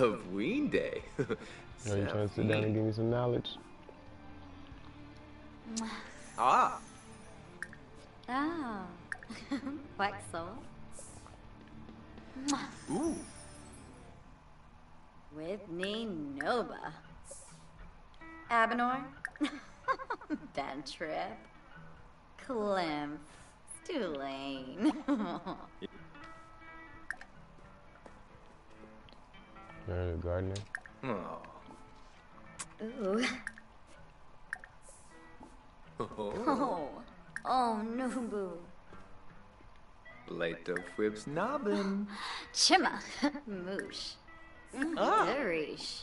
of Ween Day. Are you trying to sit down and give me some knowledge? ah. Oh. Wexel. Ooh. Whitney Nova. Abinor. ben Trip. Clem. Stulane. Mary the Gardener. Oh. Ooh. Oh. Oh. Oh, Nubu. Late of Whips Nobbin. Chima. Moosh. Ah. Darish.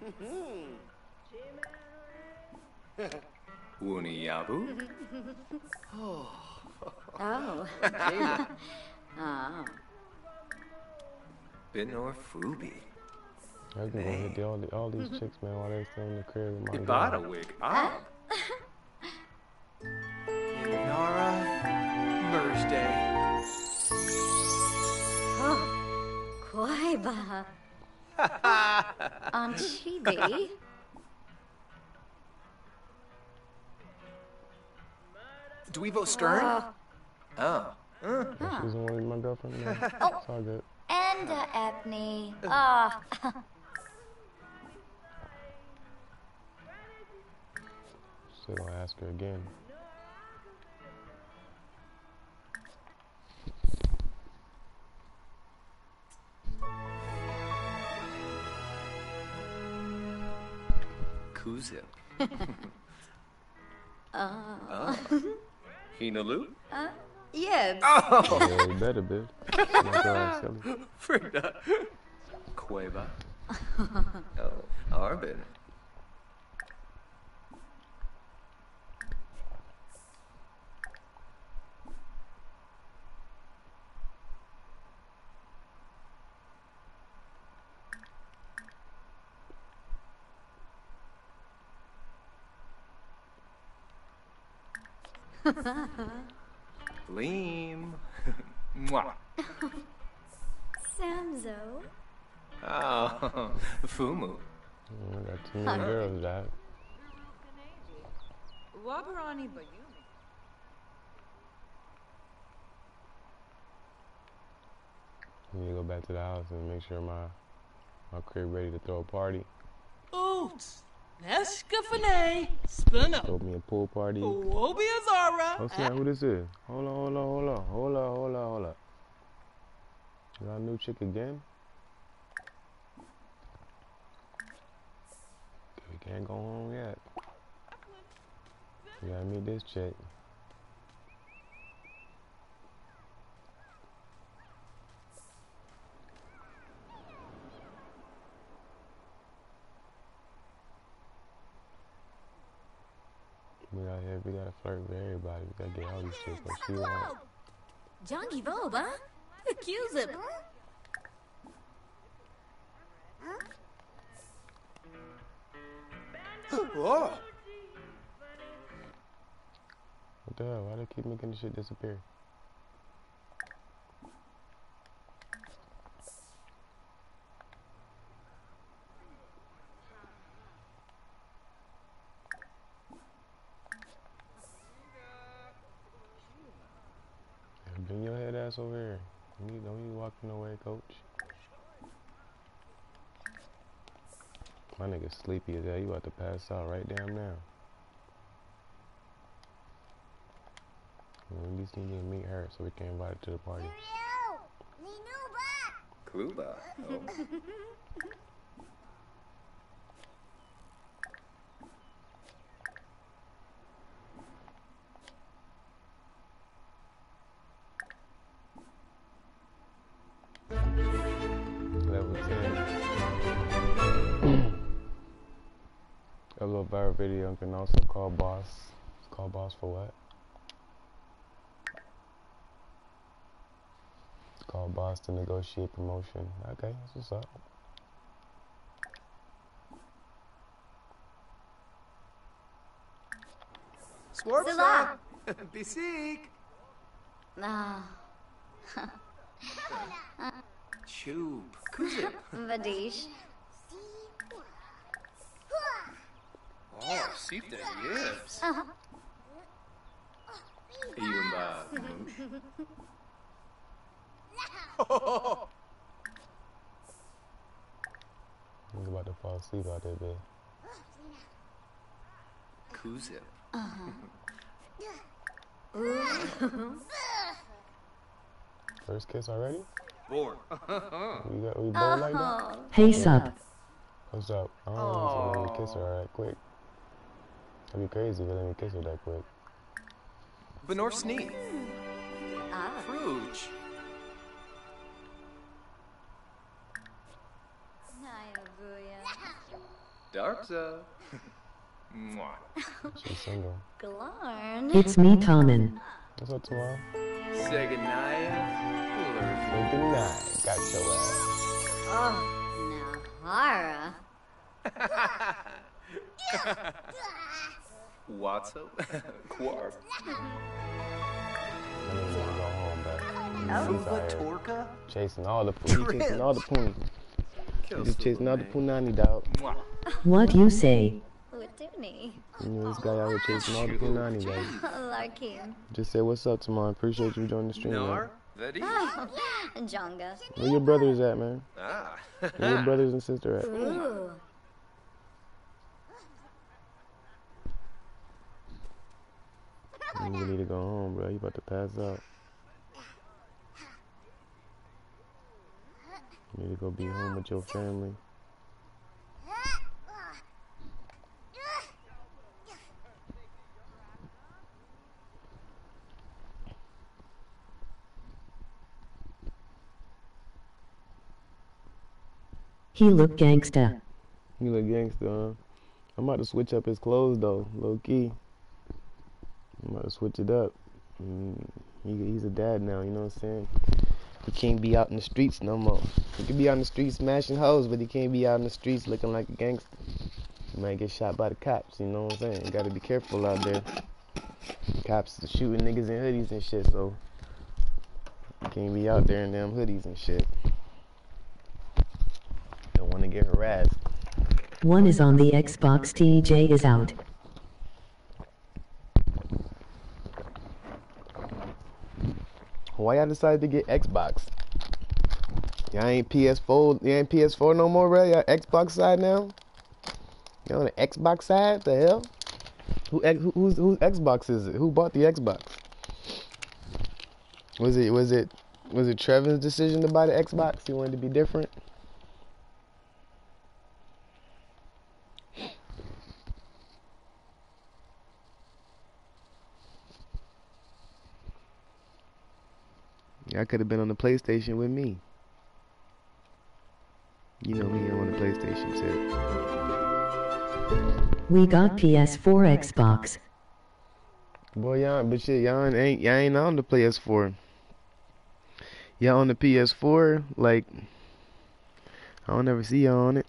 Woony Yabu. Oh. Uh-huh. oh. Benor Fubi. I can go hit all, the, all these chicks, man, while they're still in the crib. with my Ibada gun. wig up. Nara Thursday. Oh. Koiba. On Chibi. Dweebo Stern? Oh. Oh. Uh. Oh, She doesn't want to be my girlfriend? No, Oh. it's all good. And uh, Ethne. Ah. Still gonna ask her again. Kuzip. Uh, Oh. Hinalu? uh, yeah. Oh. Yeah, you better, bitch. My girl, silly. Frida. Cueva. Oh, Arbin. Leem. Mwah. Samzo. Oh, Fumu. Mm, I got too many girls, Jack. Wabarani Bayumi. I need to go back to the house and make sure my my crib ready to throw a party. Oots. Neska Fane. Spin up. Throw me a pool party. Obi Azara. Oh snap, who this is? Hold on, hold on, hold on, hold on, hold on, hold on. Got a new chick again? We can't go home yet. You gotta meet this chick. We out here, we gotta flirt with everybody. We gotta get all these chicks what she want. Junkie Boba. Accuse him. Whoa. What the hell? Why they keep making this shit disappear? Yeah, Bring your head ass over here. Don't you, don't you walking away, coach. My nigga sleepy as hell. You about to pass out right damn now. We at least need to meet her so we can invite her to the party. Kluba. Oh. Upload viral video and can also call boss. Call boss for what? Call boss to negotiate promotion. Okay, that's what's up. Swarpsa. Bisik. Ah. Chub. Kuzip. Vadish. Oh, sifte yips. Yumba. moosh. He's about to fall asleep out there, babe. Kuzip. First kiss already? Born. We got we both like that? Hey sup. What's up? Oh, I don't know. So let me kiss her alright quick. That'd be crazy if you let me kiss her that quick. Benor Snee. Ah. Fruge. Darkza. Mwah. She's single. Glarn. It's me Tommen. What's up tomorrow? Seganaya. Say good night. Got your ass. Oh, Nahara. Watso. Quarb. I need to go home, but I'm Fuba tired. Torka. Chasing all the poo. Chasing all the poo. Just chasing all the punani, dog. What you say? Utuni. You know, this guy out here chasing all the punani, guys. Larkin. Just say what's up tomorrow. Appreciate you joining the stream, man. Nar. Vedi. Jonga. Where your brothers at, man? Ah. Where your brothers and sister at? Ooh. You need to go home, bro. You about to pass out. You need to go be home with your family. He look gangsta. He look gangster, huh? I'm about to switch up his clothes though, low key. I'm about to switch it up. Mm, he, he's a dad now, you know what I'm saying? He can't be out in the streets no more. He can be in the streets smashing hoes, but he can't be out in the streets looking like a gangster. He might get shot by the cops, you know what I'm saying? You gotta be careful out there. Cops shooting niggas in hoodies and shit, so you can't be out there in them hoodies and shit. Don't wanna get harassed. One is on the Xbox TJ is out. Why y'all decided to get Xbox? Y'all ain't PS4. You ain't PS4 no more, bro. Y'all Xbox side now. Y'all on the Xbox side? The hell? Who, who who's Xbox is it? Who bought the Xbox? Was it was it was it Trevin's decision to buy the Xbox? He wanted to be different. Y'all could have been on the PlayStation with me. You know me, I'm on the PlayStation tip. We got PS4 Xbox. Boy, y'all, but shit, y'all ain't y'all ain't on the PS4. Y'all on the PS4, like I don't ever see y'all on it.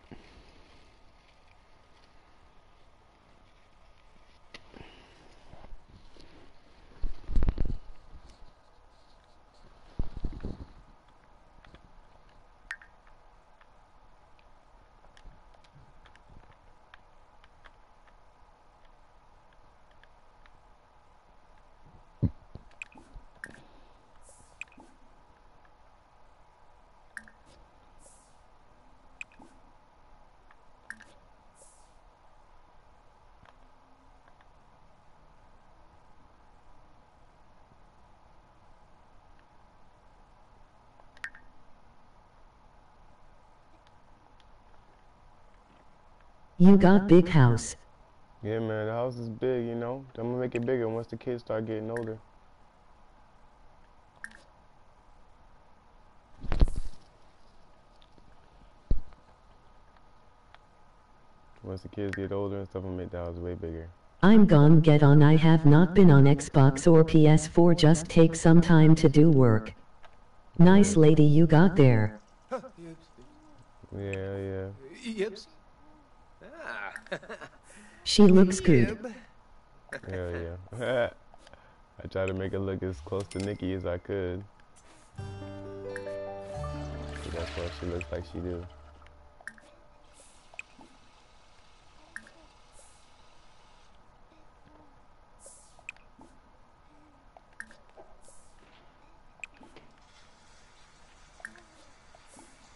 You got big house. Yeah, man, the house is big, you know. I'm gonna make it bigger once the kids start getting older. Once the kids get older and stuff, I'm gonna make the house way bigger. I'm gone get on I have not been on Xbox or PS4 just take some time to do work. Nice lady you got there. Yeah, yeah. Yips. She looks good. Hell yeah. I tried to make it look as close to Nikki as I could. That's why she looks like she do.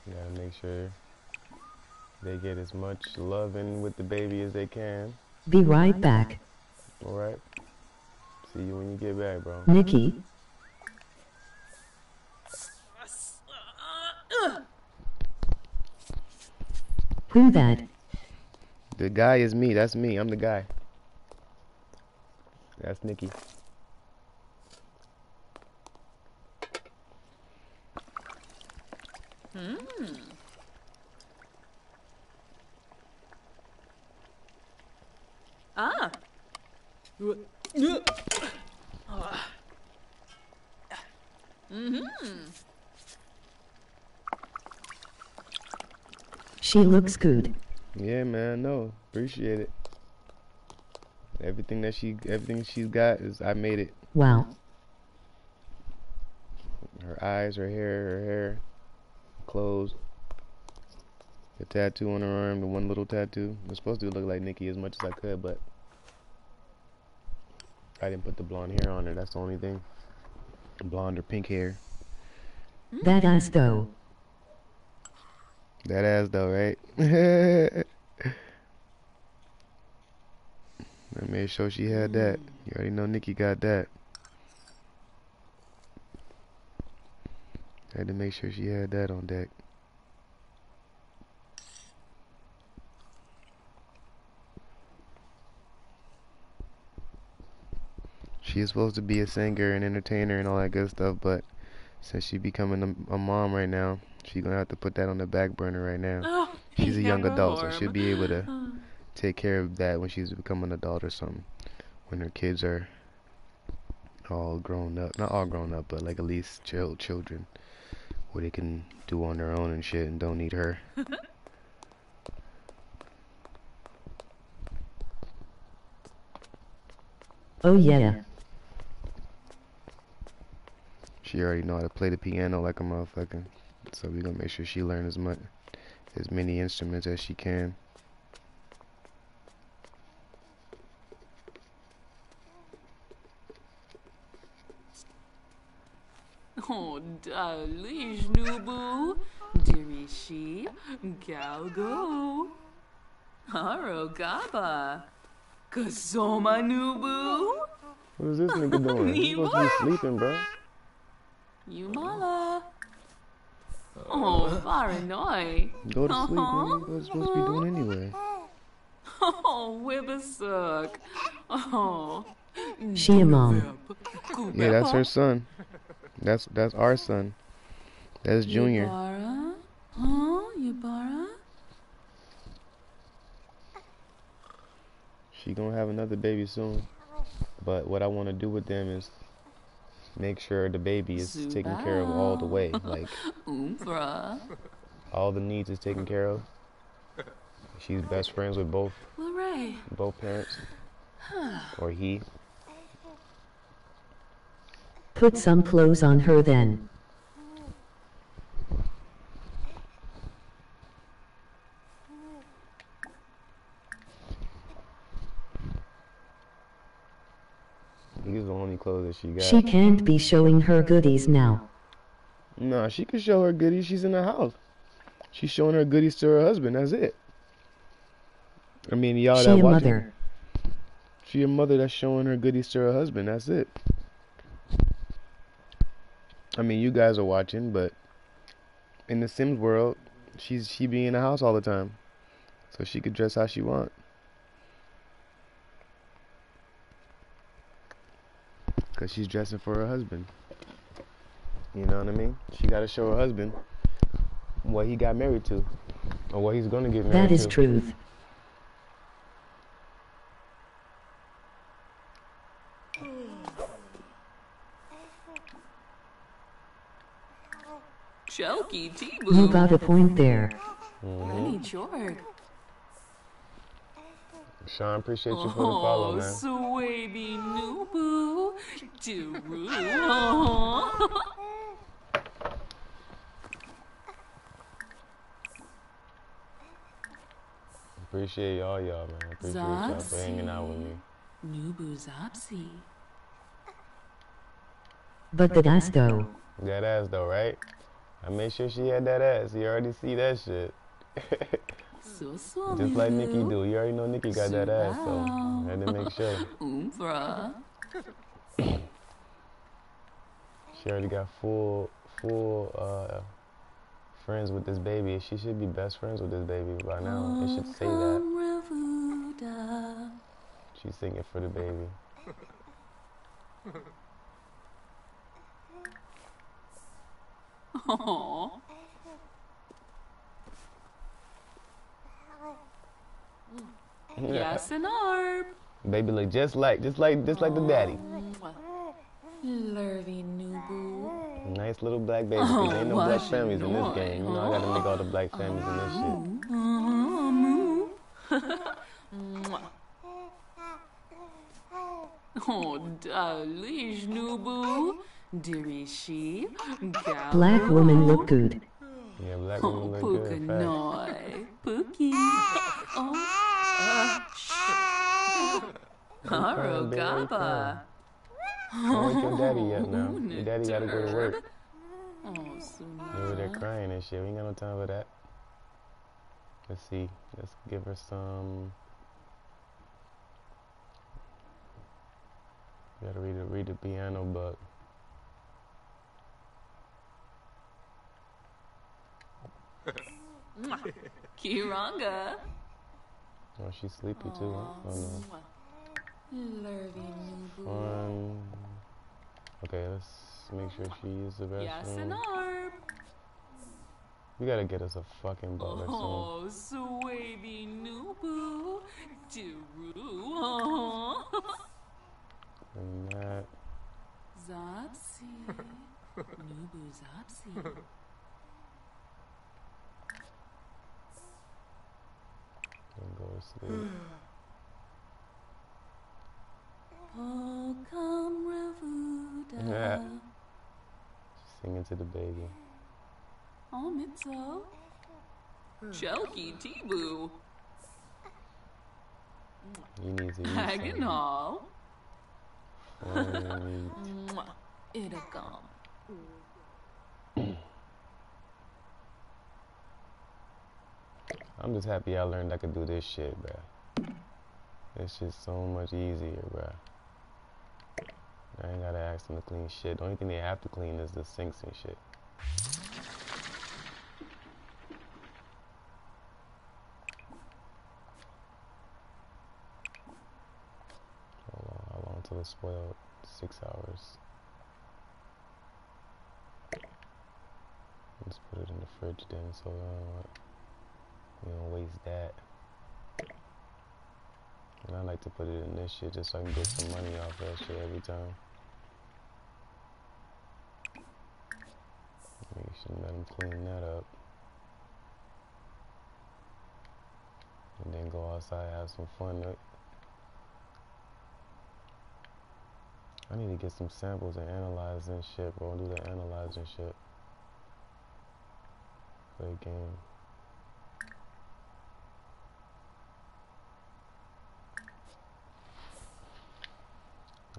You gotta make sure they get as much loving with the baby as they can. Be right back. Alright? See you when you get back, bro. Nikki, who that? The guy is me. That's me. I'm the guy. That's Nikki. Ah. She looks good. Yeah, man. No, appreciate it. Everything that she, everything she's got is I made it. Wow. Her eyes, her hair, her hair, clothes. The tattoo on her arm, the one little tattoo. It was supposed to look like Nikki as much as I could, but I didn't put the blonde hair on her. That's the only thing. Blonde or pink hair. That ass though. That ass though, right? I made sure she had that. You already know Nikki got that. Had to make sure she had that on deck. She is supposed to be a singer and entertainer and all that good stuff, but since she becoming a, a mom right now, she gonna have to put that on the back burner right now. Oh, She's a young you're adult, so she'll be able to take care of that when she's become an adult or something. When her kids are all grown up, not all grown up, but like at least child children, where they can do on their own and shit and don't need her. Oh yeah. She already know how to play the piano like a motherfucker, so we're gonna make sure she learn as much, as many instruments as she can. Oh, dalish, Nubu. Dirishi, Galgo. Harogaba. Kazoma Nubu. What is this nigga doing? He's supposed to be sleeping, bro. Yumala. Oh, Varanoi. Go to sleep, uh-huh. man. What you supposed to be doing anyway? Oh, Wibasuk. Oh. She a mom. Yeah, that's her son. That's that's our son. That's Junior. Yubara? Huh? Yubara? She gonna have another baby soon. But what I want to do with them is make sure the baby is taken care of all the way. Like Umbra. all the needs is taken care of. She's best friends with both Lorray. both parents. Or he. Put some clothes on her then. These are the only clothes that she got. She can't be showing her goodies now. Nah, she can show her goodies. She's in the house. She's showing her goodies to her husband. That's it. I mean, y'all She that a watching. mother. She a mother that's showing her goodies to her husband. That's it. I mean, you guys are watching, but in the Sims world, she's she be in the house all the time, so she could dress how she want. Cause she's dressing for her husband. You know what I mean? She got to show her husband what he got married to, or what he's gonna get married That is to. truth. Choky You got a point there. Mm-hmm. Honey Jorg. Sean, appreciate you for the follow, oh, man. Oh, swaby nooboo. Doo-roo. Appreciate y'all, y'all, man. Appreciate y'all for hanging out with me. Nubu Zopsy. But that ass though. That ass though, right? I made sure she had that ass. You already see that shit. Just like Nikki do. You already know Nikki got that ass, so I had to make sure. She already got full, full uh, friends with this baby. She should be best friends with this baby by now. It should say that. She's singing for the baby. Aww. Yes, and arb. Baby look just like, just like, just like the daddy. Lurvy Nubu. Nice little black baby. 'cause ain't no Oh, black families in this game. You know, I gotta make all the black families in this shit. Moo. Mwah. oh, dalish Nubu. Dirishi. Gal. Black woman look good. Yeah, black Oh, women look good. Fact. Pukanoi. Pookie. Oh. Uh, shit. Haro crying, baby, why you Gaba. Don't wake your daddy yet now. Oh, Your daddy gotta go to work. Oh, You over there crying and shit. We ain't got no time for that. Let's see. Let's give her some. You gotta read the read the piano book. Kiranga. Oh, she's sleepy too. Oh no. Lurvy. Okay, let's make sure she uses the Yes, and restroom. arb. We gotta get us a fucking butler soon. Oh, Swaby Nubu. Diru. Oh. And that. Zopsy. Nubu Zopsy. And go to sleep. Oh, come Revuda. Yeah. She's singing to the baby. Oh, Mitzo. Chelky Tibu. You need to use some. Haganol. Itagum. I'm just happy I learned I could do this shit, bruh. This shit's so much easier, bruh. I ain't gotta ask them to clean shit. The only thing they have to clean is the sinks and shit. Hold on, how long till it's spoiled? Six hours. Let's put it in the fridge then, so don't waste that. And I like to put it in this shit just so I can get some money off that shit every time. Maybe should let him clean that up. And then go outside, and have some fun. I need to get some samples and analyze and shit, bro. Do the analyzing shit. Play game.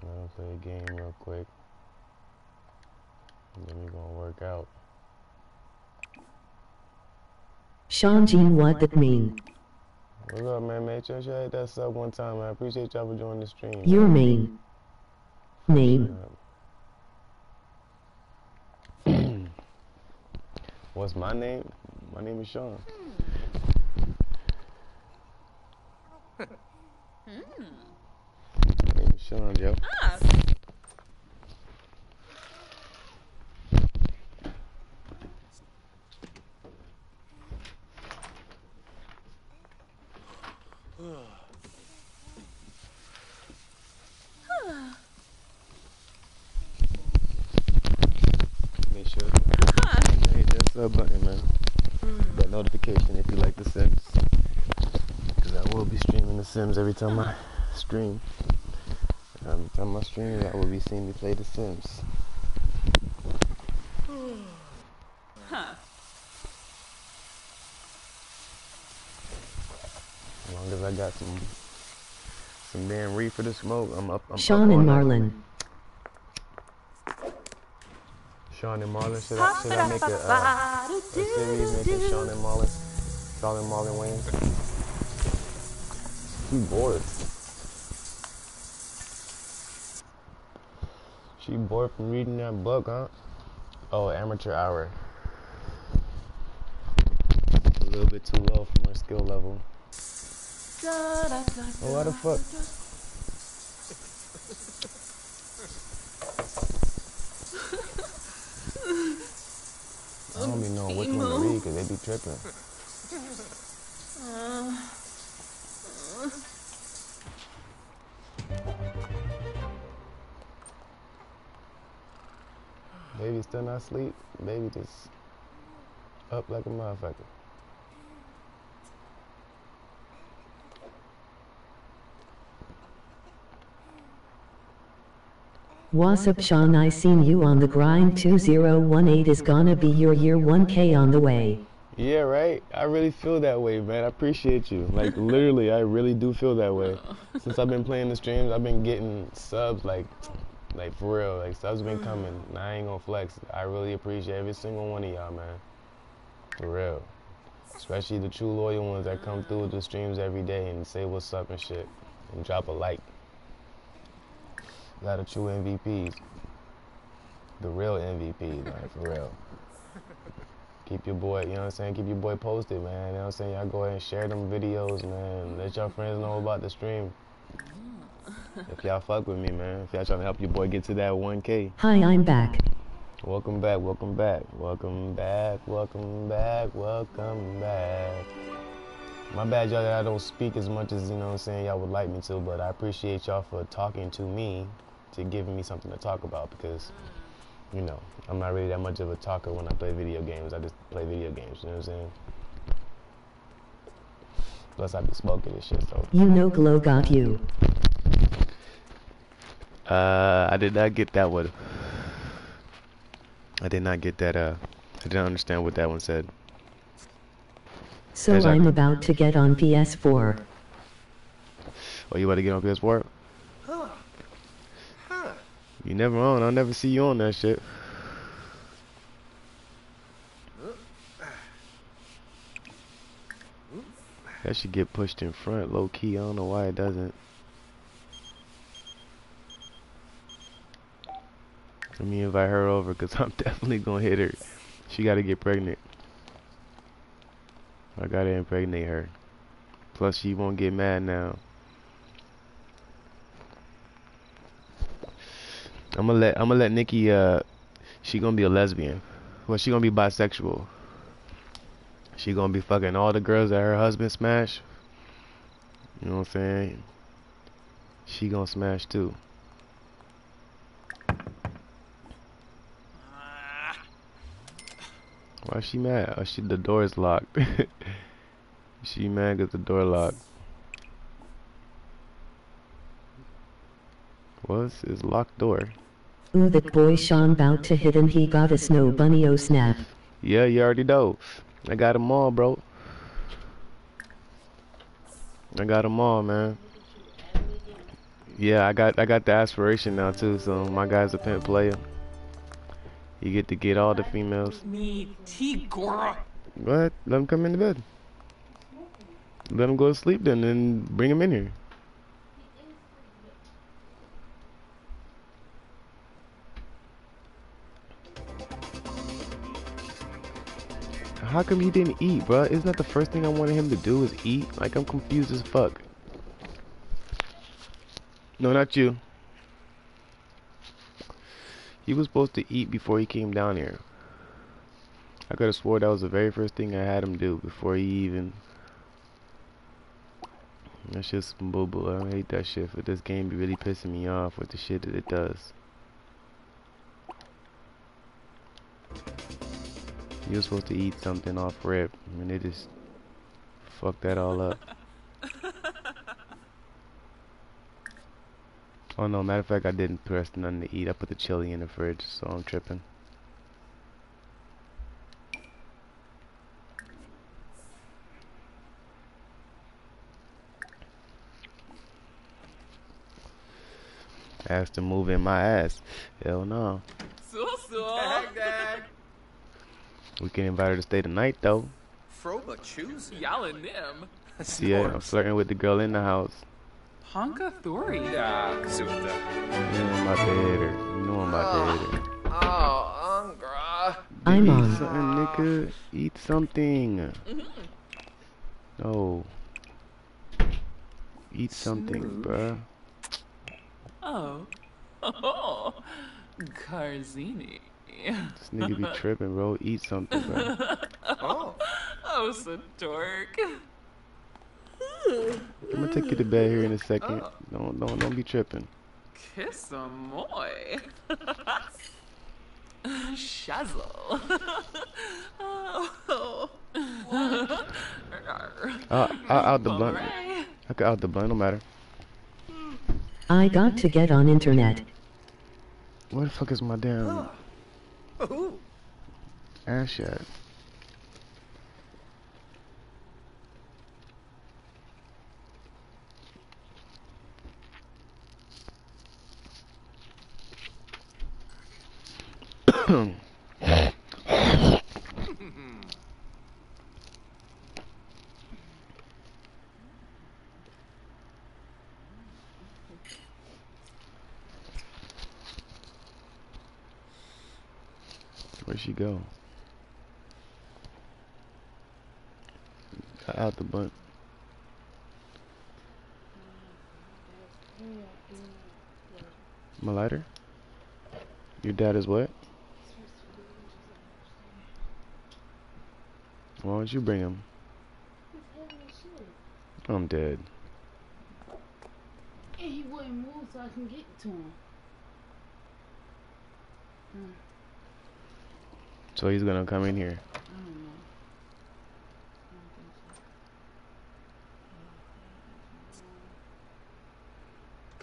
I'm gonna play a game real quick. And then we're gonna work out. Sean Jean what that mean? What's up, man? Make sure you hit that sub one time. I appreciate y'all for joining the stream. Your main name. What's my name? My name is Sean. Hmm. Name is Sean, yo. Make sure to hit that sub button, man. Mm. That notification if you like The Sims. Because I will be streaming The Sims every time I stream. Every time I stream, I will be seeing me play The Sims. As long as I got some some damn reefer to smoke, I'm up. I'm up Sean and all night. Marlon. Sean and Marlon. Should I, should I make a, uh, a series making Sean and Marlon? Sean and Marlon Wayans? She bored. She bored from reading that book, huh? Oh, amateur hour. A little bit too low for my skill level. Oh, why the fuck? I don't be knowing which one to read because they be tripping. Uh, Baby still not asleep. Baby just up like a motherfucker. What's up, Sean? I seen you on the grind. 2018 is gonna be your year 1K on the way. Yeah, right. I really feel that way, man. I appreciate you. Like literally, I really do feel that way. Since I've been playing the streams, I've been getting subs like, like for real. Like subs been mm. coming. And I ain't gonna flex. I really appreciate every single one of y'all, man. For real. Especially the true loyal ones that come through the mm. streams every day and say what's up and shit, and drop a like. A lot of true MVPs. The real MVP, like for real keep your boy, you know what I'm saying? Keep your boy posted, man. You know what I'm saying? Y'all go ahead and share them videos, man. Let your friends know about the stream. If y'all fuck with me, man. If y'all trying to help your boy get to that 1K. Hi, I'm back. Welcome back, welcome back, welcome back, welcome back, welcome back. My bad, y'all, that I don't speak as much as, you know what I'm saying, y'all would like me to, but I appreciate y'all for talking to me, to giving me something to talk about because, you know, I'm not really that much of a talker when I play video games. I just play video games, you know what I'm saying? Plus, I be smoking and shit, so. You know Glow got you. Uh, I did not get that one. I did not get that, uh, I didn't understand what that one said. So Yes, I- I'm about to get on PS4. Oh, you want to get on PS4? Huh. Huh. You never on. I'll never see you on that shit. That should get pushed in front, low key. I don't know why it doesn't. Let me invite her over because I'm definitely gonna hit her. She gotta get pregnant. I gotta impregnate her. Plus, she won't get mad now. I'm gonna let I'm gonna let Nikki. Uh, she gonna be a lesbian. Well, she gonna be bisexual. She gonna be fucking all the girls that her husband smash. You know what I'm saying? She gonna smash too. Ah. Why is she mad? Oh, she the door is locked. she mad 'cause the door locked. What's his locked door? Ooh, that boy Sean bout to hit him. he got a snow bunny oh snap. Yeah, you already know. I got them all, bro. I got them all, man. Yeah, I got I got the aspiration now too. So my guy's a pimp player. You get to get all the females. Me, Tigora. What? Let them come into bed. Let them go to sleep then, and bring them in here. How come he didn't eat, bruh? Isn't that the first thing I wanted him to do is eat? Like, I'm confused as fuck. No, not you. He was supposed to eat before he came down here. I could have swore that was the very first thing I had him do before he even. That's just some boo boo. I hate that shit, but this game be really pissing me off with the shit that it does. You're supposed to eat something off rip, and they just fuck that all up. oh no, matter of fact, I didn't press nothing to eat. I put the chili in the fridge, so I'm tripping. Asked to move in my ass. Hell no. We can invite her to stay tonight though. Froba choose. Y'all and them. Yeah, I'm flirting with the girl in the house. Honka Thori. Yeah, Suta. You know I'm about to hit her. You know I'm about to hit her. Oh, Ungra. I'm Eat on. something, nigga. Eat something. Mhm. No. Eat something, bruh. Oh. Oh. Carzini. This nigga be tripping, bro. Eat something, bro. Oh, Oh, so dork. I'm gonna take you to bed here in a second. Don't don't don't be tripping. Kiss a moy. Shazzle. oh. Uh, I'll out the blunt. Alright. I could out the blunt. No matter. I got to get on internet. Where the fuck is my damn ooh. ass at? Where'd she go? Out the blunt. My lighter? Your dad is what? Why don't you bring him? I'm dead. And he wouldn't move so I can get to him. So he's gonna come in here. I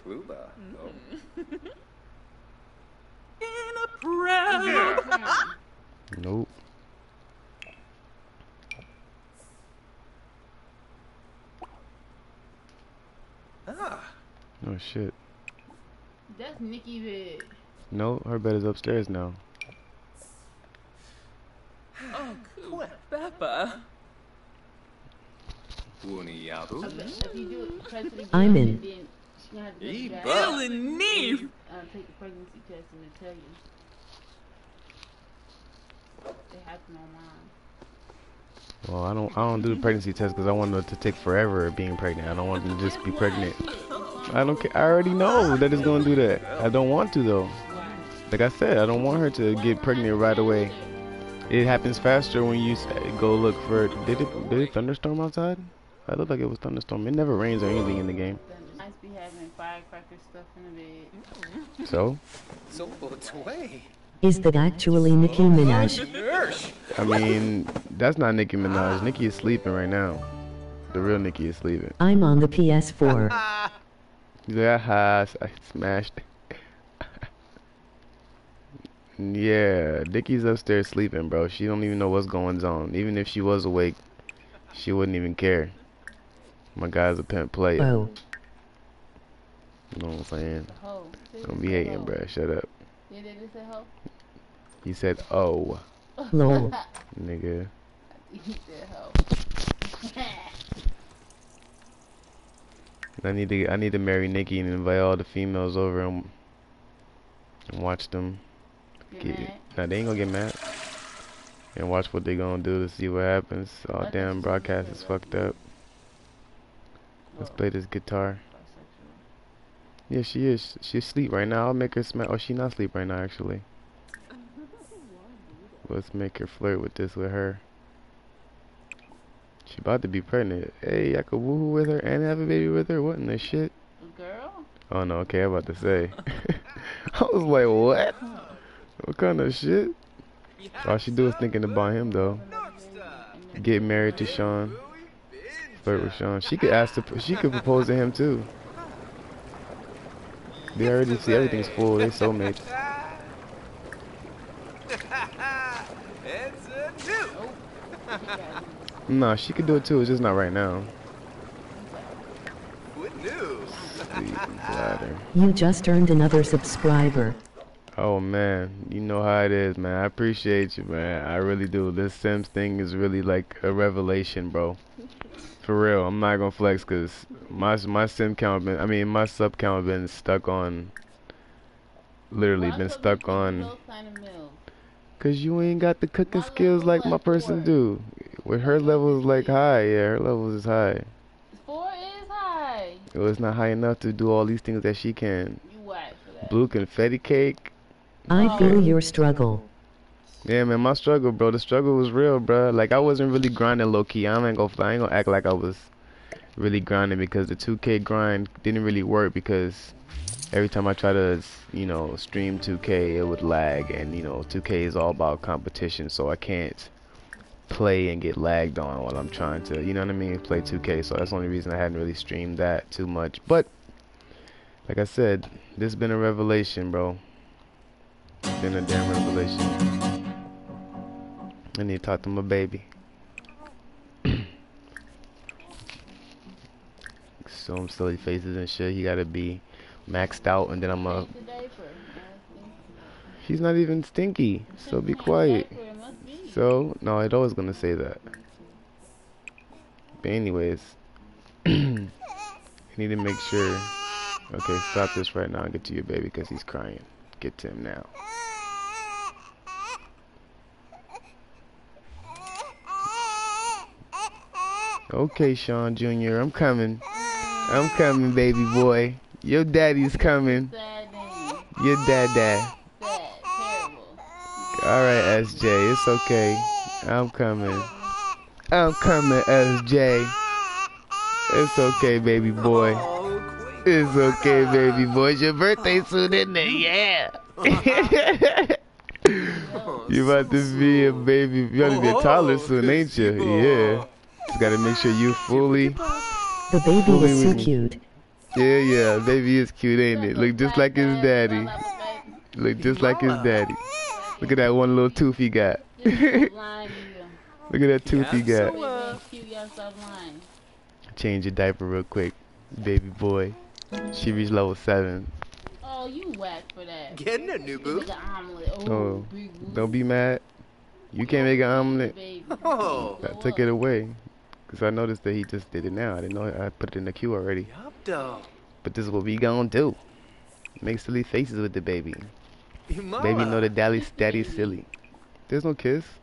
don't. Kluba. Mm. Oh. In a. Nope. Ah, Oh shit. That's Nikki bed. No, her bed is upstairs now. Oh, cool. Peppa. Wuniyabu. I bet if you do it, press it again, I'm in. and then she gonna have to Ee, go back, buh. Ellen Neef. uh, take the pregnancy test and then tell you. It happened on mine. Well, I don't. I don't do the pregnancy test because I want it to take forever being pregnant. I don't want them to just be pregnant. I don't care. I already know that it's gonna do that. I don't want to though. Like I said, I don't want her to get pregnant right away. It happens faster when you go look for. Did it? Did it thunderstorm outside? I looked like it was thunderstorm. It never rains or anything in the game. Nice be having firecracker stuff in the bed. So, So put away. Is that actually Nicki Minaj? I mean, that's not Nicki Minaj. Nicki is sleeping right now. The real Nicki is sleeping. I'm on the PS4. Yeah, ha, I smashed. yeah, Dicky's upstairs sleeping, bro. She don't even know what's going on. Even if she was awake, she wouldn't even care. My guy's a pimp player. Oh, You know what I'm saying? The hoe. Don't be hating, bruh. Shut up. Yeah, they just said hoe. He said, "Oh, No. nigga." He said hoe. I need to, I need to marry Nikki and invite all the females over and, and watch them Get get. mad. Nah, they ain't gonna get mad. And watch what they gonna do to see what happens. Oh thought damn, broadcast is fucked up. Let's play this guitar. Yeah, she is. She's asleep right now. I'll make her smack. Oh, she not asleep right now, actually. Let's make her flirt with this with her. She about to be pregnant. Hey, I could woohoo with her and have a baby with her. What in the shit? Girl, Oh no, okay, I'm about to say. I was like, what? What kind of shit? All she do is thinking about him though. Get married to Sean. Flirt with Sean. She could ask to. She could propose to him too. They already see everything's full. They soulmates. it's a. No, she could do it too. It's just not right now. Good news. You just earned another subscriber. Oh man, you know how it is, man. I appreciate you, man. I really do. This Sims thing is really like a revelation, bro. For real, I'm not gonna flex because my my sim count been, I mean my sub count been stuck on. Literally Why been stuck you on. those kind of meals? Cause you ain't got the cooking My skills like my person four. do. With her levels like high, yeah, her levels is high. Four is high. Well, it's not high enough to do all these things that she can. You whack for that. Blue confetti cake. I feel oh. your struggle. Yeah, man, my struggle, bro. The struggle was real, bro. Like I wasn't really grinding low key. I ain't gonna, I ain't gonna act like I was really grinding because the 2K grind didn't really work because every time I try to, you know, stream 2K, it would lag, and you know, 2K is all about competition, so I can't play and get lagged on while I'm trying to, you know what I mean, play 2K. So that's the only reason I hadn't really streamed that too much. But like I said, this has been a revelation, bro. It's been a damn revelation. I need to talk to my baby. so I'm silly faces and shit. He gotta be maxed out, and then I'm a. Change diaper. She's not even stinky, so be quiet. diaper, it must be. So no, I'd always gonna say that. But anyways, I need to make sure. Okay, stop this right now and get to your baby because he's crying. Get to him now. Okay, Sean Jr., I'm coming. I'm coming, baby boy. Your daddy's coming. Your dad dad. Alright, SJ, it's okay. I'm coming. I'm coming, SJ. It's okay, baby boy. It's okay, baby boy. It's your birthday soon, isn't it? Yeah. you about to be a baby. You about to be a toddler soon, ain't you? Yeah. Just gotta make sure you fully. The baby Fully is so cute. Yeah, yeah. Baby is cute, ain't it? Look just like his daddy. Look just like his daddy. Look at that one little tooth he got. Look at that tooth he got. Change your diaper real quick, baby boy. She reached level seven. Oh, you whack for that. Getting a new boo. Make an omelet. Oh, Oh, big boo. Don't be mad. You can't make an omelet. Baby. Oh, I took it away. Cause I noticed that he just did it now. I didn't know I put it in the queue already. yup. But this is what we gonna do. Make silly faces with the baby. Mama. Baby know the daddy's daddy's silly. There's no kiss.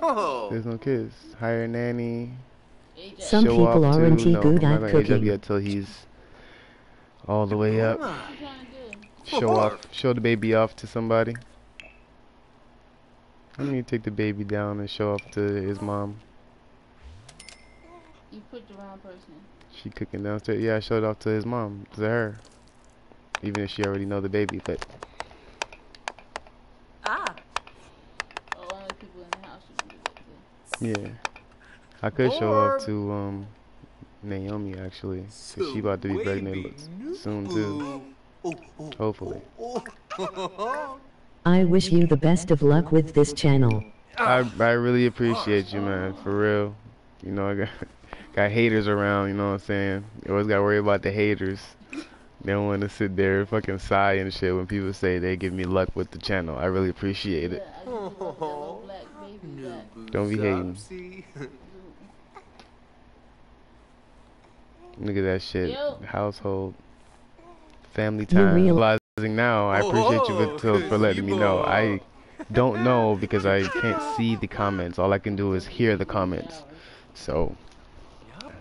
Oh, There's no kiss. Hire a nanny. Some show people aren't to, no, good I'm at not age up cooking. yet till he's all the way up. Show off, show the baby off to somebody. I need to take the baby down and show off to his mom. You put the wrong person. She cooking downstairs. Yeah, I showed off to his mom, to her. Even if she already know the baby, but Ah, Oh, only people in the house should do that yeah, I could show off to um Naomi actually, cause she about to be pregnant soon too. boo. Hopefully. I wish you the best of luck with this channel. I I really appreciate you, man, for real. You know, I got got haters around. You know what I'm saying? You always gotta worry about the haters. They don't want to sit there and fucking sigh and shit when people say they give me luck with the channel. I really appreciate it. Yeah, I just love that little black baby New back. boo Don't be hating. Look at that shit. Yo. Household. Family time. Realizing now, I appreciate you for, for letting me know. I don't know because I can't see the comments. All I can do is hear the comments. So Yup,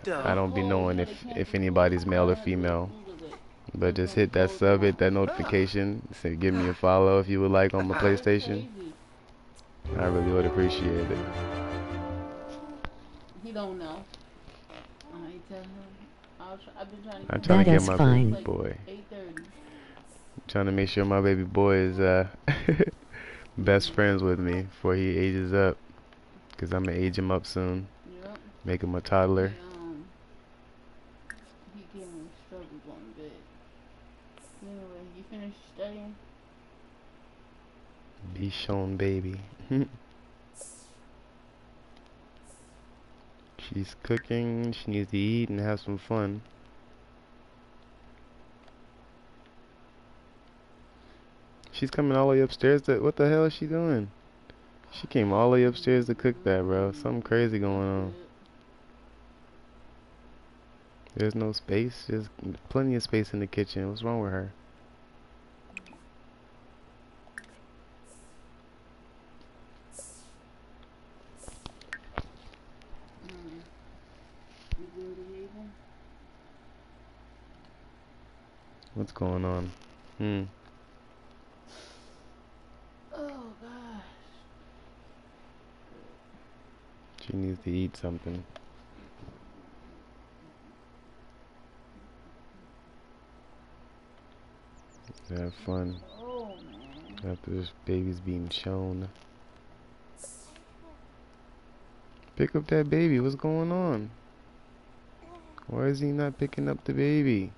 I don't be knowing if if anybody's male or female. But just hit that sub, hit that notification, say give me a follow if you would like on my PlayStation. I really would appreciate it. He don't know. I ain't tell him. I'll try, I've been trying to I'm get trying to get my fine. baby boy. 8.30. trying to make sure my baby boy is uh best friends with me before he ages up. Cause I'm gonna age him up soon, Yep. make him a toddler. Dishon baby. She's cooking. She needs to eat and have some fun. She's coming all the way upstairs to, what the hell is she doing? She came all the way upstairs to cook that, bro. Something crazy going on. There's no space. Just plenty of space in the kitchen. What's wrong with her? What's going on? Hmm. Oh gosh. She needs to eat something. Have fun Oh man. after this baby's being shown. Pick up that baby. What's going on? Why is he not picking up the baby?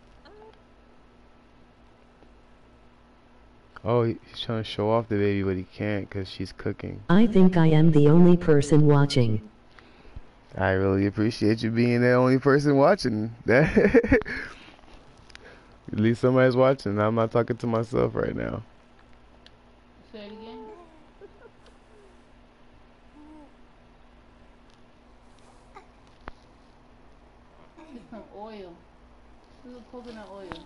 Oh, he's trying to show off the baby, but he can't because she's cooking. I think I am the only person watching. I really appreciate you being the only person watching. That at least somebody's watching. I'm not talking to myself right now. Say it again. Get some oil. This is coconut oil.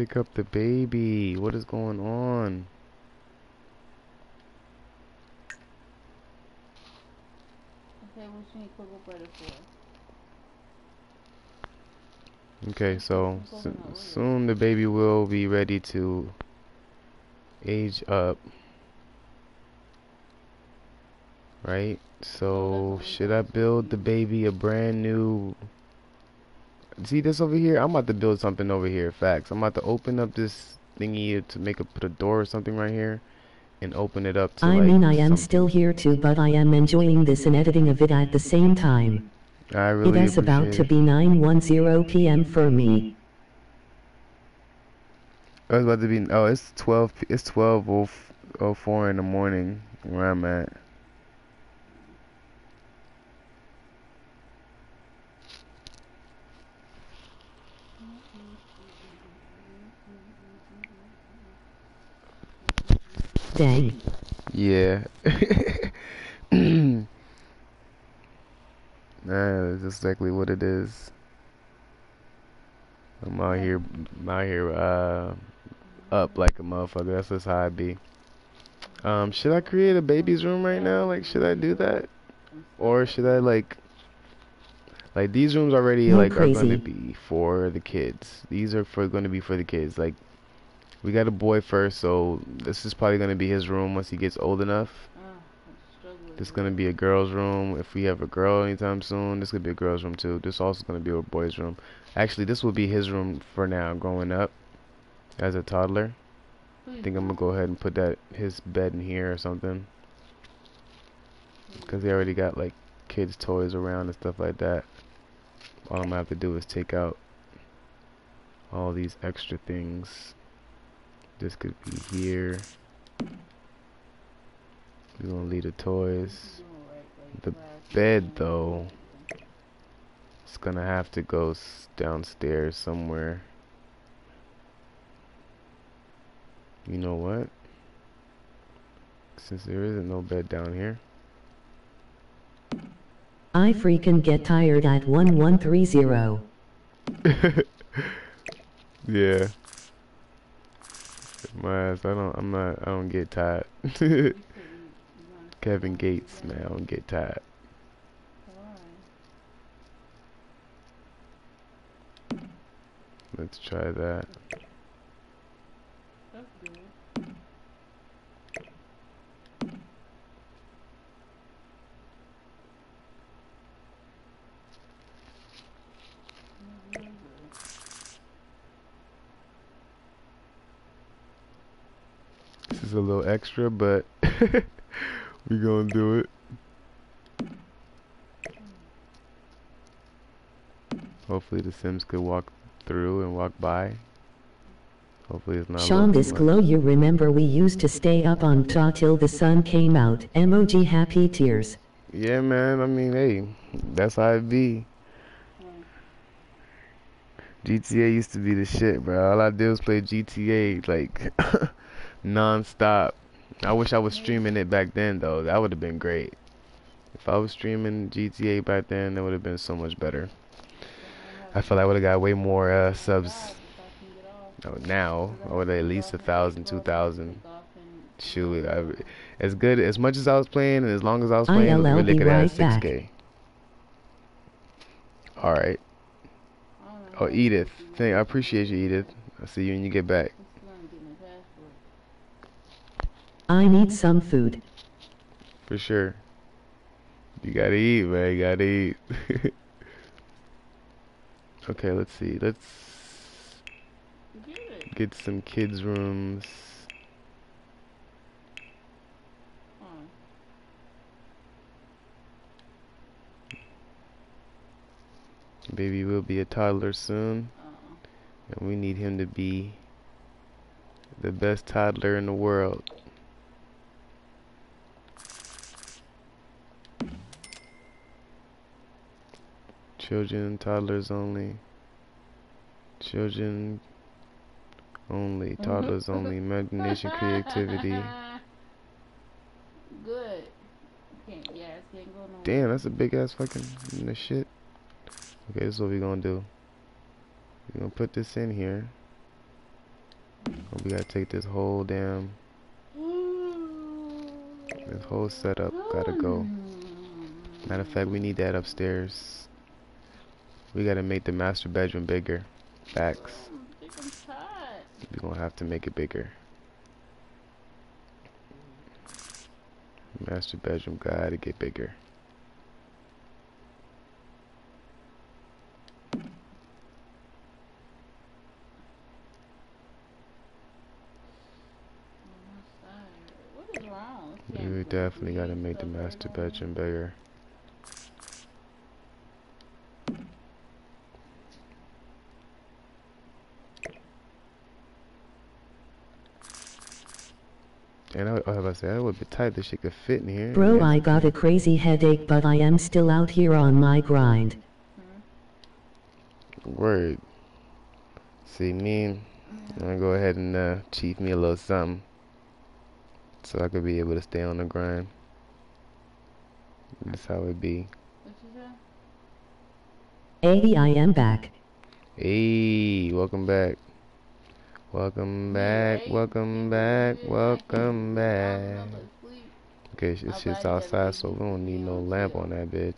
Pick up the baby. What is going on? Okay, what you need cocoa butter for? Okay, so Coconut so- oil. soon the baby will be ready to age up. Right? So oh, should I build the baby a brand new See this over here? I'm about to build something over here. Facts. I'm about to open up this thingy to make a put a door or something right here and open it up to I like mean, I am some- still here too, but I am enjoying this and editing of it at the same time. I It really is about to appreciate be 9:10 p.m. for me. Oh, it's about to be. Oh, it's twelve. p- It's twelve oh f- oh four in the morning where I'm at. Yeah. That's exactly what it is. I'm out here, I'm out here, uh, up like a motherfucker. That's just how I be. Um, should I create a baby's room right now? Like, should I do that, or should I like, like these rooms already You're like are going to be for the kids. These are for going to be for the kids. Like, we got a boy first, so this is probably going to be his room once he gets old enough. Ah, This is gonna be a girl's room. If we have a girl anytime soon, this could be a girl's room too. This also gonna be a boy's room. Actually, this will be his room for now, growing up as a toddler. I think I'm gonna go ahead and put that his bed in here or something. Cause they already got like kids' toys around and stuff like that. All I'm gonna have to do is take out all these extra things. This could be here. We're gonna leave the toys. The bed though it's gonna have to go s- downstairs somewhere you know what since there isn't no bed down here I freaking get tired at 1130. yeah my ass. I don't I'm not I don't get tired. Kevin Gates man I don't get tired. Let's try that That's good. this is a little extra but we gonna do it Hopefully the Sims could walk through and walk by. Hopefully it's not. Sean, this glow you remember we used to stay up on ta till the sun came out. Emoji happy tears. Yeah, man. I mean, hey, that's how it be. GTA used to be the shit, bro. All I did was play GTA like non-stop. I wish I was streaming it back then though. That would have been great. If I was streaming GTA back then, that would have been so much better. I feel like I would have got way more uh, subs oh, now. I would have at least a thousand, two thousand. Shoot, I, as good as much as I was playing, and as long as I was playing, ILL really could have right back. 6K. All right. Oh, Edith. Thank. I appreciate you, Edith. I'll see you when you get back. I need some food. For sure. You gotta eat, man. You gotta eat. okay, let's see. Let's get some kids' rooms. Baby will be a toddler soon. And we need him to be the best toddler in the world. Children, toddlers only. Children only. Mm-hmm. Toddlers only. Imagination, creativity. Good. Can't, yeah, it can't go Damn, that's a big ass fucking the shit. Okay, this is what we gonna do. We're gonna put this in here. We gotta take this whole damn, this whole setup gotta go. Matter of fact, we need that upstairs. We gotta make the master bedroom bigger. Facts. We're gonna have to make it bigger. Master bedroom gotta get bigger. I'm. What is wrong? We definitely gotta make the master bedroom bigger. And I, I was about to say, that would be tight. This shit could fit in here. Bro, Yeah. I got a crazy headache, but I am still out here on my grind. Word. See, me, I'm gonna go ahead and uh, chief me a little something. So I could be able to stay on the grind. That's how it be. What you say? Hey, I am back. Hey, welcome back. Welcome back, welcome back, welcome back. Okay, sh- it's just outside, so we don't need no lamp on that bed.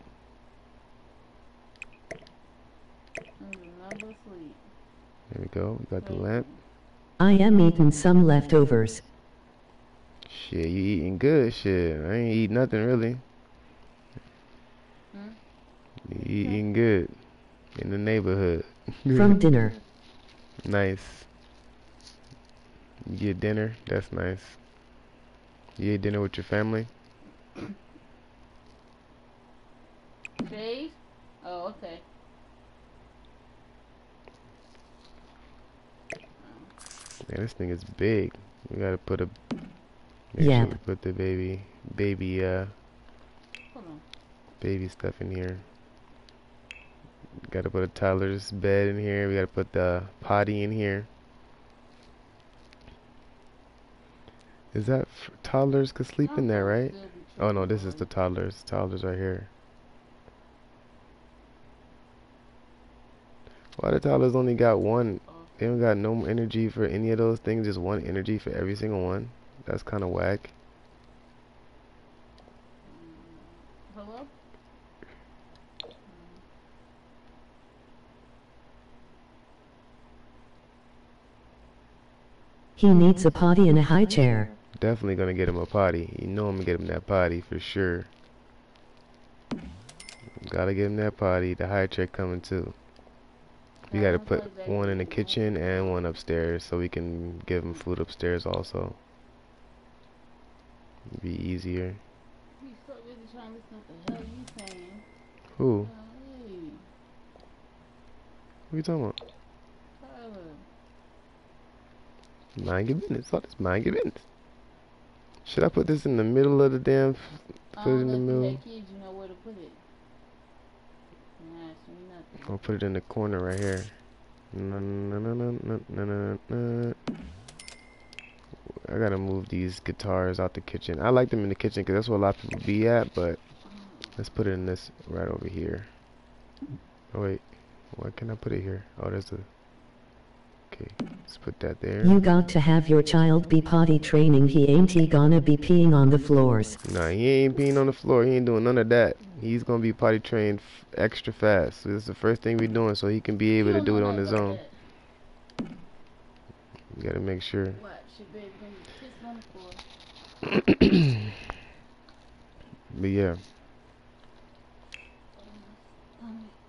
I remember sleep. There we go, we got the lamp. I am eating some leftovers. Shit, you eating good, shit. I ain't eat nothing really. Hmm? You eating good. In the neighborhood. From dinner. Nice. You get dinner? That's nice. You ate dinner with your family? Shave? Oh, okay. Man, this thing is big. We gotta put a. Make Yep. sure we put the baby, baby, uh, Hold on. baby stuff in here. Gotta put a toddler's bed in here. We gotta put the potty in here. Is that f- toddlers could sleep in there, right? Oh no, this is the toddlers. Toddlers right here. Why the toddlers only got one? They don't got no energy for any of those things. Just one energy for every single one. That's kind of whack. Hello? He needs a potty and a high chair. Definitely gonna get him a potty. You know I'm gonna get him that potty for sure. Gotta get him that potty. The high check coming too. We gotta put one in the kitchen and one upstairs so we can give him food upstairs also. Be easier. He's so busy trying to listen to what the hell you saying. Who? Hey, you talking about? Mind your business. Fuck this. Mind your business. Should I put this in the middle of the damn? Put it in the um, you middle. kids, you know where to put it. You're not asking me nothing. I'll put it in the corner right here. Na, na, na. I gotta move these guitars out the kitchen. I like them in the kitchen because that's where a lot of people be at, but let's put it in this right over here. Oh wait, why can I put it here? Oh, there's a. Okay, let's put that there. You got to have your child be potty training. He ain't he gonna be peeing on the floors. Nah, he ain't peeing on the floor. He ain't doing none of that. He's gonna be potty trained f- extra fast. So this is the first thing we're doing, so he can be able to do it on his own. We gotta make sure. What? Shit, baby, gonna be pissed on the floor. But yeah.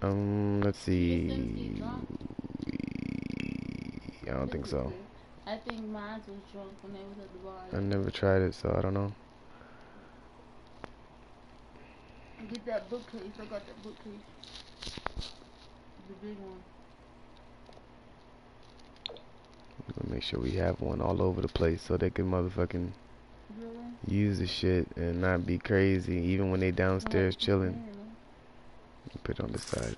Um, let's see. I don't think so. I think mine was drunk when they was at the bar. I never tried it, so I don't know. Get that bookcase. I got that bookcase. The big one. Make sure we have one all over the place so they can motherfucking Really? use the shit and not be crazy, even when they downstairs chilling. Put it on the side.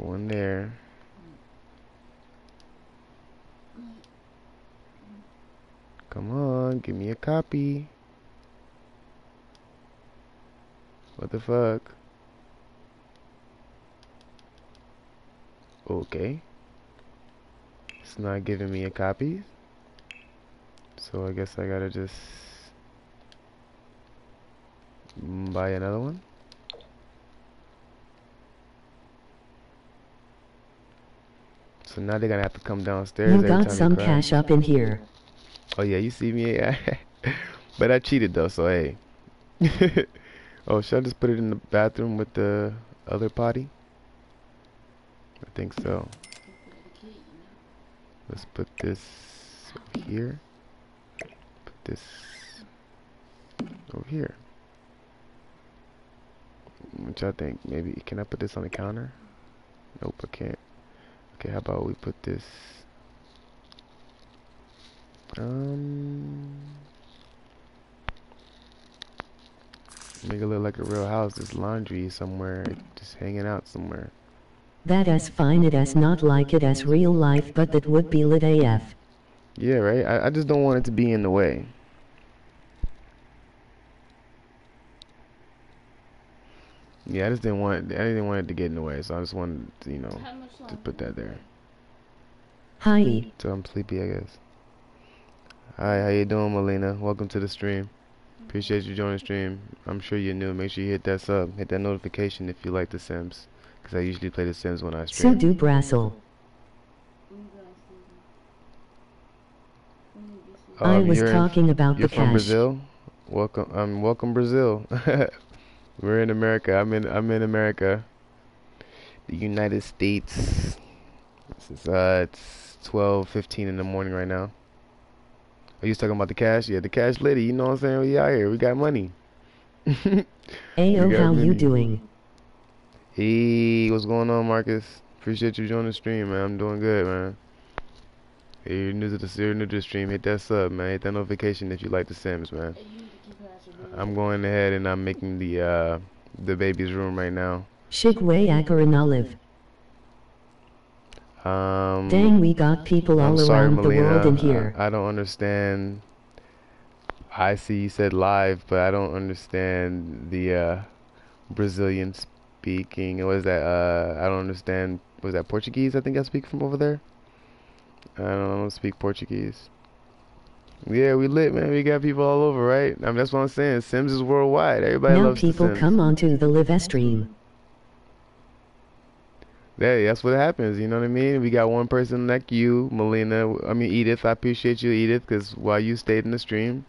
One there. Come on, give me a copy. What the fuck? Okay. It's not giving me a copy. So I guess I gotta just buy another one. So now they're gonna have to come downstairs. You got some cash up in here. Oh yeah, you see me, but I cheated though. So hey. oh, should I just put it in the bathroom with the other potty? I think so. Let's put this over here. Put this over here. Which I think maybe can I put this on the counter? Nope, I can't. Okay, how about we put this um make it look like a real house. This laundry somewhere, just hanging out somewhere. That as fine it as not like it as real life, but that would be lit AF. Yeah, right. I, I just don't want it to be in the way. Yeah, I just didn't want I didn't want it to get in the way, so I just wanted to, you know to put that there. Hi. So I'm sleepy, I guess. Hi, how you doing, Melina? Welcome to the stream. Appreciate you joining the stream. I'm sure you're new. Make sure you hit that sub, hit that notification if you like The Sims, because I usually play The Sims when I stream. So stream. do Brassel. When you guys sleeping? When you get sleeping? I Um, was you're in- talking about You're the from cash. Brazil. Welcome, um, welcome Brazil. We're in America. I'm in. I'm in America. The United States. This is uh, it's 12:15 in the morning right now. Are you talking about the cash? Yeah, the cash lady. You know what I'm saying? We out here. We got money. Ayo, got how you doing? Hey, what's going on, Marcus? Appreciate you joining the stream, man. I'm doing good, man. Hey, you're new to the you're new to the stream. Hit that sub, man. Hit that notification if you like The Sims, man. I'm going ahead and I'm making the uh the baby's room right now. Shigway Akaran Olive. Um Dang, we got people all sorry, around the world in here. I, I don't understand. I see you said live, but I don't understand the uh Brazilian speaking. What is that? Uh I don't understand was that Portuguese I think I speak from over there? I don't, I don't speak Portuguese. Yeah, we lit, man. We got people all over, right? I mean, that's what I'm saying. Sims is worldwide. Everybody Now loves people come onto the live stream. Yeah, that's what happens. You know what I mean? We got one person like you, Melina. I mean, Edith. I appreciate you, Edith, because while you stayed in the stream,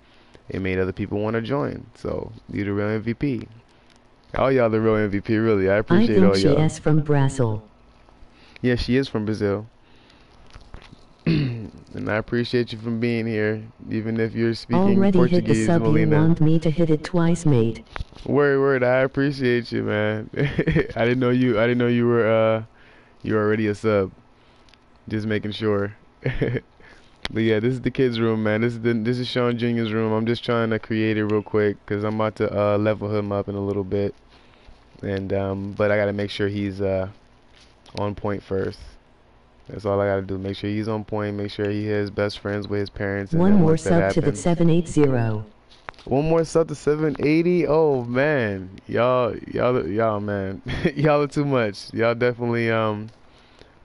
it made other people want to join. So you're the real MVP. All y'all the real MVP, really. I I appreciate think all she y'all. is from Brazil. Yeah, she is from Brazil. and I appreciate you from being here, even if you're speaking Already hit the Portuguese, sub. You want me to hit it twice, mate? Word, word. I appreciate you, man. I didn't know you. I didn't know you were. Uh, you were already a sub. Just making sure. but yeah, this is the kids' room, man. This is the, this is Sean Jr.'s room. I'm just trying to create it real quick because I'm about to uh, level him up in a little bit. and um, but I gotta make sure he's uh on point first. That's all I gotta do. Make sure he's on point. Make sure he has best friends with his parents. One more sub to the 780. One more sub to 780. Oh man, y'all, y'all, y'all, man, y'all are too much. Y'all definitely um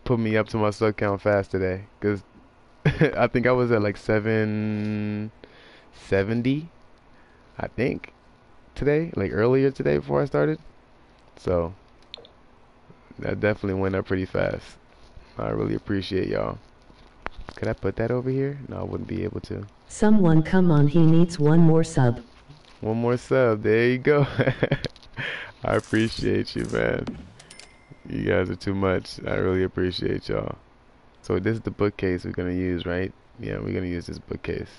put me up to my sub count fast today, cause I think I was at like 770, I think, today, like earlier today before I started. So that definitely went up pretty fast. I really appreciate y'all. Could I put that over here? No, I wouldn't be able to. Someone come on, he needs one more sub. One more sub. There you go. I appreciate you, man. You guys are too much. I really appreciate y'all. So this is the bookcase we're gonna use, right? Yeah, we're gonna use this bookcase.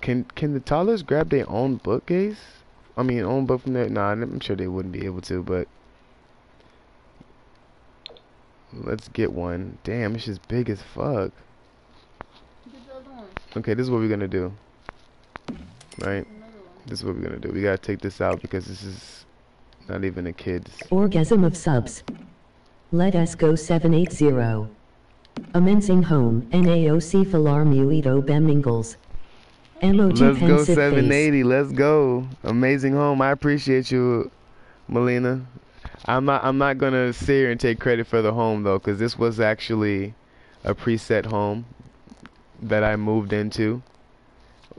Can can the toddlers grab their own bookcase? I mean, own book from there? Nah, I'm sure they wouldn't be able to, but let's get one. Damn, it's just big as fuck. Get the other one. Okay, this is what we're gonna do. Right? This is what we're gonna do. We gotta take this out because this is not even a kid's. Orgasm of subs. Let us go 780. Amensing home, NAOC Falar Muito Bemingles. MOG Let's go pensive face. 780. Let's go. Amazing home. I appreciate you, Melina. I'm not. I'm not gonna sit here and take credit for the home though, because this was actually a preset home that I moved into.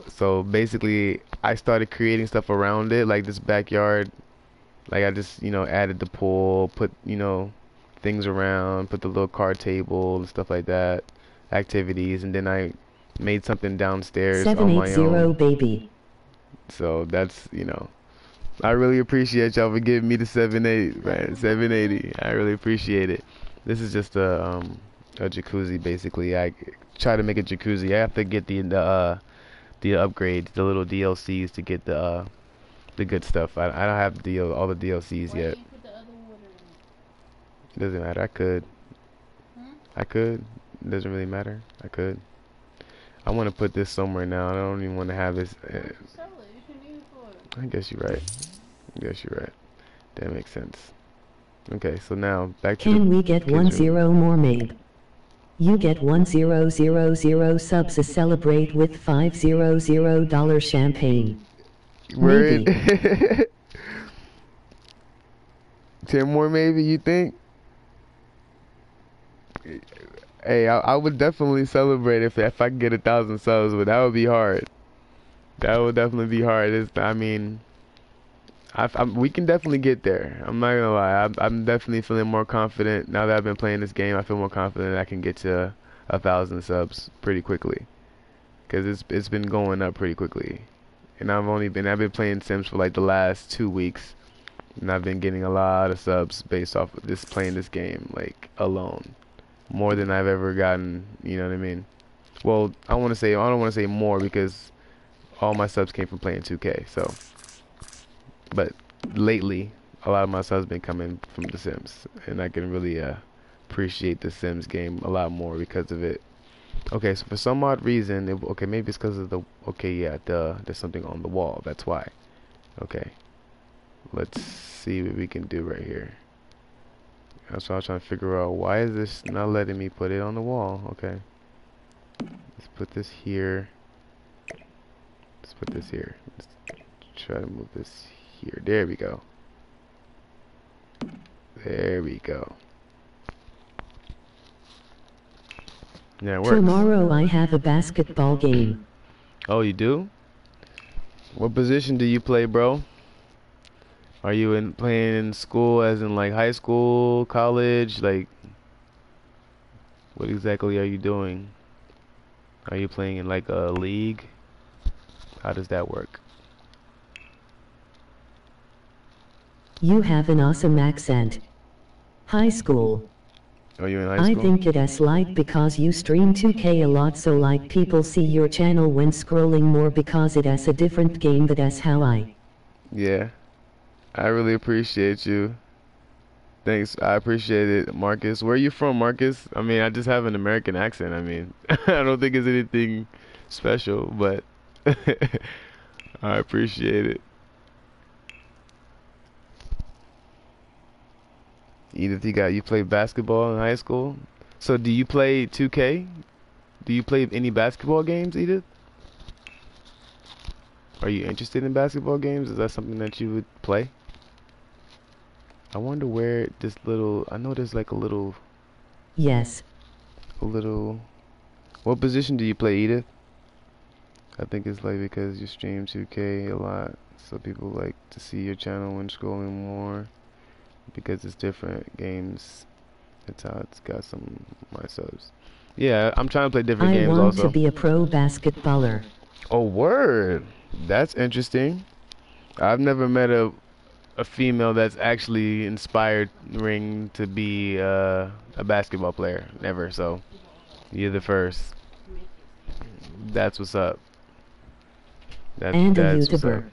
So basically, I started creating stuff around it, like this backyard. Like I just, you know, added the pool, put, you know, things around, put the little card table and stuff like that, activities, and then I made something downstairs on my 780 own. baby. So that's, you know, I really appreciate y'all for giving me the 780, man. 780. I really appreciate it. This is just a um a jacuzzi basically. I try to make a jacuzzi. I have to get the the uh the upgrades, the little DLCs to get the uh the good stuff. I I don't have the DL, all the DLCs Why yet. didn't you put the other water in it? Doesn't matter. I could. Hmm? I could. Doesn't really matter. I could. I want to put this somewhere now. I don't even want to have this. Uh, Sell it. You can use it for it. I guess you're right. I guess you're right. That makes sense. Okay, so now back to Can we get one kitchen. zero more, Mabe? You get one zero zero zero subs to celebrate with five zero zero dollar champagne. Word. Ten more, maybe you think? Hey, I, I would definitely celebrate if if I could get a thousand subs, but that would be hard. That would definitely be hard. It's, I mean, I, I'm, we can definitely get there. I'm not gonna lie. I'm, I'm definitely feeling more confident now that I've been playing this game. I feel more confident I can get to a thousand subs pretty quickly, cause it's it's been going up pretty quickly and I've only been I've been playing Sims for like the last two weeks, and I've been getting a lot of subs based off of this playing this game like alone, more than I've ever gotten. You know what I mean? Well, I want to say I don't want to say more because all my subs came from playing 2K. So, but lately a lot of my subs been coming from The Sims, and I can really uh, appreciate the Sims game a lot more because of it. Okay, so for some odd reason, it, okay, maybe it's because of the, okay, yeah, the, there's something on the wall, that's why. Okay, let's see what we can do right here. That's what I was trying to figure out. Why is this not letting me put it on the wall? Okay. Let's put this here. Let's put this here. Let's try to move this here. There we go. There we go. Yeah, it works. Tomorrow I have a basketball game. Oh, you do? What position do you play, bro? Are you in playing in school, as in like high school, college? Like, what exactly are you doing? Are you playing in like a league? How does that work? You have an awesome accent. High school. Oh, are you in high school? I think it is like because you stream 2K a lot so like people see your channel when scrolling more because it is a different game that is how I. Yeah. I really appreciate you. Thanks. I appreciate it, Marcus. Where are you from, Marcus? I mean, I just have an American accent. I mean, I don't think it's anything special, but I appreciate it. Edith, you got you played basketball in high school. So do you play 2K? Do you play any basketball games, Edith? Are you interested in basketball games? Is that something that you would play? I wonder where this little I know there's like a little Yes. a little what position do you play, Edith? I think it's like because you stream 2K a lot, so people like to see your channel when scrolling more because it's different games. That's how it's got some my subs. Yeah, I'm trying to play different I games want to be a pro basketballer. Oh, word. That's interesting. I've never met a a female that's actually inspired ring to be uh, a basketball player. Never. So you're the first. That's what's up. That, And a. YouTuber.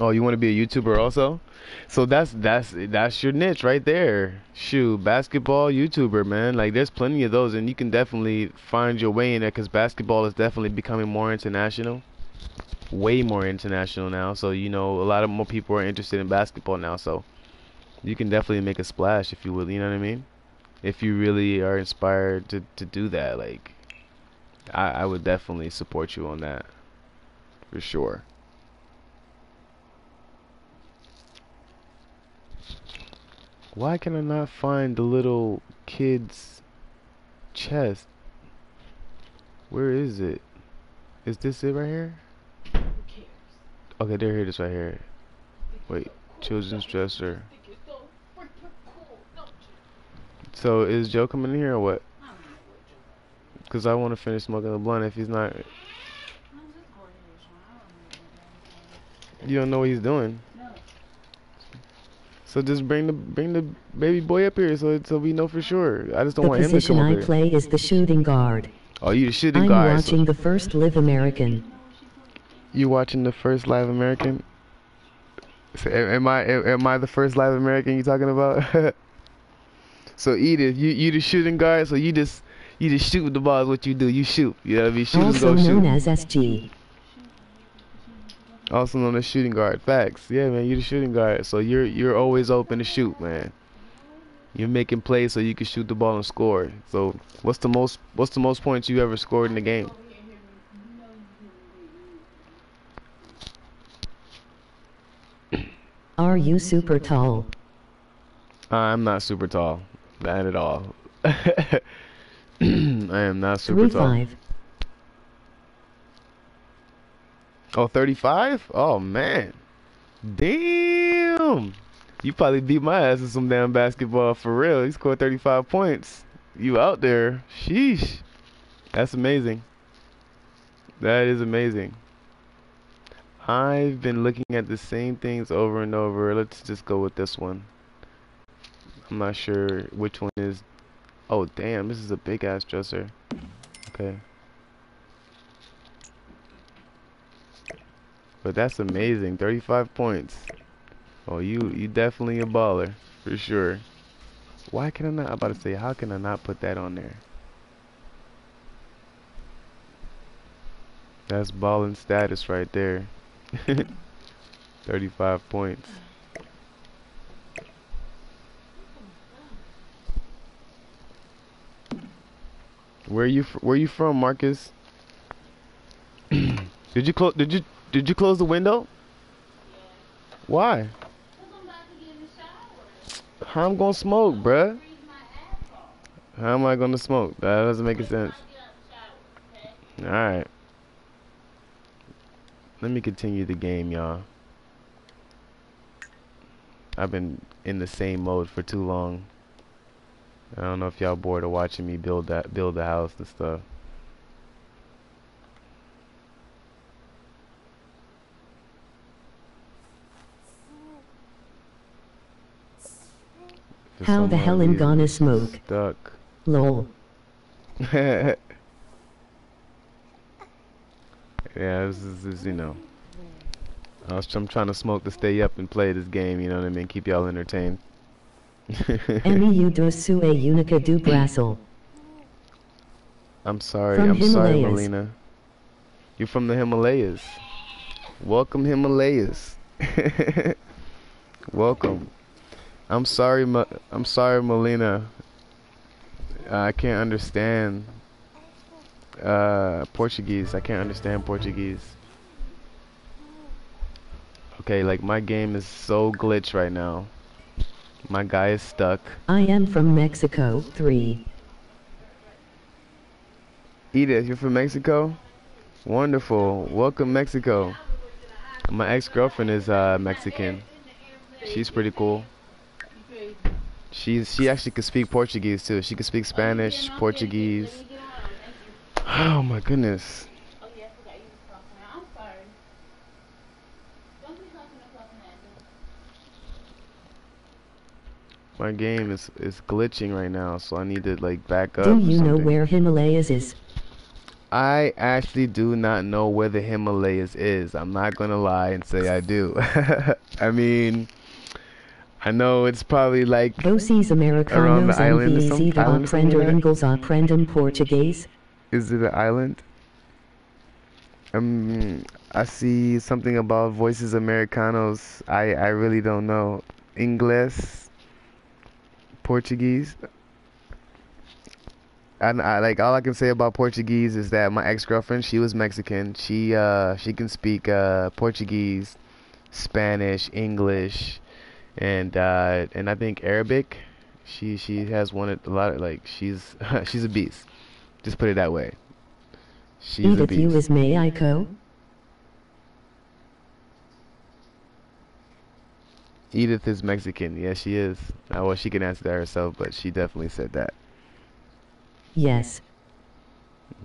Oh, you want to be a YouTuber also? So that's that's that's your niche right there. Shoot, basketball YouTuber, man. Like there's plenty of those, and you can definitely find your way in there because basketball is definitely becoming more international, way more international now. So you know a lot of more people are interested in basketball now. So you can definitely make a splash if you will. You know what I mean? If you really are inspired to to do that, like I I would definitely support you on that for sure. Why can I not find the little kid's chest? Where is it? Is this it right here? Okay, there it is right here. Wait, children's dresser. So is Joe coming in here or what? Cause I want to finish smoking the blunt. If he's not, you don't know what he's doing. So just bring the bring the baby boy up here so so we know for sure. I just don't The want him to position come I up here. play is the shooting guard. Oh, you the shooting I'm guard. watching the first Live American. You watching the first live American? So, am I am I the first live American you talking about? so Edith, you you the shooting guard, so you just you just shoot the ball is what you do. You shoot. You know what I mean? Also go known shoot. as SG. Also known as shooting guard. Facts. Yeah, man, you're the shooting guard. So you're you're always open to shoot, man. You're making plays so you can shoot the ball and score. So what's the most what's the most points you ever scored in the game? Are you super tall? Uh, I'm not super tall. Not at all. I am not super Three tall. five. Oh, 35? Oh, man. Damn. You probably beat my ass in some damn basketball for real. You scored 35 points. You out there. Sheesh. That's amazing. That is amazing. I've been looking at the same things over and over. Let's just go with this one. I'm not sure which one is. Oh, damn. This is a big ass dresser. Okay. But that's amazing. 35 points. Oh, you you definitely a baller for sure. Why can I not? I'm about to say, how can I not put that on there? That's balling status right there. 35 points. Where you where you from, Marcus? Did you close? Did you did you close the window? Why? How I'm gonna smoke, bruh? How am I gonna smoke? That doesn't make a sense. Alright. Let me continue the game, y'all. I've been in the same mode for too long. I don't know if y'all bored of watching me build that build the house and stuff. How the hell am gonna smoke? Stuck. Lol. yeah, this is, this is, you know. I was, I'm trying to smoke to stay up and play this game, you know what I mean? Keep y'all entertained. Emi do sue unica do Brasil. I'm sorry, From I'm sorry, Himalayas. Melina. You're from the Himalayas. Welcome, Himalayas. Welcome. I'm sorry, Ma- I'm sorry, Melina. Uh, I can't understand uh, Portuguese. I can't understand Portuguese. Okay, like my game is so glitch right now. My guy is stuck. I am from Mexico. 3. Edith, you're from Mexico? Wonderful. Welcome, Mexico. My ex-girlfriend is uh, Mexican. She's pretty cool. She's she actually could speak Portuguese too. She could speak Spanish, oh, Portuguese. Oh my goodness. Oh yes, I got you talking. I'm sorry. Don't be talking to fucking that. My game is is glitching right now, so I need to like back up. Do or you know something. where Himalayas is? I actually do not know where the Himalayas is. I'm not gonna lie and say I do. I mean, I know it's probably like Vocês Around the island or enviam island or something aprender like that? inglês aprendem português? Is it an island? Um, I see something about Voices Americanos. I I really don't know. English, Portuguese. And I like all I can say about Portuguese is that my ex-girlfriend, she was Mexican. She uh she can speak uh Portuguese, Spanish, English, and uh and I think Arabic. She she has one of- a lot of like she's she's a beast. Just put it that way. She's a Edith you beast. is Mexico? Edith is Mexican. Yes, she is. Uh, well, she can answer that herself, but she definitely said that. Yes.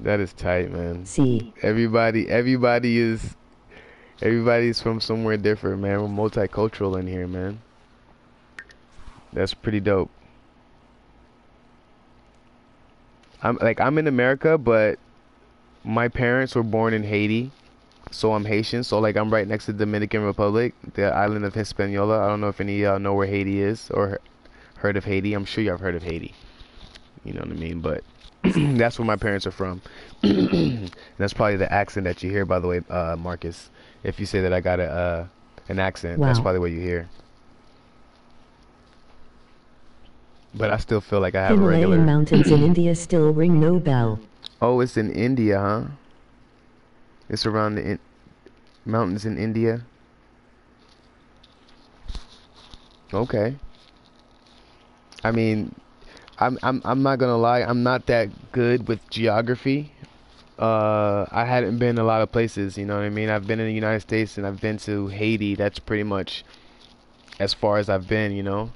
That is tight, man. See. Everybody, everybody is, everybody's from somewhere different, man. We're multicultural in here, man. That's pretty dope. I'm like I'm in America, but my parents were born in Haiti, so I'm Haitian. So like I'm right next to the Dominican Republic, the island of Hispaniola. I don't know if any of y'all know where Haiti is or heard of Haiti. I'm sure y'all have heard of Haiti. You know what I mean? But that's where my parents are from. That's probably the accent that you hear, by the way, uh, Marcus. If you say that I got a uh, an accent, that's probably what you hear. But I still feel like I have a Himalayan regular. mountains in India still ring no bell. Oh, it's in India, huh? It's around the in- mountains in India. Okay. I mean, I'm I'm I'm not gonna lie. I'm not that good with geography. Uh, I hadn't been a lot of places. You know what I mean? I've been in the United States and I've been to Haiti. That's pretty much as far as I've been. You know.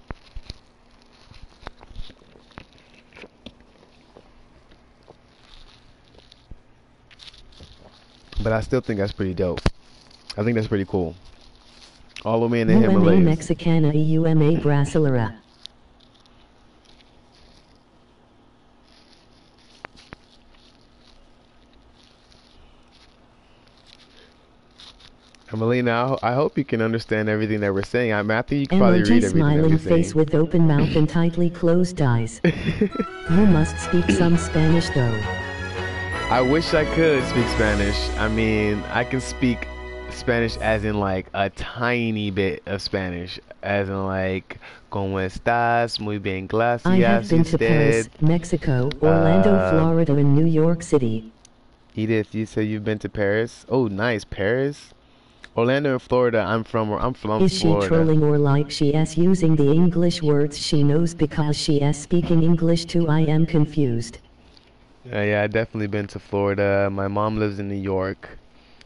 But I still think that's pretty dope. I think that's pretty cool. All the way in the UMA Himalayas. Mexicana UMA Brasileira. Melina, I, ho- I hope you can understand everything that we're saying. I, mean, I think you can probably read everything smiling face with open mouth and tightly closed eyes. you must speak some Spanish though. I wish I could speak Spanish. I mean, I can speak Spanish as in like a tiny bit of Spanish, as in like "Cómo estás? Muy bien, gracias." I have been to Paris. Mexico, Orlando, Uh, Florida, and New York City. Edith, you said you've been to Paris. Oh, nice, Paris. Orlando and Florida. I'm from. I'm from Is she Florida. trolling or like she is using the English words she knows because she is speaking English too? I am confused. Uh, yeah, I definitely been to Florida. My mom lives in New York.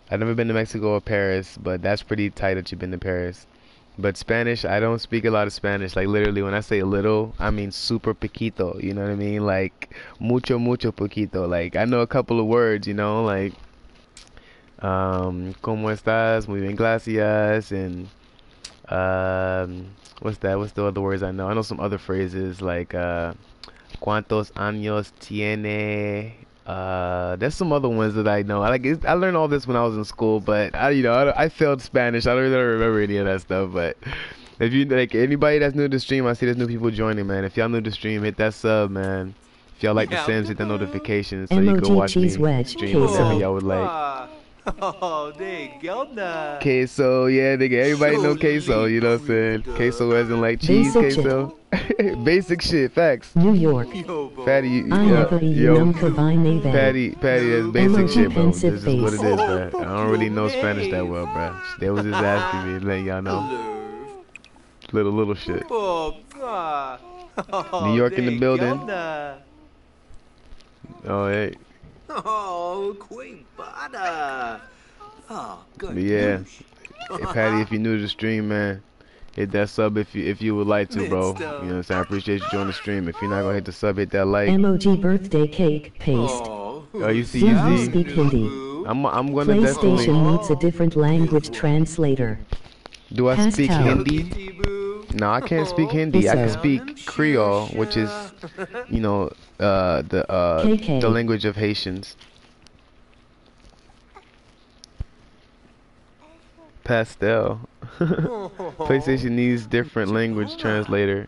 I've never been to Mexico or Paris, but that's pretty tight that you've been to Paris. But Spanish, I don't speak a lot of Spanish. Like literally, when I say a little, I mean super poquito. You know what I mean? Like mucho, mucho poquito. Like I know a couple of words. You know, like um, ¿Cómo estás? Muy bien, gracias. And um, what's that? What's the other words I know? I know some other phrases like uh, ¿Cuántos años tiene? Uh, there's some other ones that I know. I like. I learned all this when I was in school, but I, you know, I, I failed Spanish. I don't really remember any of that stuff. But if you like anybody that's new to the stream, I see there's new people joining, man. If y'all new to the stream, hit that sub, man. If y'all like Yeah. The Sims, hit the notifications so you can watch me cheese wedge, stream whatever y'all would like. Oh, they Gelda. Queso, yeah, nigga. Everybody know queso. You know what I'm saying? Queso isn't like cheese Basic queso. Basic shit. Facts. New York. Yo, boy. Patty, you, yeah, yo, unum kavine Patty, Patty, that's basic shit, bro. This is what it is, bro. I don't really know Spanish that well, bro. They was just asking me, letting y'all know little little shit. Oh, New York in the building. Oh, hey, Oh, Queen Bada. Oh, good. yeah. Hey, Patty, if you're new to the stream, man, hit that sub if you if you would like to, bro. You know what I'm saying? I appreciate you joining the stream. If you're not gonna hit the sub, hit that like. Emoji birthday cake paste. Oh, Oh, you see, Do you you see. speak Hindi? I'm I'm gonna definitely. PlayStation needs a different language translator. Do I speak Pastel. Hindi? No, I can't speak Hindi. I can speak Creole, which is, you know, uh, the uh, KK. the language of Haitians. Pastel. PlayStation needs different language translator.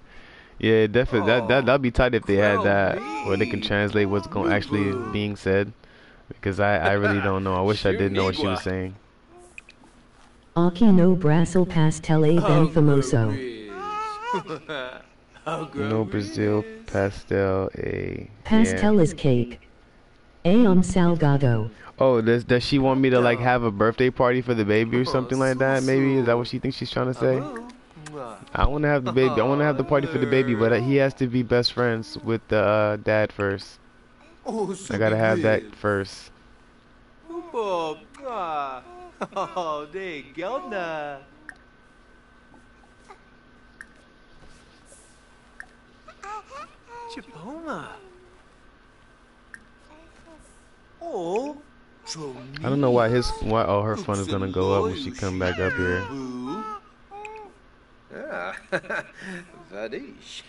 Yeah, definitely. That that that'd be tight if they had that, where they can translate what's going actually being said. Because I I really don't know. I wish I did know what she was saying. Aqui no Brasil pastel e ben famoso. No Brazil pastel a. yeah. Pastel is cake. E um salgado. Oh, does does she want me to like have a birthday party for the baby or something like that? Maybe is that what she thinks she's trying to say? I want to have the baby. I want to have the party for the baby, but uh, he has to be best friends with the uh, dad first. Oh, I gotta have that first. Oh, ah. Oh, they Chipoma. Oh, I don't know why his why oh her fun is gonna go up when she come back up here. Ah, Vadish.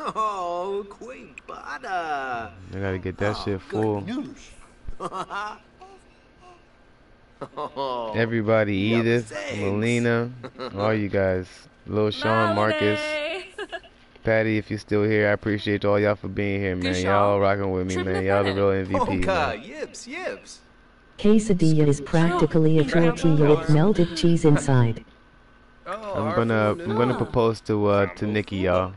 oh, Queen Bada. I gotta get that shit full. Good news. oh, Everybody, Edith, thanks. Melina, all you guys, Lil Sean, Marcus, Patty, if you're still here, I appreciate all y'all for being here, man. Y'all rocking with me, man. Y'all the real MVP. Polka, Man. yips, yips. Quesadilla is practically a tortilla with melted cheese inside. Oh, I'm gonna I'm gonna propose to uh to Nikki, y'all.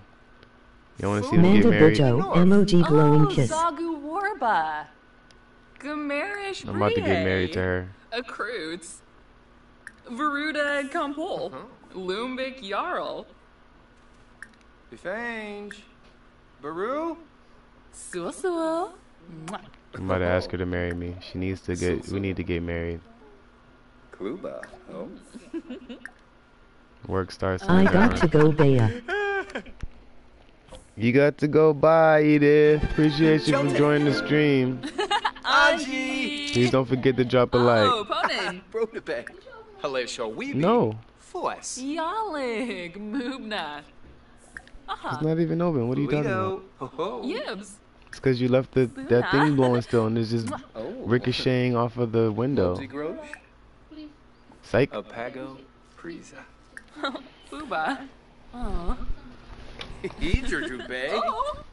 You wanna see them get Manda married? Bujo, emoji glowing oh, kiss. Zagu Warba. Gamerish I'm about to get married to her. Akruts. Veruda Kampol. Uh-huh. Lumbik Jarl. Befange. Baru? Suasua. I'm about to ask her to marry me. She needs to get. We need to get married. Kluba. Oh. Work starts. I tomorrow. got to go Bea. You got to go. Bye, Edith. Appreciate you for joining the stream. Anji! Please don't forget to drop a oh, like. Oh, Ponin. Brodebeck. Hello, shall we be? No, Force. Yalig. Moobna. it's not even open. What are you talking about? Ho ho. Yibs. It's because you left the that thing blowing still, and it's just Oh. ricocheting off of the window. Multigrosh. Psych. Apago. Prisa. Fuba. Oh. Idrujube. Oh.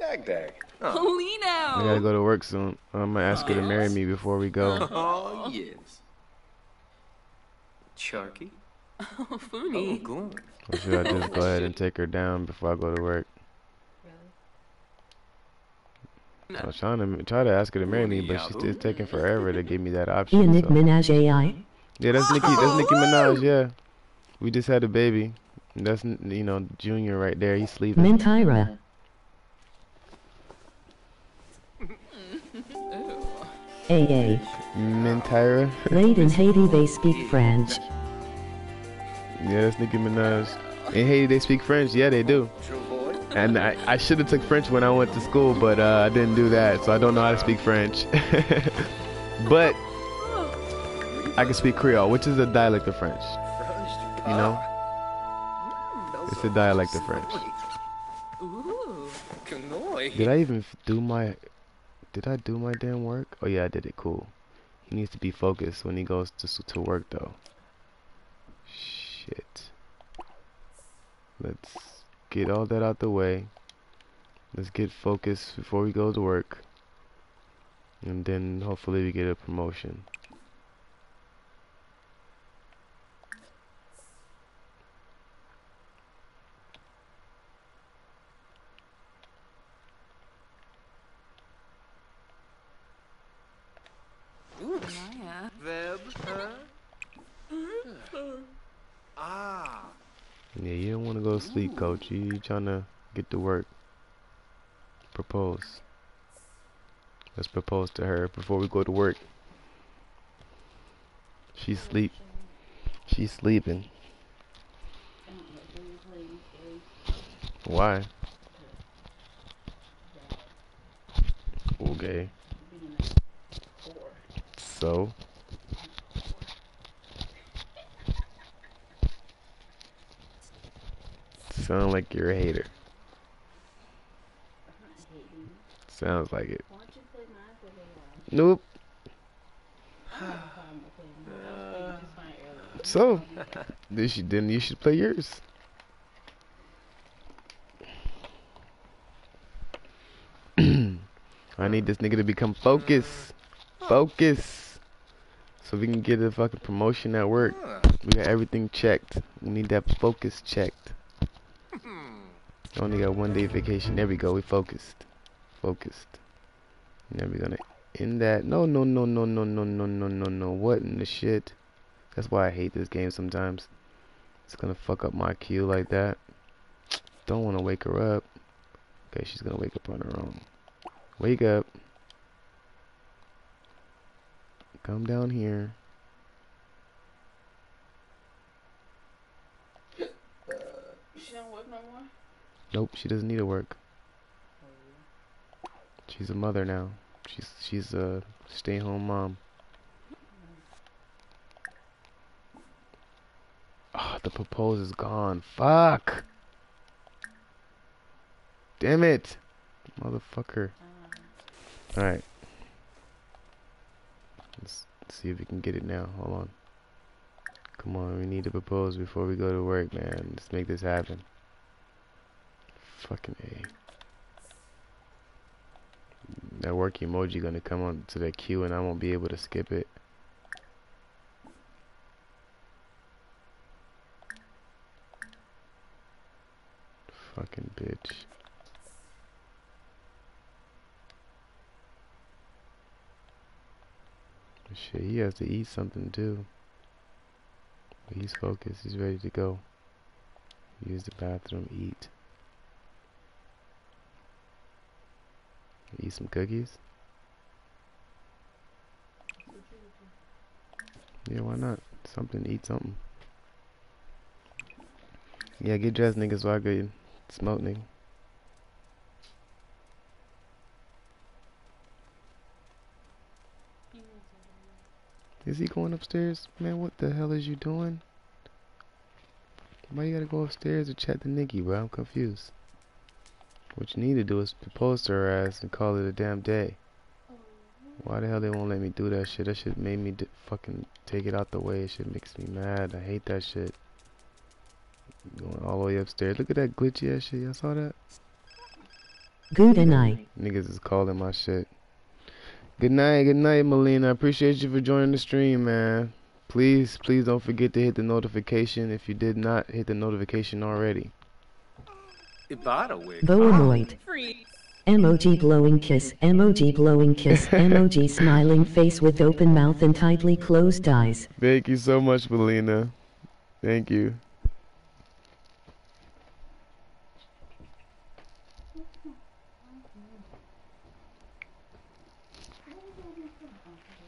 Dag dag. Oh. I gotta go to work soon. I'm gonna ask her to marry me before we go. Oh, yes. Charky. Oh, Oh, Funi. good. Or should I just go ahead and take her down before I go to work? really I was trying to try to ask her to marry me, but she's it's taking forever to give me that option. Ian Nick so- Minaj AI. Yeah, that's Nicki. That's Nicki Minaj. Yeah, we just had a baby. That's you know Junior right there. He's sleeping. Mentira. AA. Mentira. Late in Haiti they speak French. Yeah, that's Nicki Minaj. In Haiti they speak French. Yeah, they do. And I, I should have took French when I went to school, but uh, I didn't do that, so I don't know how to speak French. but I can speak Creole, which is a dialect of French. You know, it's a dialect of French. Did I even do my? Did I do my damn work? Oh yeah, I did it. Cool. He needs to be focused when he goes to to work though. Shit. Let's get all that out the way. Let's get focused before we go to work. and then hopefully we get a promotion. Ah. Yeah, you don't want to go to sleep, coach. You, you trying to get to work. Propose. Let's propose to her before we go to work. She's sleep. She's sleeping. Why? Okay. So. Sound like you're a hater. Sounds like it. Nope. So, this you then you should play yours. I need this nigga to become focused. Focus. So we can get a fucking promotion at work. We got everything checked. We need that focus checked. Only got one day vacation. There we go. We focused. Focused. Now we're gonna end that. No, no, no, no, no, no, no, no, no, no. What in the shit? That's why I hate this game sometimes. It's gonna fuck up my queue like that. Don't wanna wake her up. Okay, she's gonna wake up on her own. Wake up. Come down here. She don't work no more? Nope, she doesn't need to work. She's a mother now. She's she's a stay-home mom. Ah, the propose is gone. Fuck. Damn it, motherfucker. All right. Let's see if we can get it now. Hold on. Come on, we need to propose before we go to work, man. Let's make this happen. Fucking A. That work emoji gonna come on to the queue and I won't be able to skip it. Fucking bitch. Shit, he has to eat something too. But he's focused, he's ready to go. Use the bathroom, eat. Eat some cookies? Yeah, why not? Something, eat something. Yeah, get dressed, niggas, so I could smoke, nigga. Is he going upstairs? Man, what the hell is you doing? Why you gotta go upstairs to chat to Nikki, bro? I'm confused. What you need to do is propose to her ass and call it a damn day. Why the hell they won't let me do that shit? That shit made me d fucking take it out the way. It shit makes me mad. I hate that shit. Going all the way upstairs. Look at that glitchy ass shit. Y'all saw that? Good night. Niggas is calling my shit. Good night, good night, Melina. I appreciate you for joining the stream, man. Please, please don't forget to hit the notification if you did not hit the notification already. Ibada Boamoid. Free. Emoji blowing kiss. Emoji blowing kiss. Emoji smiling face with open mouth and tightly closed eyes. Thank you so much, Melina. Thank you.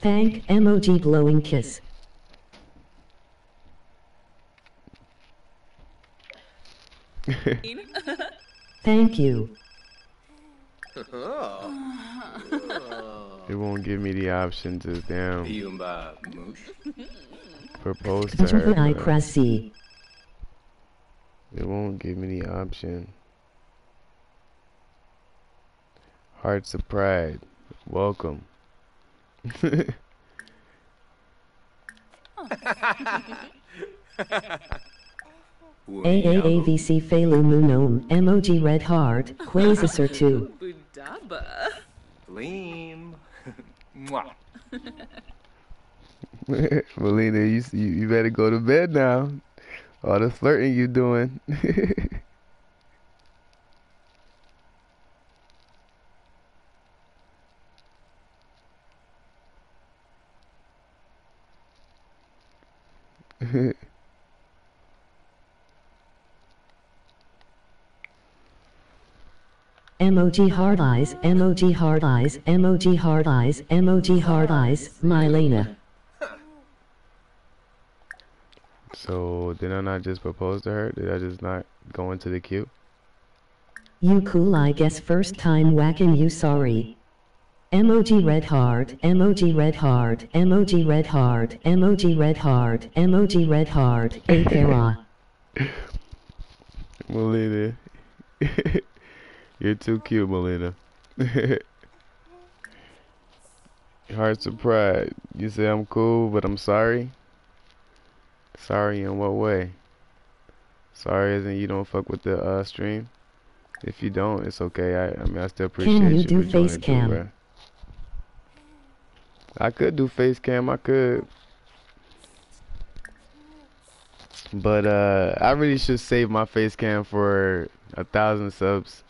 Thank emoji blowing kiss. Thank you. It won't give me the option to damn Yumba moosh. propose to her. Juvenile but Cressy. It won't give me the option. Hearts of Pride. Welcome. AAAVC Felu Munom. Emoji red heart. Quasisor 2. Budaba. Gleam. Mwah. Melina, you, you you better go to bed now. All the flirting you doing. Emoji hard eyes, emoji hard eyes, emoji hard eyes, emoji hard eyes, Mylena. so did I not just propose to her? Did I just not go into the queue? You cool I guess first time whacking you sorry. Emoji red heart, emoji red heart, emoji red heart, emoji red heart, emoji red heart, a para. Melina. You're too cute, Melina. Hearts of pride. You say I'm cool, but I'm sorry? Sorry in what way? Sorry isn't you don't fuck with the uh, stream? If you don't, it's okay. I, I mean, I still appreciate you you do face cam? I could do face cam. I could. But uh, I really should save my face cam for a thousand subs.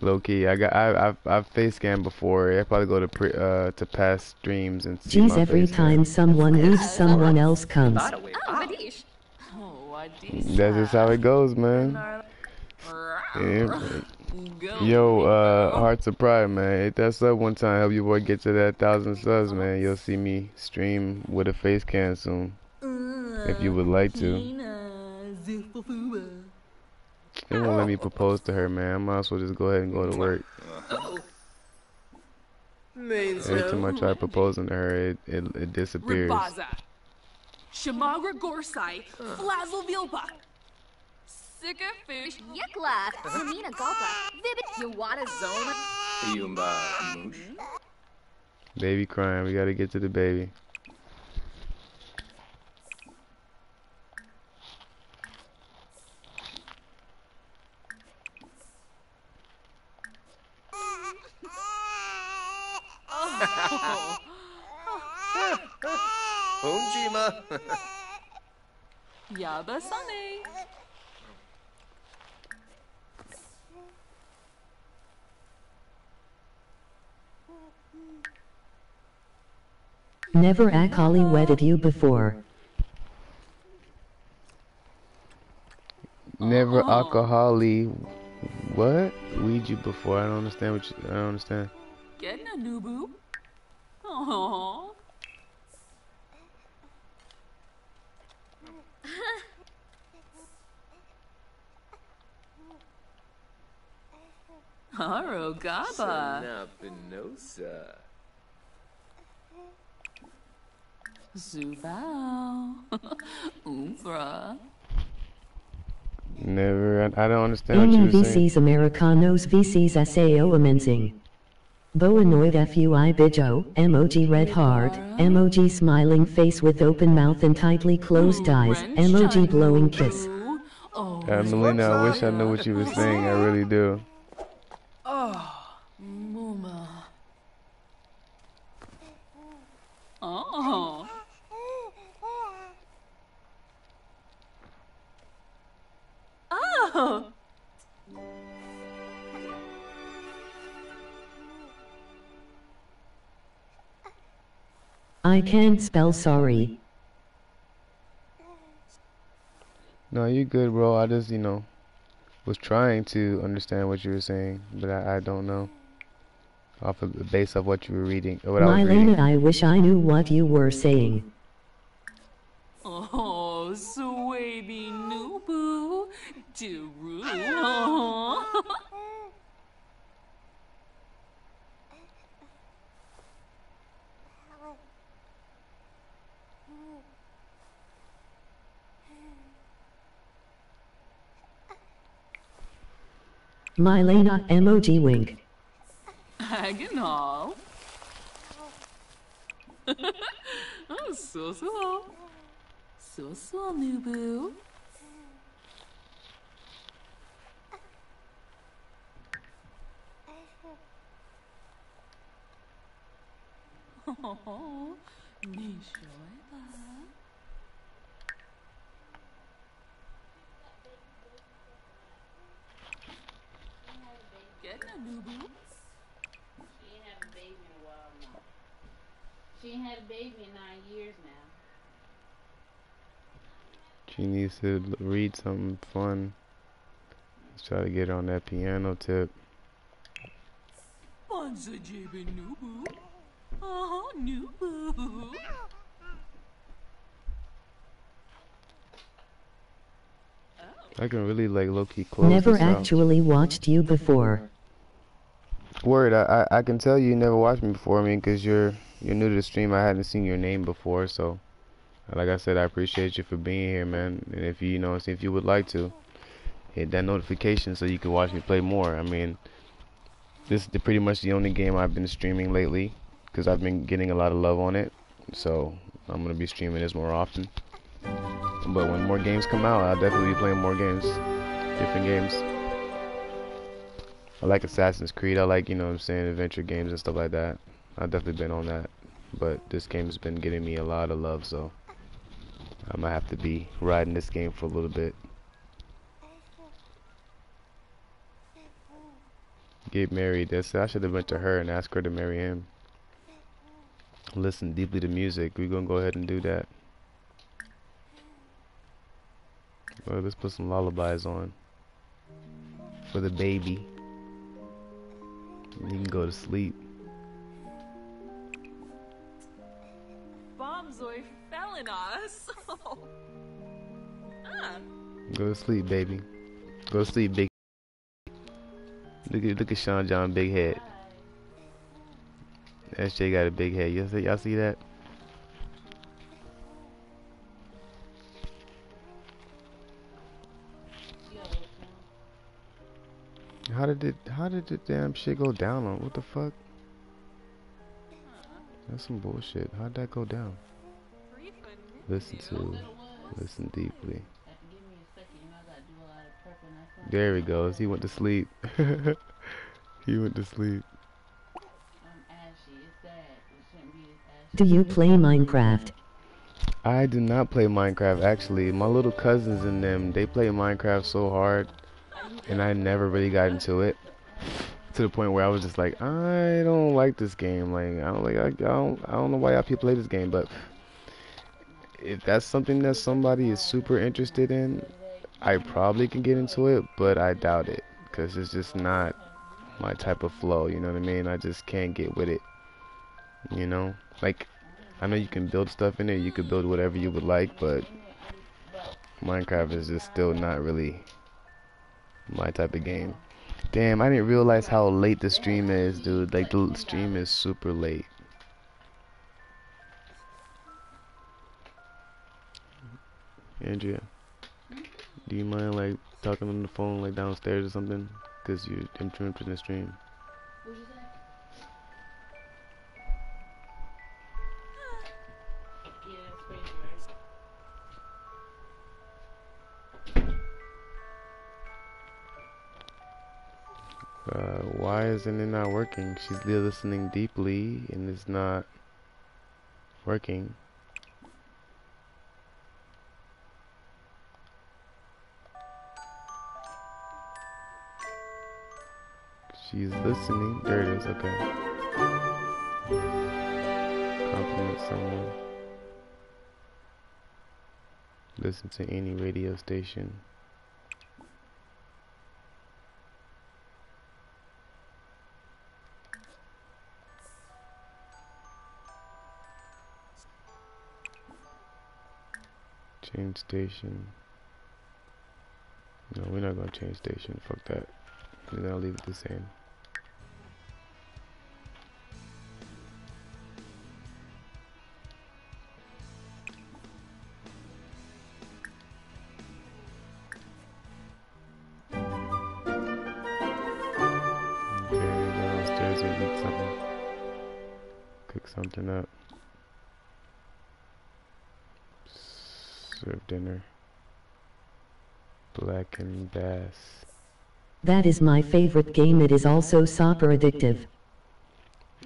Low key, I got I I've, I've face cam before. I probably go to pre, uh to past streams and see Geez, my every face cam. time someone leaves, someone else comes. Oh, Radish. Oh, Adisa. That's just how it goes, man. Yeah. Yo, uh, Hearts of Pride, man. Hit that sub one time. Help your boy get to that thousand subs, man. You'll see me stream with a face cam soon, if you would like to. They won't let me propose to her, man. I might as well just go ahead and go to work. Every time I try proposing to her, it it, it disappears. Rabaza. Shamagra Gorsai. Flazzle Vilpa. Sika Fish. Yikla, Zamina Gulpa, Vibit, Yawada Zona. Yumba moosh. Baby crying. We gotta get to the baby. Homjima. Yaba Sane. Never actually wedded you before. Never Oh. alcoholy. What? Weed you before? I don't understand what you. I don't understand. Getna Nubu. Oh. Haro Gaba. Sanapinosa. Zubao. Umbra. Never. I, I don't understand what you Amy were saying. VCs Americanos VCs SAO amazing. Boanoid FUI Bijo, emoji red heart, emoji smiling face with open mouth and tightly closed eyes, emoji blowing kiss. Oh. Uh, Melina, I wish I knew what you were saying. I really do. I can't spell sorry. No, you're good, bro. I just, you know, was trying to understand what you were saying, but I, I don't know. Off of the base of what you were reading, or what I was reading. Mylena, I wish I knew what you were saying. Oh, Swaby Nubu. Deru. Oh. Mylena, emoji wink. Agonal. oh, so so. So so, Nubu. 哦，你说吧。Get the new boo. She ain't had a baby in a while now. She ain't had a baby in nine years now. She needs to read something fun. Let's try to get her on that piano tip. Bonza JB new boo. Oh, new boo. I can really like low key close Never this out. actually watched you before. Word, I, I I can tell you never watched me before. I mean, cause you're you're new to the stream. I hadn't seen your name before, so like I said, I appreciate you for being here, man. And if you you know, if you would like to hit that notification so you can watch me play more. I mean, this is the, pretty much the only game I've been streaming lately, cause I've been getting a lot of love on it. So I'm gonna be streaming this more often. But when more games come out, I'll definitely be playing more games, different games. I like Assassin's Creed. I like, you know what I'm saying, adventure games and stuff like that. I've definitely been on that. But this game's been getting me a lot of love, so I'm gonna have to be riding this game for a little bit. Get married. That's I should have went to her and asked her to marry him. Listen deeply to music. We're gonna go ahead and do that. Well, let's put some lullabies on for the baby. You can go to sleep. Bombzoy fell in us. ah. Go to sleep, baby. Go to sleep, big. Look at look at Sean John, big head. SJ got a big head. Y'all see, y'all see that? How did it? How did the damn shit go down on? What the fuck? That's some bullshit. How'd that go down? Listen to, listen deeply. Have to give me a second. You know, I gotta do a lot of prepping. That's not There he goes. He went to sleep. he went to sleep. I'm ashy. It's sad. It shouldn't be this ashy. Do you play Minecraft? I do not play Minecraft actually. My little cousins and them, they play Minecraft so hard and I never really got into it. To the point where I was just like, I don't like this game. Like I don't like I, don't I don't know why y'all people play this game, but if that's something that somebody is super interested in, I probably can get into it, but I doubt it cuz it's just not my type of flow, you know what I mean? I just can't get with it. You know? Like I know you can build stuff in it, you could build whatever you would like, but Minecraft is just still not really my type of game. Damn, I didn't realize how late the stream is, dude. Like the stream is super late. Andrea, do you mind like talking on the phone like downstairs or something? Cause you're interrupting the stream. Uh, why isn't it not working? She's listening deeply and it's not working. She's listening. There it is. Okay. Compliment someone. Listen to any radio station. Change station. No, we're not gonna change station. Fuck that. We're gonna leave it the same. Okay, downstairs and eat something. Cook something up. Serve dinner. And bass. That is my favorite game. It is also super addictive.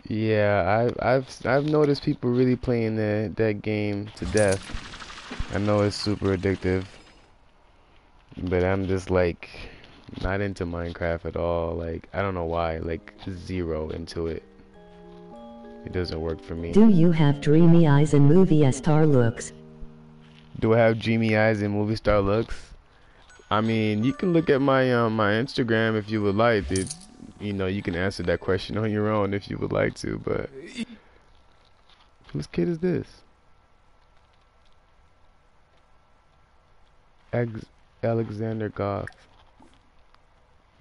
Yeah, I, I've I've noticed people really playing that that game to death. I know it's super addictive, but I'm just like not into Minecraft at all. Like I don't know why, like zero into it. It doesn't work for me. Do you have dreamy eyes and movie star looks? Do I have dreamy eyes and movie star looks? I mean, you can look at my um my Instagram if you would like. It, you know, you can answer that question on your own if you would like to. But whose kid is this? Ex Alexander Goff.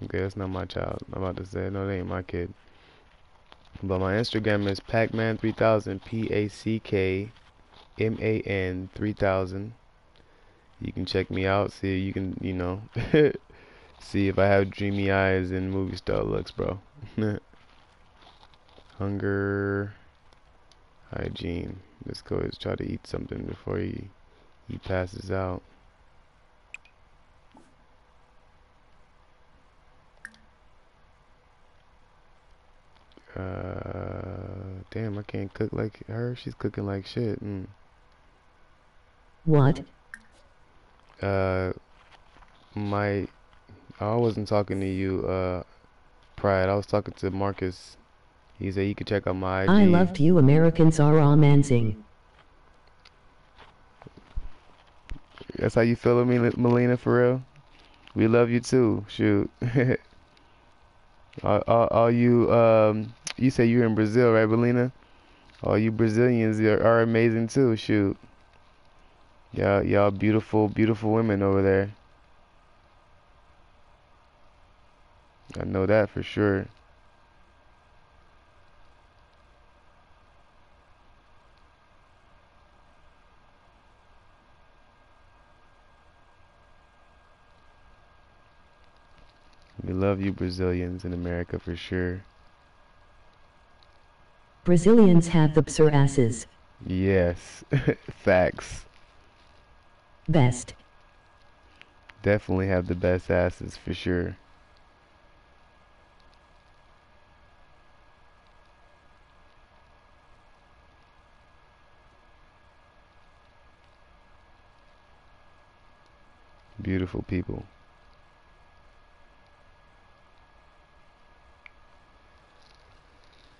Okay, that's not my child. I'm about to say no, that ain't my kid. But my Instagram is Packman3000. P A C K M A N 3000. You can check me out. See, you can, you know, see if I have dreamy eyes and movie star looks, bro. Hunger, hygiene. Let's go. Let's try to eat something before he he passes out. Uh, damn, I can't cook like her. She's cooking like shit. Mm. What? Uh my I wasn't talking to you uh Pride. I was talking to Marcus. He said you could check out my IG. I loved you Americans are amazing. That's how you feel me, Melina, for real? We love you too. Shoot. all you um you say you're in Brazil, right, Melina? All you Brazilians are, are amazing too. Shoot. Y'all, y'all beautiful, beautiful women over there. I know that for sure. We love you Brazilians in America for sure. Brazilians have the psir asses. Yes, facts. Best. Definitely have the best asses for sure. Beautiful people.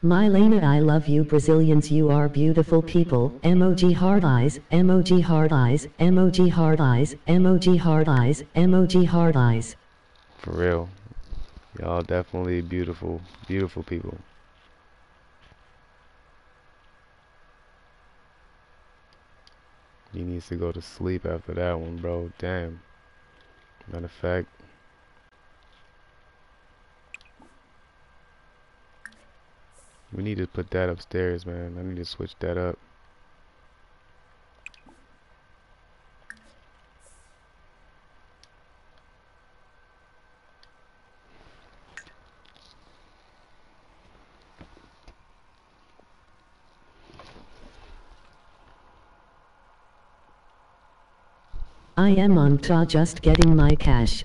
Mylena I love you Brazilians you are beautiful people, emoji hard eyes, emoji hard eyes, emoji hard eyes, emoji hard eyes, emoji hard eyes. For real. Y'all definitely beautiful, beautiful people. He needs to go to sleep after that one, bro. Damn. Matter of fact, We need to put that upstairs, man. I need to switch that up. I am on GTA just getting my cash.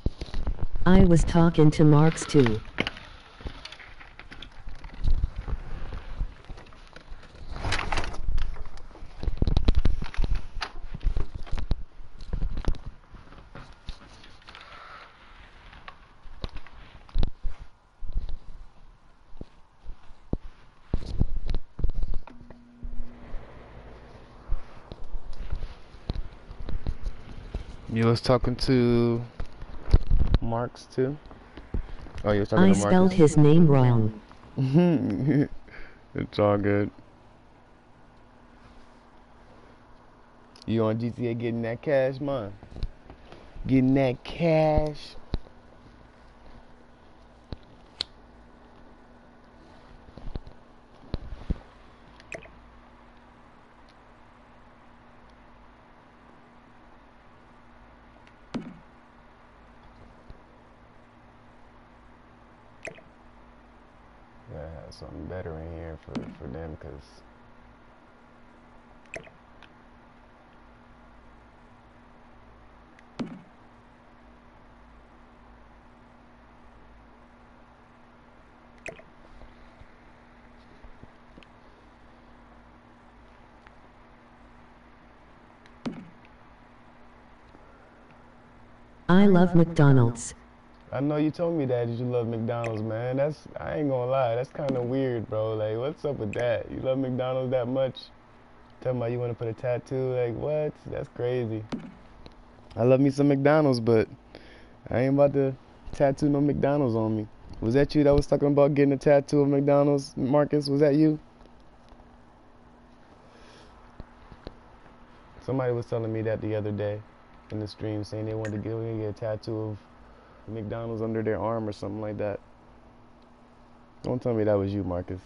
I was talking to Marks too. Was talking to Marks too? Oh, you was talking I to spelled his name wrong. it's all good. You on GTA getting that cash, man? Getting that cash. Gotta have something better in here for, for them, cause I love McDonald's. I know you told me that, you love McDonald's, man. That's I ain't gonna lie, that's kind of weird, bro. Like, what's up with that? You love McDonald's that much? Talking about you want to put a tattoo? Like, what? That's crazy. I love me some McDonald's, but I ain't about to tattoo no McDonald's on me. Was that you that was talking about getting a tattoo of McDonald's, Marcus? Was that you? Somebody was telling me that the other day in the stream, saying they wanted to get, get a tattoo of McDonald's under their arm or something like that. Don't tell me that was you, Marcus.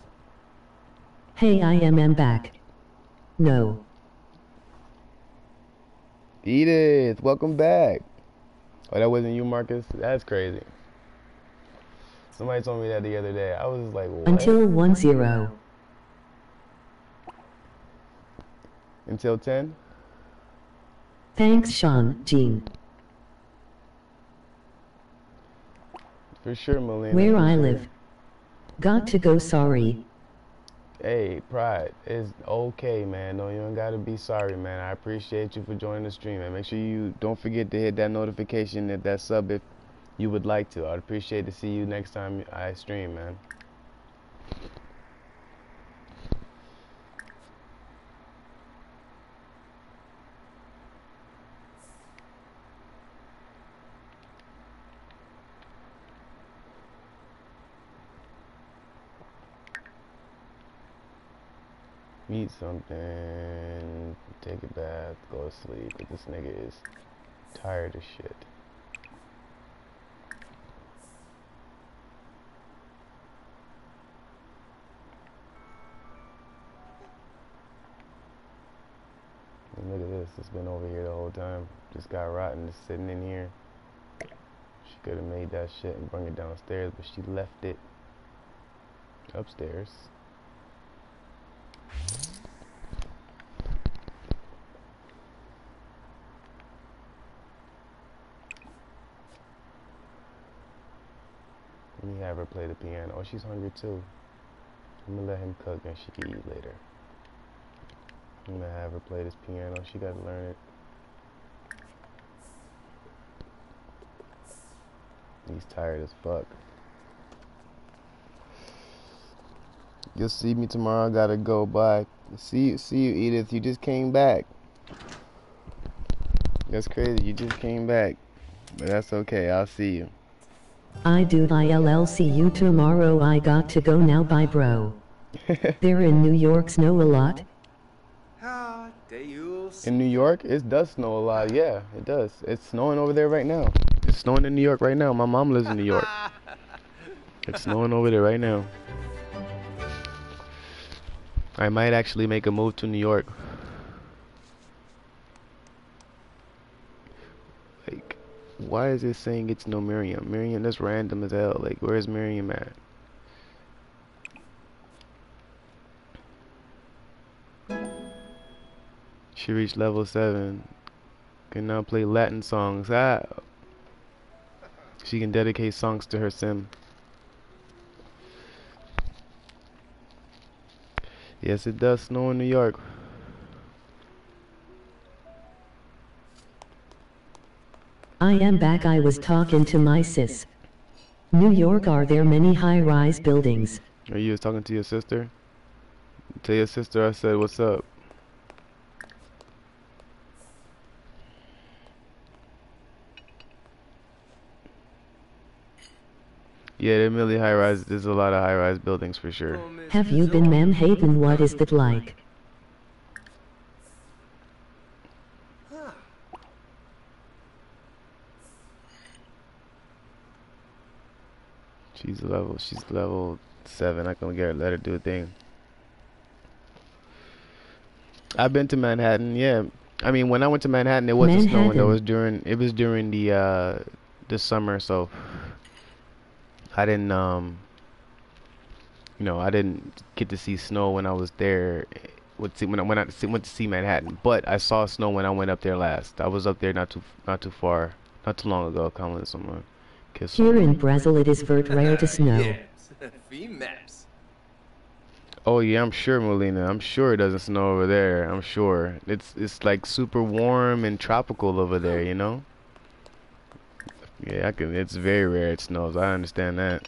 Hey, I am am back. No. Edith, welcome back. Oh, that wasn't you, Marcus? That's crazy. Somebody told me that the other day. I was like, what? Until 1 0. Until 10? Thanks, Sean, Jean. For sure, Melina. Where I live. Got to go, sorry. Hey, Pride, it's okay, man. No, you don't gotta be sorry, man. I appreciate you for joining the stream, and make sure you don't forget to hit that notification if that sub if you would like to. I'd appreciate to see you next time I stream, man. Eat something, take a bath, go to sleep. But this nigga is tired as shit. And look at this, it's been over here the whole time. Just got rotten, just sitting in here. She could have made that shit and bring it downstairs, but she left it upstairs. Let me have her play the piano. Oh, she's hungry too. I'm gonna let him cook and she can eat later. I'm gonna have her play this piano. She gotta learn it. He's tired as fuck. You'll see me tomorrow. I gotta go. Bye. See you, see you, Edith. You just came back. That's crazy. You just came back, but that's okay. I'll see you. I do ILL see you tomorrow. I got to go now. Bye, bro. There in New York snow a lot. In New York, it does snow a lot. Yeah, it does. It's snowing over there right now. It's snowing in New York right now. My mom lives in New York. It's snowing over there right now. I might actually make a move to New York. Like, why is it saying it's no Miriam? Miriam, that's random as hell. Like, where's Miriam at? She reached level 7. Can now play Latin songs. Ah. She can dedicate songs to her sim. Yes, it does snow in New York. I am back. I was talking to my sis. New York, are there many high rise buildings? Are you talking to your sister? Tell your sister I said what's up. Yeah, they're really high rise. There's a lot of high rise buildings for sure. Have you been Manhattan? What is that like? She's level. She's level seven. I can get her. Let her do a thing. I've been to Manhattan. Yeah, I mean when I went to Manhattan, it wasn't snowing. It was during. It was during the uh, the summer, so I didn't um. You know, I didn't get to see snow when I was there. With when I when I went to see Manhattan, but I saw snow when I went up there last. I was up there not too not too far, not too long ago. Calling someone, kiss Here someone. in Brazil, it is very rare to snow. Yes. Fee maps. Oh yeah, I'm sure, Molina. I'm sure it doesn't snow over there. I'm sure. It's it's like super warm and tropical over there, you know? Yeah, I can. It's very rare it snows. I understand that.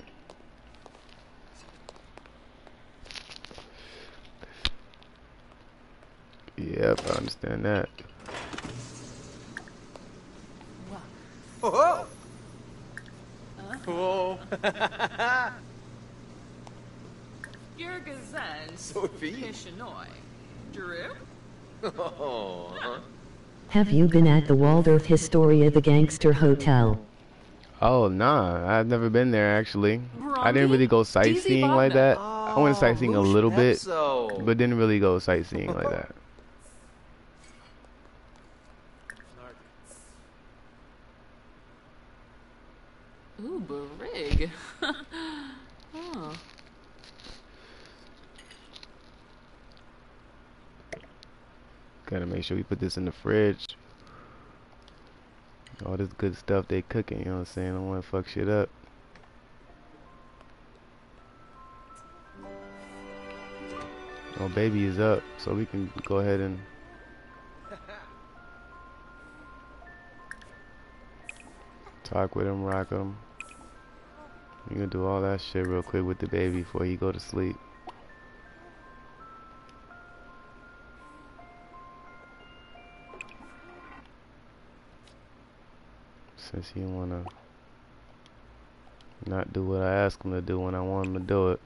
Yep, I understand that. Oh! Oh! Yergazan Kishinoi. Drip? Oh! Have you been at the Waldorf Astoria the Gangster Hotel? Oh nah, I've never been there actually. I didn't really go sightseeing like that. I went Oh, sightseeing a little bit, Epso. but didn't really go sightseeing like that. Ooh, Barig. oh. Gotta make sure we put this in the fridge. All this good stuff they cooking, you know what I'm saying? I don't wanna fuck shit up. Oh, baby is up, so we can go ahead and talk with him, rock him. We gonna do all that shit real quick with the baby before he go to sleep. Since he wanna not do what I ask him to do when I want him to do it.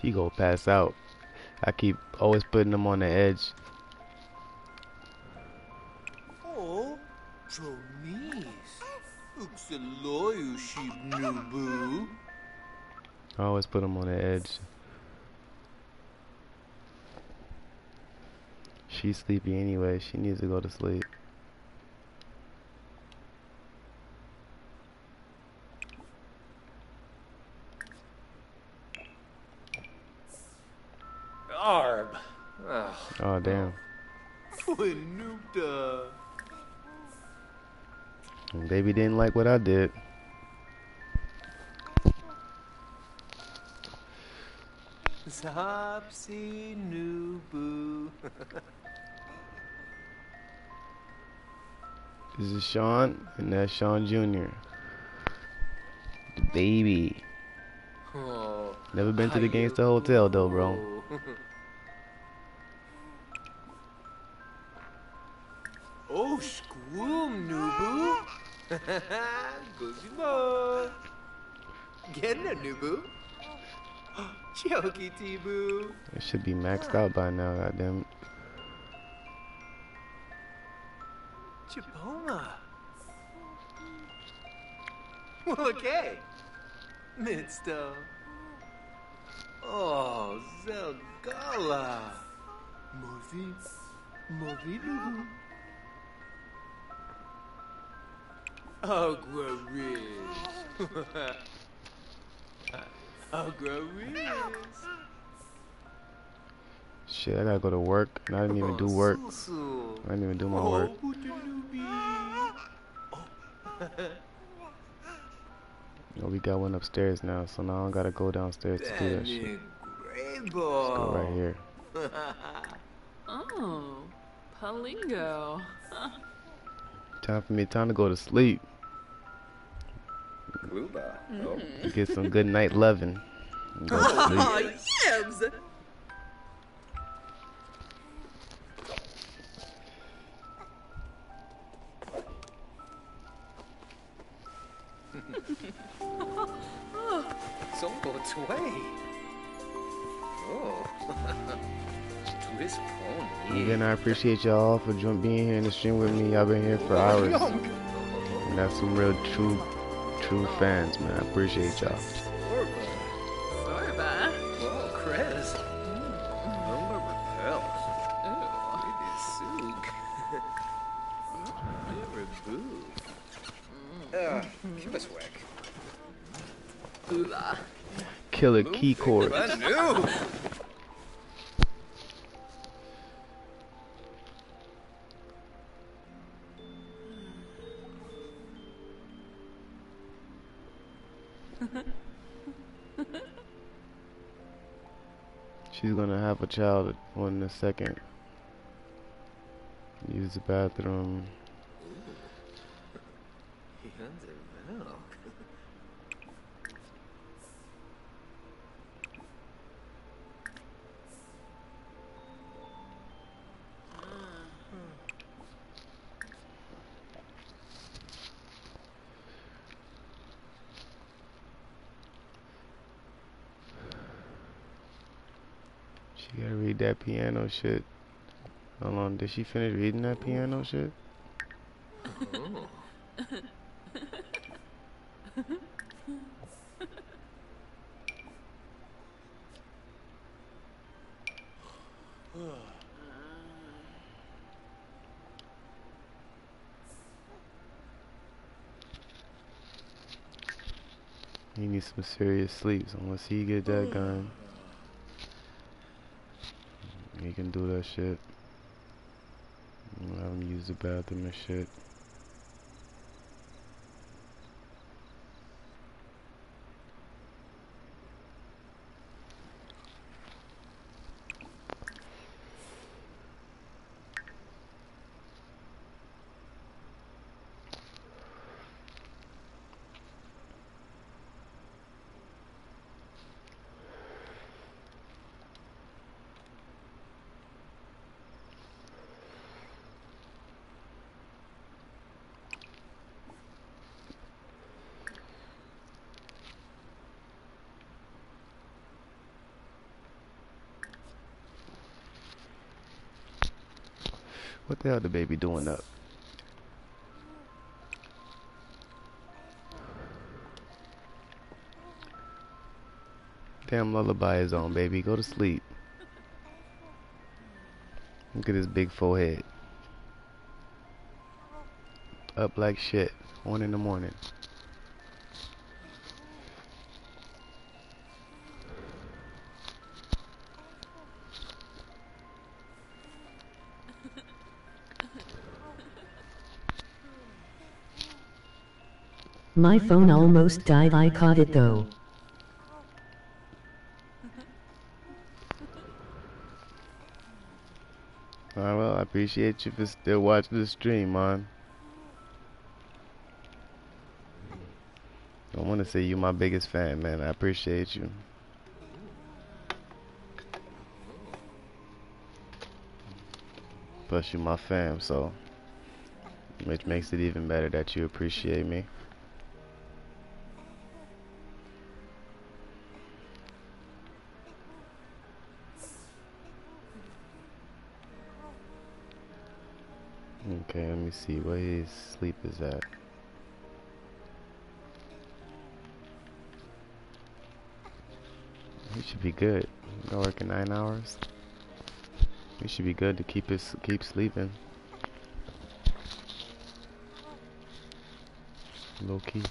He go pass out. I keep always putting him on the edge. Oh, Jonis. Uxaloyu sheep nubu. I always put him on the edge. She's sleepy anyway. She needs to go to sleep. Arb. Oh, Oh damn. Baby didn't like what I did. Zapsi nubu. This is Sean, and that's Sean Jr. The baby. Oh. Never been to the Gangsta Hotel though, bro. Oh, squoom nubu. Guzimo. Get a nubu. Choki tibu. It should be maxed out by now, goddamn. Chipoma. Okay. Midsto. Oh, Zelgala. Movi. Movi Lugu. Agua Riz. Agua. Shit, I gotta go to work, and I didn't even do work. I didn't even do my work. Oh, Budalubi. We got one upstairs now, so now I gotta go downstairs to do that shit. Danny Let's go right here. Oh. Palingo. Time for me, time to go to sleep. Gruba. Oh. Mm-hmm. Get some good night loving. Go. Oh, yibs! Tway. Oh. Twist pony. Again, I appreciate y'all for being here in the stream with me. Y'all been here for hours. And that's some real true, true fans, man. I appreciate y'all. Killer key chords. She's gonna have a child in a second. Use the bathroom. Hyunze wel. She gotta read that piano shit. Hold on, did she finish reading that piano shit? He needs some serious sleep, so once he get that gun, he can do that shit. Have him use the bathroom and shit. What the hell the baby doing up? Damn lullaby is on, baby. Go to sleep. Look at his big forehead. Up like shit. One in the morning. My phone almost died. I caught it though. Alright, well, I appreciate you for still watching the stream, man. I want to say you my biggest fan, man. I appreciate you. Plus, you my fam, so which makes it even better that you appreciate me. See where his sleep is at. He should be good. Go working nine hours. He should be good to keep his keep sleeping. Low key.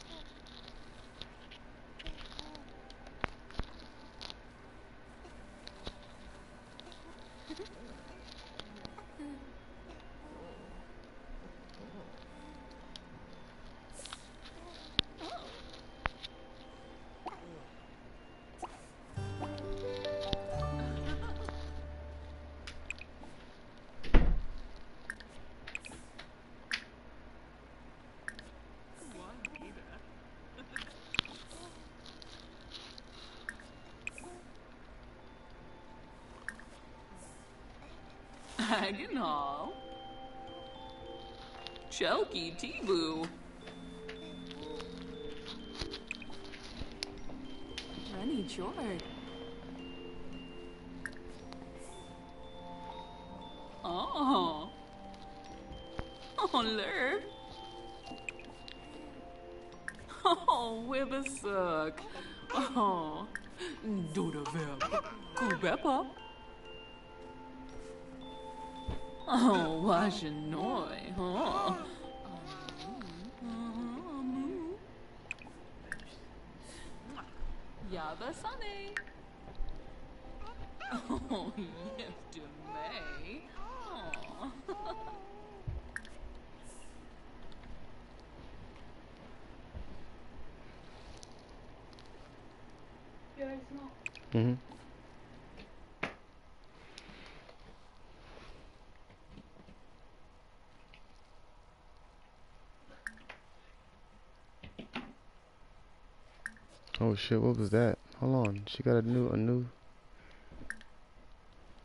Oh shit, what was that? Hold on, she got a new, a new.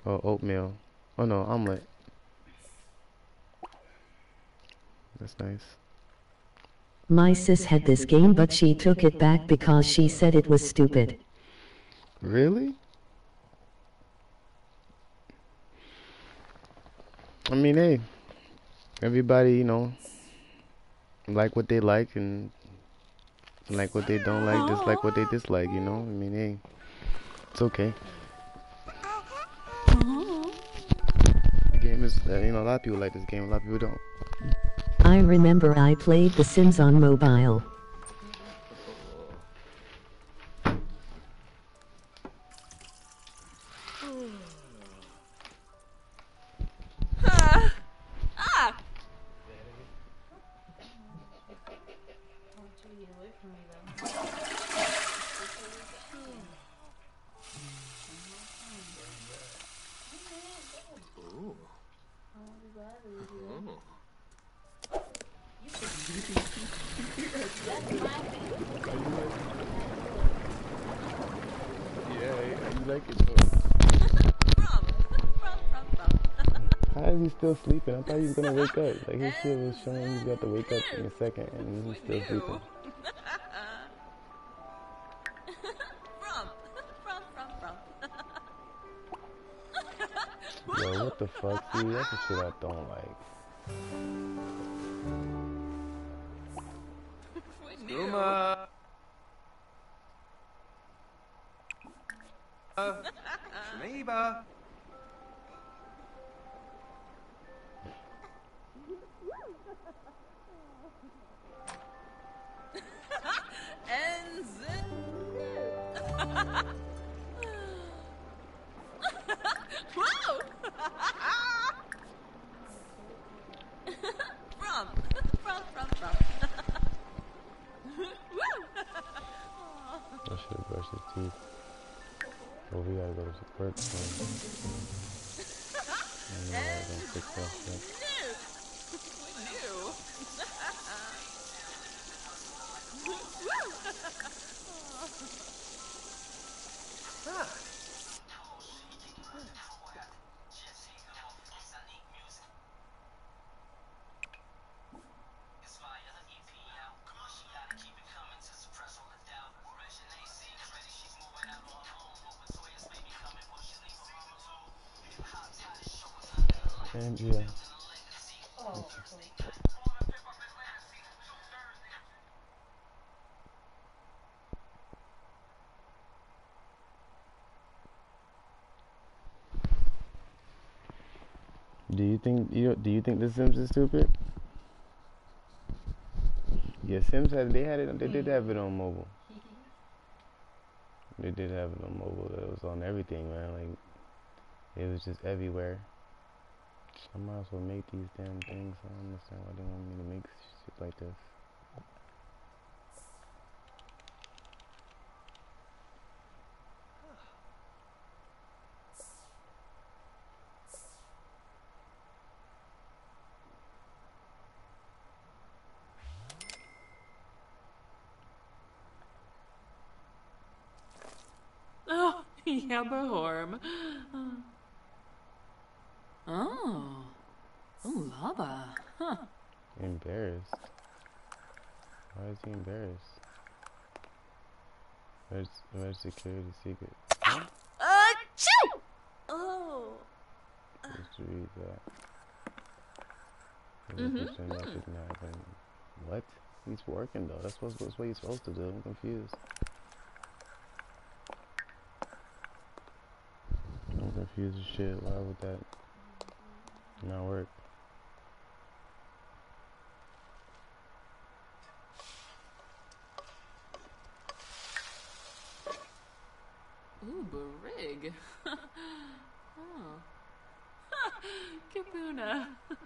Oh, oatmeal. Oh no, omelet. That's nice. My sis had this game but she took it back because she said it was stupid. Really? I mean, hey, everybody, you know, like what they like and like what they don't like, dislike what they dislike, you know? I mean, hey, it's okay. The game is, uh, you know, a lot of people like this game, a lot of people don't. I remember I played The Sims on mobile. Gonna wake up. Like his shit was showing he's got to wake up in a second, and he's still sleeping. Yo, what the fuck? See, that's the shit I don't like. Think you do you think the Sims is stupid? Yeah, Sims had they had it they did have it on mobile. They did have it on mobile. It was on everything, man. Like it was just everywhere. I might as well make these damn things. I don't understand why they want me to make shit like this. Oh, yeah, Bahorm. Oh. Oh, lava. Huh. Embarrassed. He embarrassed? Where's, where's security secret? Achoo! Oh. Just read that. Mhm, This shouldn't have to happen. What? He's working though. That's what, that's what he's supposed to do. I'm confused. I'm confused as shit. Why would that not work? Ooh, Barig. oh. Kapuna.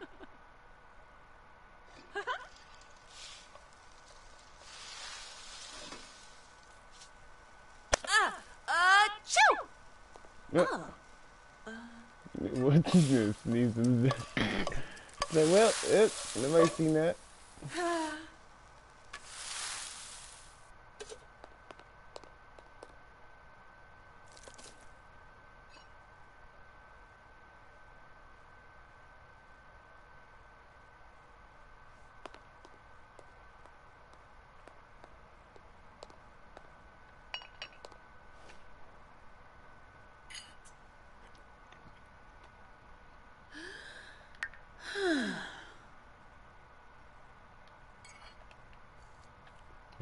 Uh, uh, yeah. What's this? Sneezing. like, well, it, nobody seen that.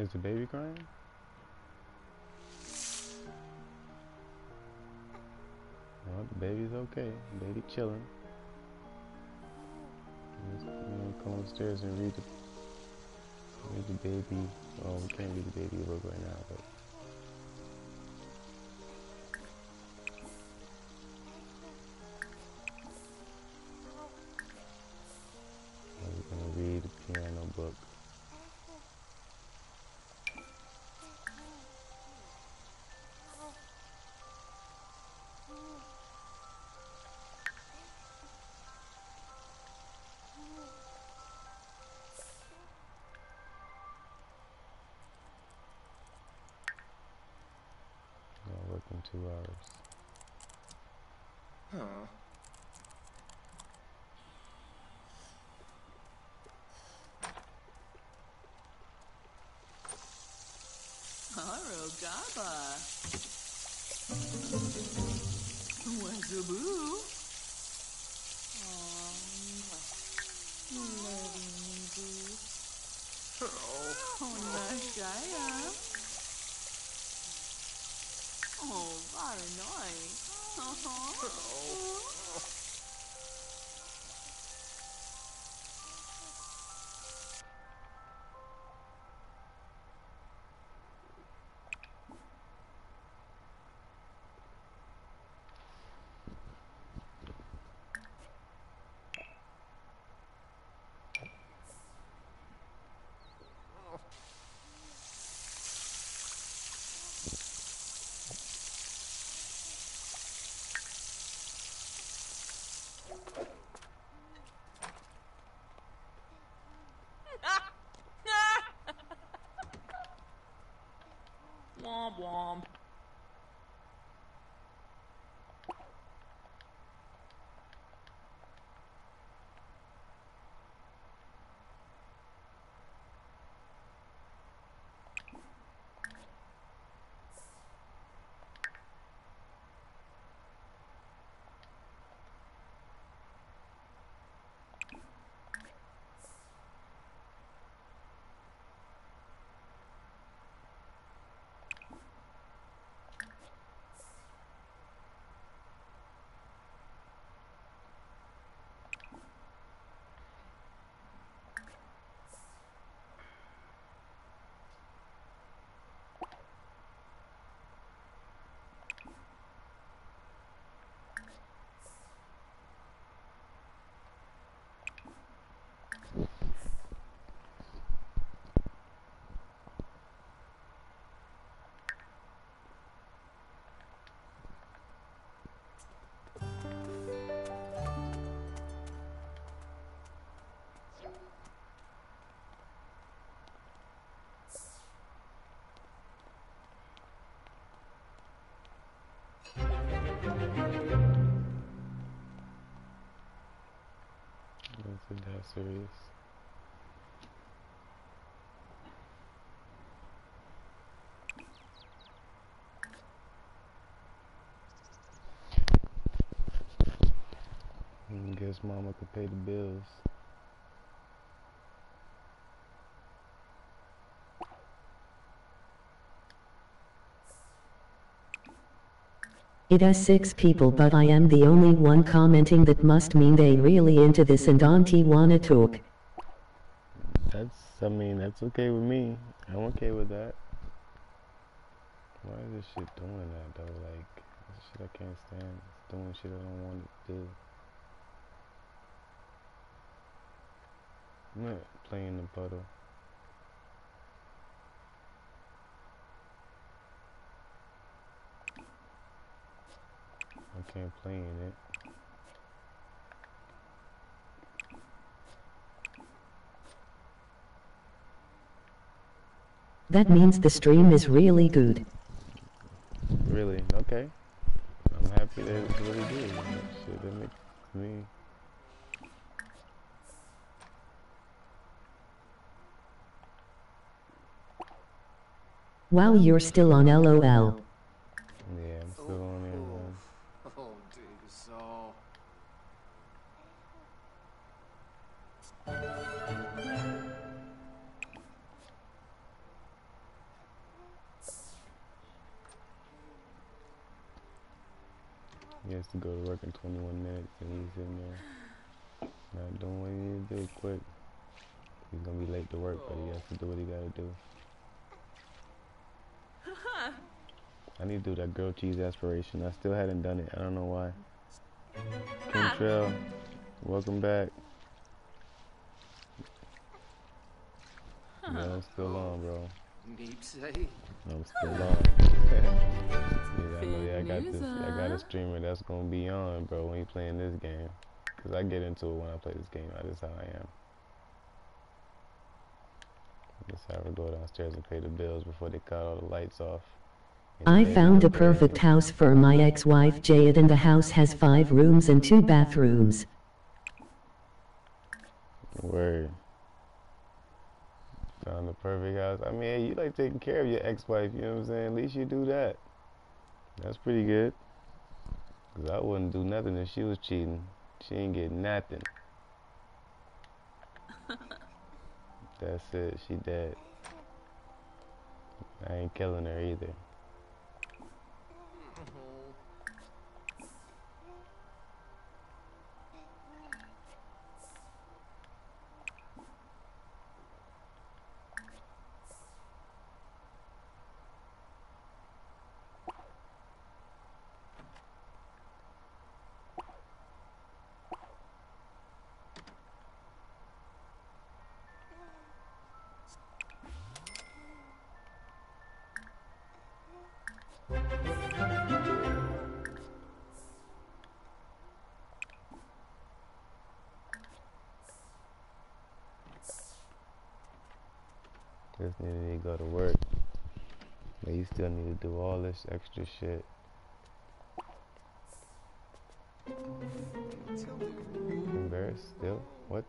Is the baby crying? No, the baby's okay. Baby chilling. Let's, come upstairs and read the read the baby. Oh, we can't read the baby book right now, but. Harogaba. Wazaboo. Oh, Nashaya. Oh, very nice. Uh-huh. Womp Isn't that serious? I guess mama could pay the bills. It has six people but I am the only one commenting that must mean they really into this and auntie wanna talk. That's, I mean, that's okay with me. I'm okay with that. Why is this shit doing that though? Like, this shit I can't stand. It's doing shit I don't want to do. I'm not playing the puddle. I can't play in it. That means the stream is really good. Really? Okay. I'm happy that it's really good. Shit, that makes me. Wow, you're still on LOL. Yeah, I'm still on there, He has to go to work in 21 minutes and he's sitting there not doing what he needs to do quick. He's gonna be late to work, but he has to do what he gotta do. I need to do that grilled cheese aspiration. I still hadn't done it. I don't know why. Ah. Kentrell, welcome back. Yeah, I'm still on, bro. Meep. I'm still on. yeah, I know. Yeah, I got this. I got a streamer that's gonna be on, bro, when he playing this game. Cause I get into it when I play this game. That is how I am. Just have her go downstairs and pay the bills before they cut all the lights off. I found a perfect house for my ex-wife Jade and the house has five rooms and two bathrooms. Word. Found the perfect house. I mean, you like taking care of your ex-wife, you know what I'm saying? At least you do that. That's pretty good. Cause I wouldn't do nothing if she was cheating. She ain't getting nothing. That's it. She dead. I ain't killing her either. This extra shit. Embarrassed still? What?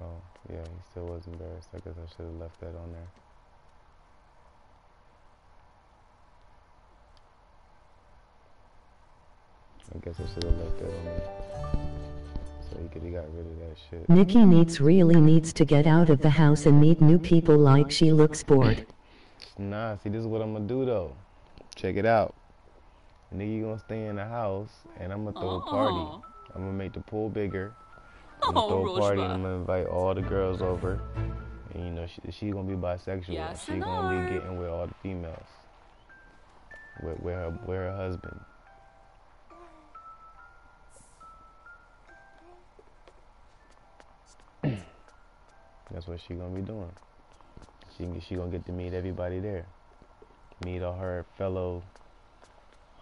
Oh, yeah, he still was embarrassed. I guess I should have left that on there. I guess I should have left that on there. So he could have got rid of that shit. Nikki needs really needs to get out of the house and meet new people like she looks bored. Nah, see, this is what I'm gonna do though. Check it out. Nigga you gonna stay in the house, and I'm gonna throw a party. I'm gonna make the pool bigger. I'm gonna Oh, throw a party, and I'm gonna invite all the girls over. And you know, she, she gonna be bisexual. Yes, she gonna Lord. be getting with all the females. With, with her, with her husband. That's what she gonna be doing. She she gonna get to meet everybody there. Meet all her fellow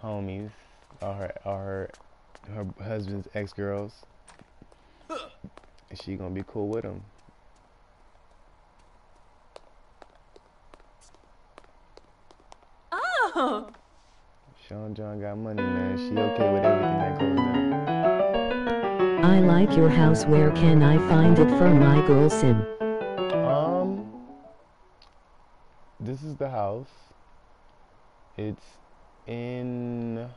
homies, all her all her her husband's ex girls. And she gonna be cool with them. Oh, Sean John got money, man. She okay with everything that goes down. I like your house. Where can I find it for my girl sim? This is the house. It's in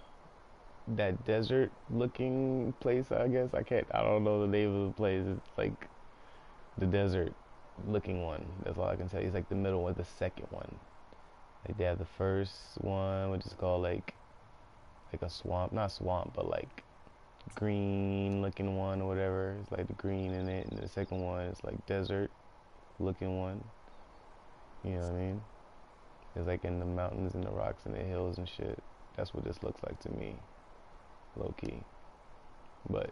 that desert looking place, I guess. I can't, I don't know the name of the place. It's like the desert looking one. That's all I can tell you. It's like the middle one, the second one. Like they have the first one, which is called like, like a swamp, not swamp, but like green looking one or whatever. It's like the green in it. And the second one is like desert looking one. You know what I mean? It's like in the mountains and the rocks and the hills and shit. That's what this looks like to me. Low key. But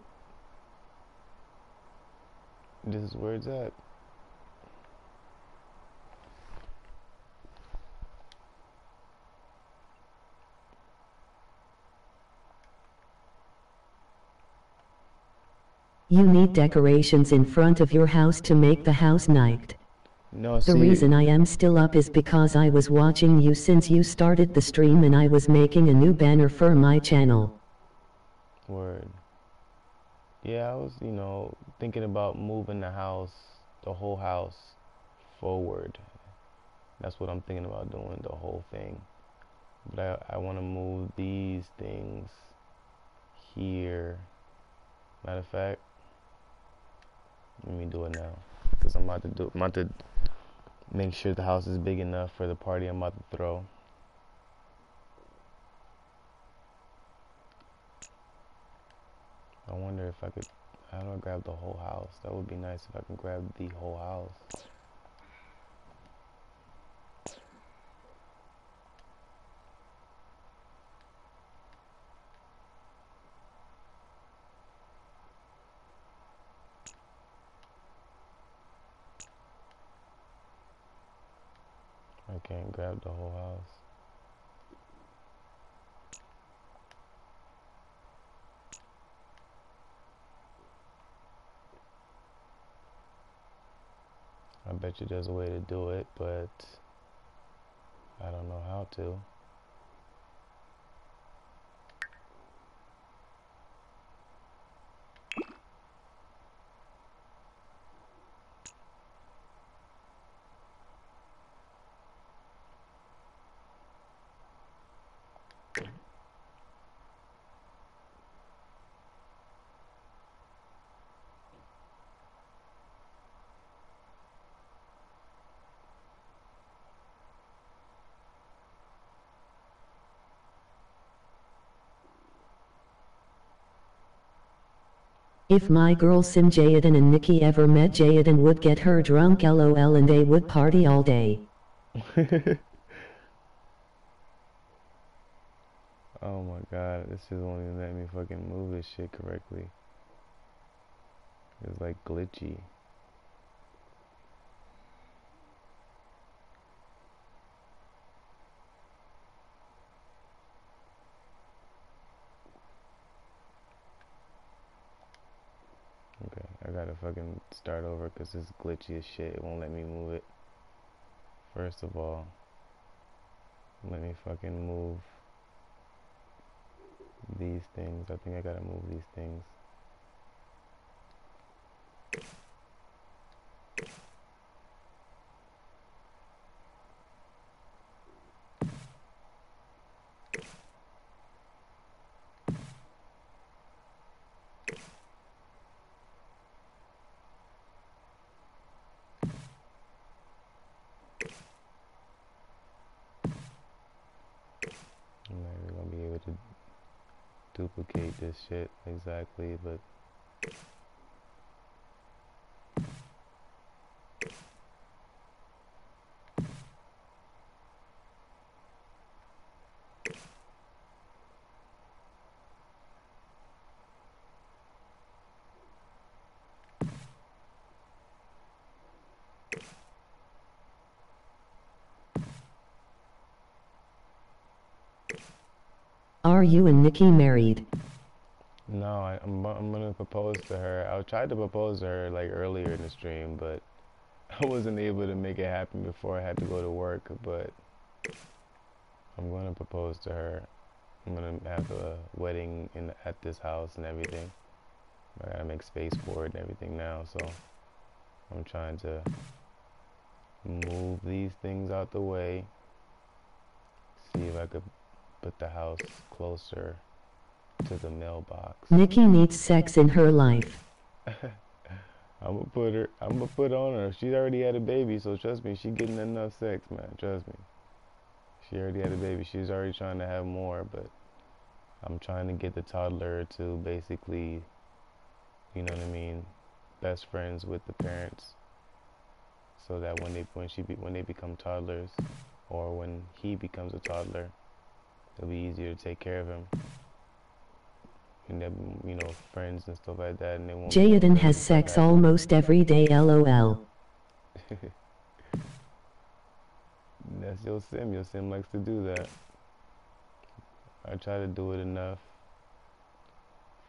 this is where it's at. You need decorations in front of your house to make the house night. No, The reason I am still up is because I was watching you since you started the stream and I was making a new banner for my channel. Word. Yeah, I was, you know, thinking about moving the house, the whole house, forward. That's what I'm thinking about doing, the whole thing. But I, I want to move these things here. Matter of fact, let me do it now. Because I'm about to do, I'm about to make sure the house is big enough for the party I'm about to throw. I wonder if I could, how do I grab the whole house? That would be nice if I can grab the whole house. Can't grab the whole house. I bet you there's a way to do it, but I don't know how to. If my girl Sim Jaden and Nikki ever met Jaden would get her drunk lol and they would party all day. Oh my god, this won't even let me fucking move this shit correctly. It's like glitchy. Okay, I gotta fucking start over because it's glitchy as shit. It won't let me move it. First of all, let me fucking move these things. I think I gotta move these things. I'm not even gonna be able to shit exactly, but Are you and Nikki married? No, I, I'm I'm gonna propose to her. I tried to propose to her like earlier in the stream, but I wasn't able to make it happen before I had to go to work. But I'm gonna propose to her. I'm gonna have a wedding in at this house and everything. I gotta make space for it and everything now, so I'm trying to move these things out the way. See if I could put the house closer to the mailbox. Nikki needs sex in her life. I'm gonna put her. I'm gonna put on her. She already had a baby, so trust me, she getting enough sex, man. Trust me. She already had a baby. She's already trying to have more, but I'm trying to get the toddler to basically, you know what I mean, best friends with the parents, so that when they when she be, when they become toddlers, or when he becomes a toddler, it'll be easier to take care of him. And then, you know, friends and stuff like that, and they won't. Jaden has sex almost every day lol. That's your sim. Your sim likes to do that. I try to do it enough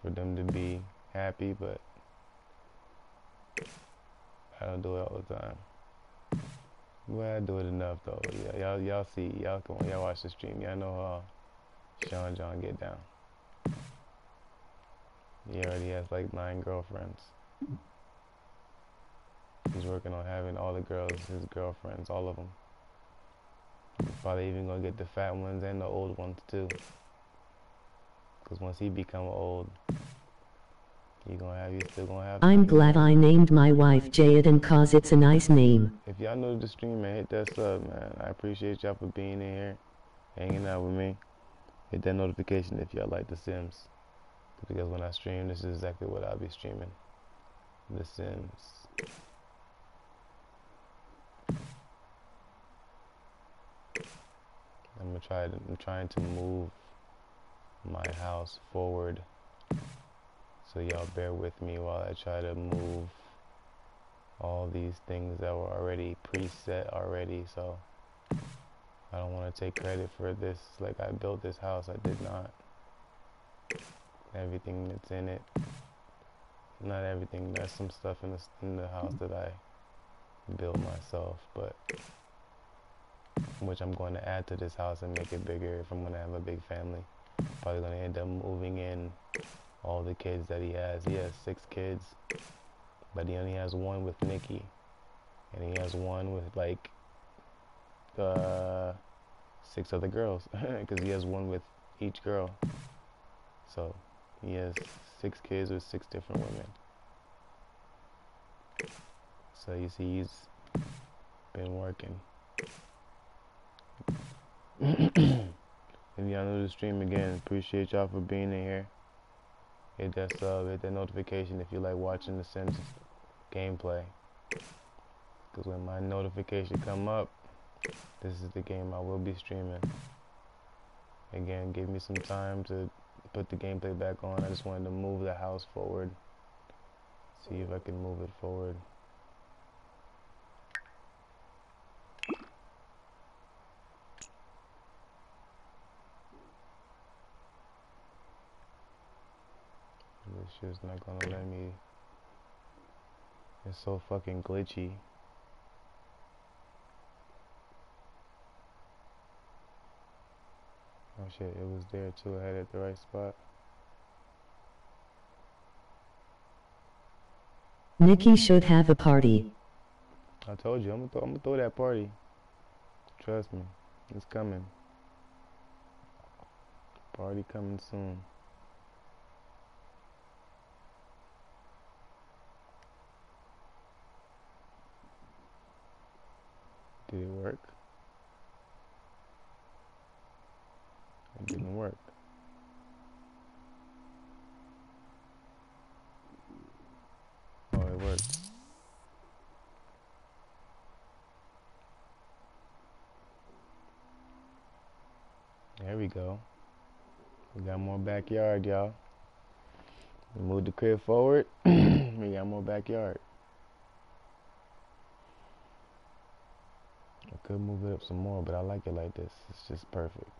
for them to be happy, but I don't do it all the time. Well, I do it enough though. Yeah, y'all, y'all see, y'all come y'all watch the stream. Y'all know how Shawn Jean get down. He already has like nine girlfriends. He's working on having all the girls his girlfriends, all of them. Probably even gonna get the fat ones and the old ones too. Cause once he become old, he gonna have you still gonna have. I'm glad I named my wife Jaden cause it's a nice name. If y'all know the stream, man, hit that sub, man. I appreciate y'all for being in here, hanging out with me. Hit that notification if y'all like The Sims. Because when I stream, this is exactly what I'll be streaming. The Sims. I'm gonna try to, I'm trying to move my house forward. So y'all bear with me while I try to move all these things that were already preset already. So I don't want to take credit for this. Like I built this house, I did not. Everything that's in it, not everything. There's some stuff in the in the house that I built myself, but which I'm going to add to this house and make it bigger if I'm going to have a big family. Probably going to end up moving in all the kids that he has. He has six kids, but he only has one with Nikki, and he has one with like uh, six other girls because he has one with each girl. So he has six kids with six different women. So you see, he's been working. if y'all new to the stream again, appreciate y'all for being in here. Hit that sub, hit that notification if you like watching the Sims gameplay. Cause when my notification come up, this is the game I will be streaming. Again, give me some time to put the gameplay back on. I just wanted to move the house forward. See if I can move it forward. This shit's not gonna let me. It's so fucking glitchy. Oh shit, it was there too. I had it at the right spot. Nikki should have a party. I told you, I'm gonna, th- I'm gonna throw that party. Trust me, it's coming. Party coming soon. Did it work? It didn't work. Oh, it worked. There we go. We got more backyard, y'all. We moved the crib forward. we got more backyard. I could move it up some more, but I like it like this. It's just perfect.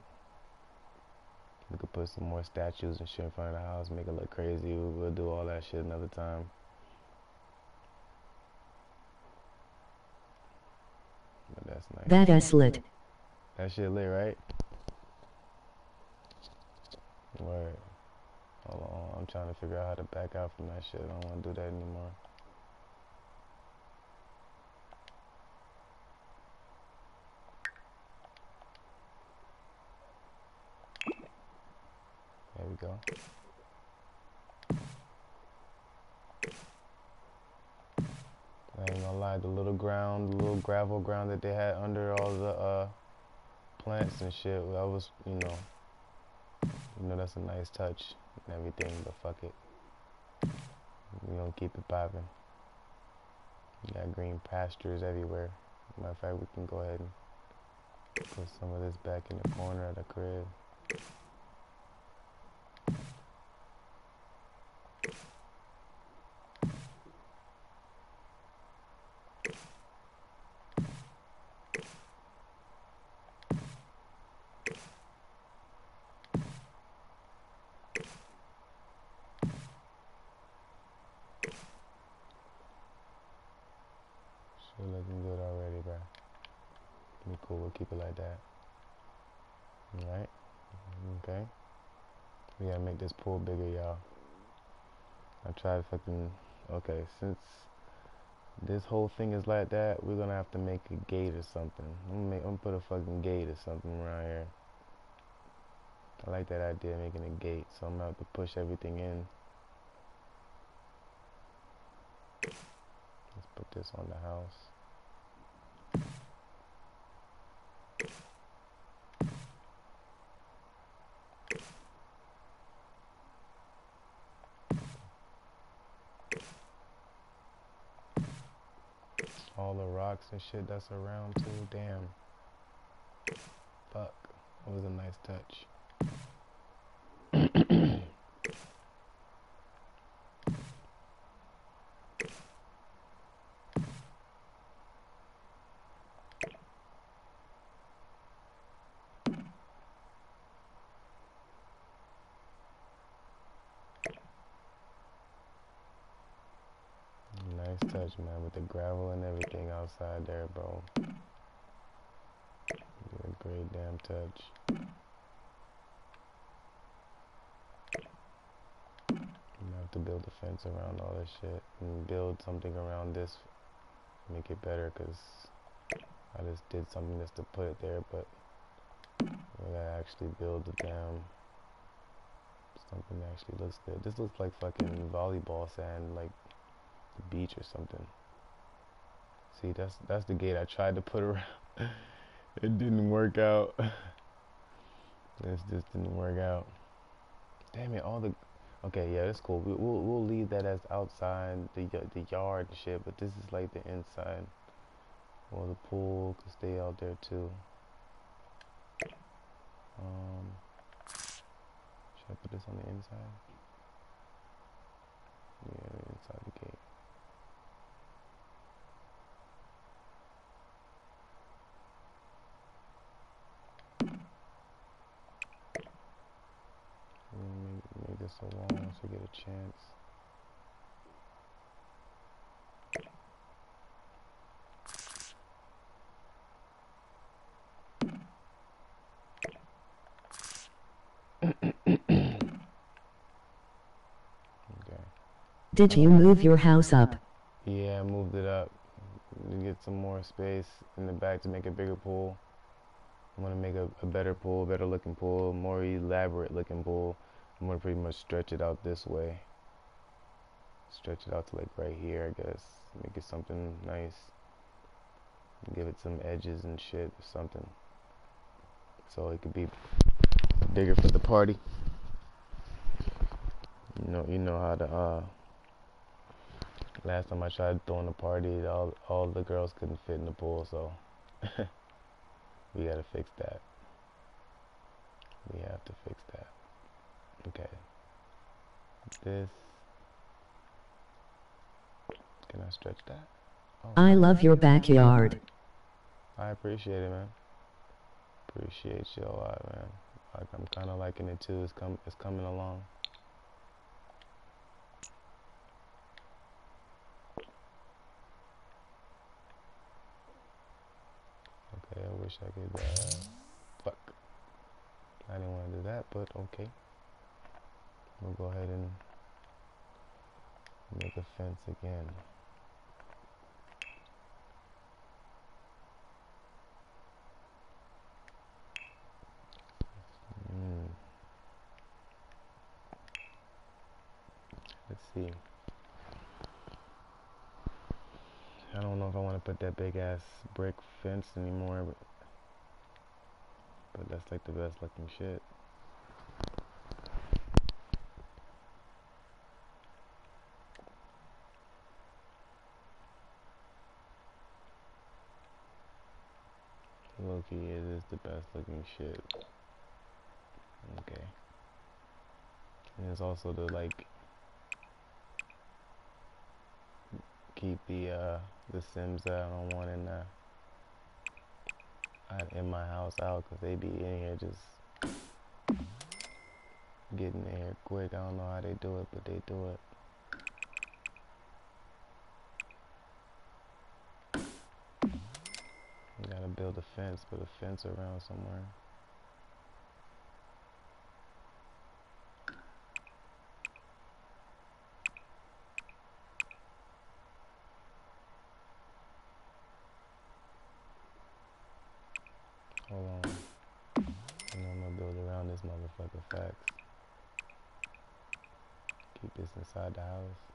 We could put some more statues and shit in front of the house, make it look crazy. We'll, do all that shit another time. But that's nice. That is lit. That shit lit, right? Word. Hold on, I'm trying to figure out how to back out from that shit. I don't want to do that anymore. We go. I ain't gonna lie, the little ground, the little gravel ground that they had under all the uh, plants and shit, that was, you know, you know, that's a nice touch and everything, but fuck it. We gonna keep it popping. We got green pastures everywhere. Matter of fact, we can go ahead and put some of this back in the corner of the crib. Shit looking good already, bro. Be cool, we'll keep it like that. Alright? Okay. We gotta make this pool bigger, y'all. Fucking. Okay, since this whole thing is like that, we're gonna have to make a gate or something. I'm gonna, make, I'm gonna put a fucking gate or something around here. I like that idea making a gate, so I'm gonna have to push everything in. Let's put this on the house. all and shit that's around too. Damn. Fuck. It was a nice touch. Nice touch, man, with the gravel and everything outside there, bro. Did a great damn touch. You have to build a fence around all this shit and build something around this, make it better, cause I just did something just to put it there, but I gotta actually build the damn something actually looks good. This looks like fucking volleyball sand, like the beach or something. See, that's that's the gate I tried to put around. it didn't work out. this just didn't work out. Damn it! All the okay, yeah, that's cool. We, we'll we'll leave that as outside the the yard and shit, but this is like the inside. Well, the pool could stay out there too. Um, should I put this on the inside? Yeah, inside the gate. This a wall once we get a chance. Did you move your house up? Yeah, I moved it up to get some more space in the back to make a bigger pool. I'm gonna make a, a better pool, better looking pool, more elaborate looking pool. I'm gonna pretty much stretch it out this way. Stretch it out to like right here, I guess. Make it something nice. Give it some edges and shit or something. So it could be bigger for the party. You know, you know how to uh Last time I tried throwing a party, all all the girls couldn't fit in the pool, so we gotta fix that. We have to fix that. Okay. This. Can I stretch that? Oh, I love your backyard. I appreciate it, man. Appreciate you a lot, man. Like I'm kind of liking it too. It's come, it's coming along. Okay, I wish I could, uh, fuck. I didn't want to do that, but okay. We'll go ahead and make a fence again. Mm. Let's see. I don't know if I want to put that big ass brick fence anymore, but, but that's like the best looking shit. Loki, it is the best looking shit. Okay. And it's also to like keep the uh the Sims that I don't want in uh, in my house out because they be in here just getting in here quick. I don't know how they do it, but they do it. Gotta build a fence, put a fence around somewhere. Hold on. Know I'm gonna build around this motherfucker facts. Keep this inside the house.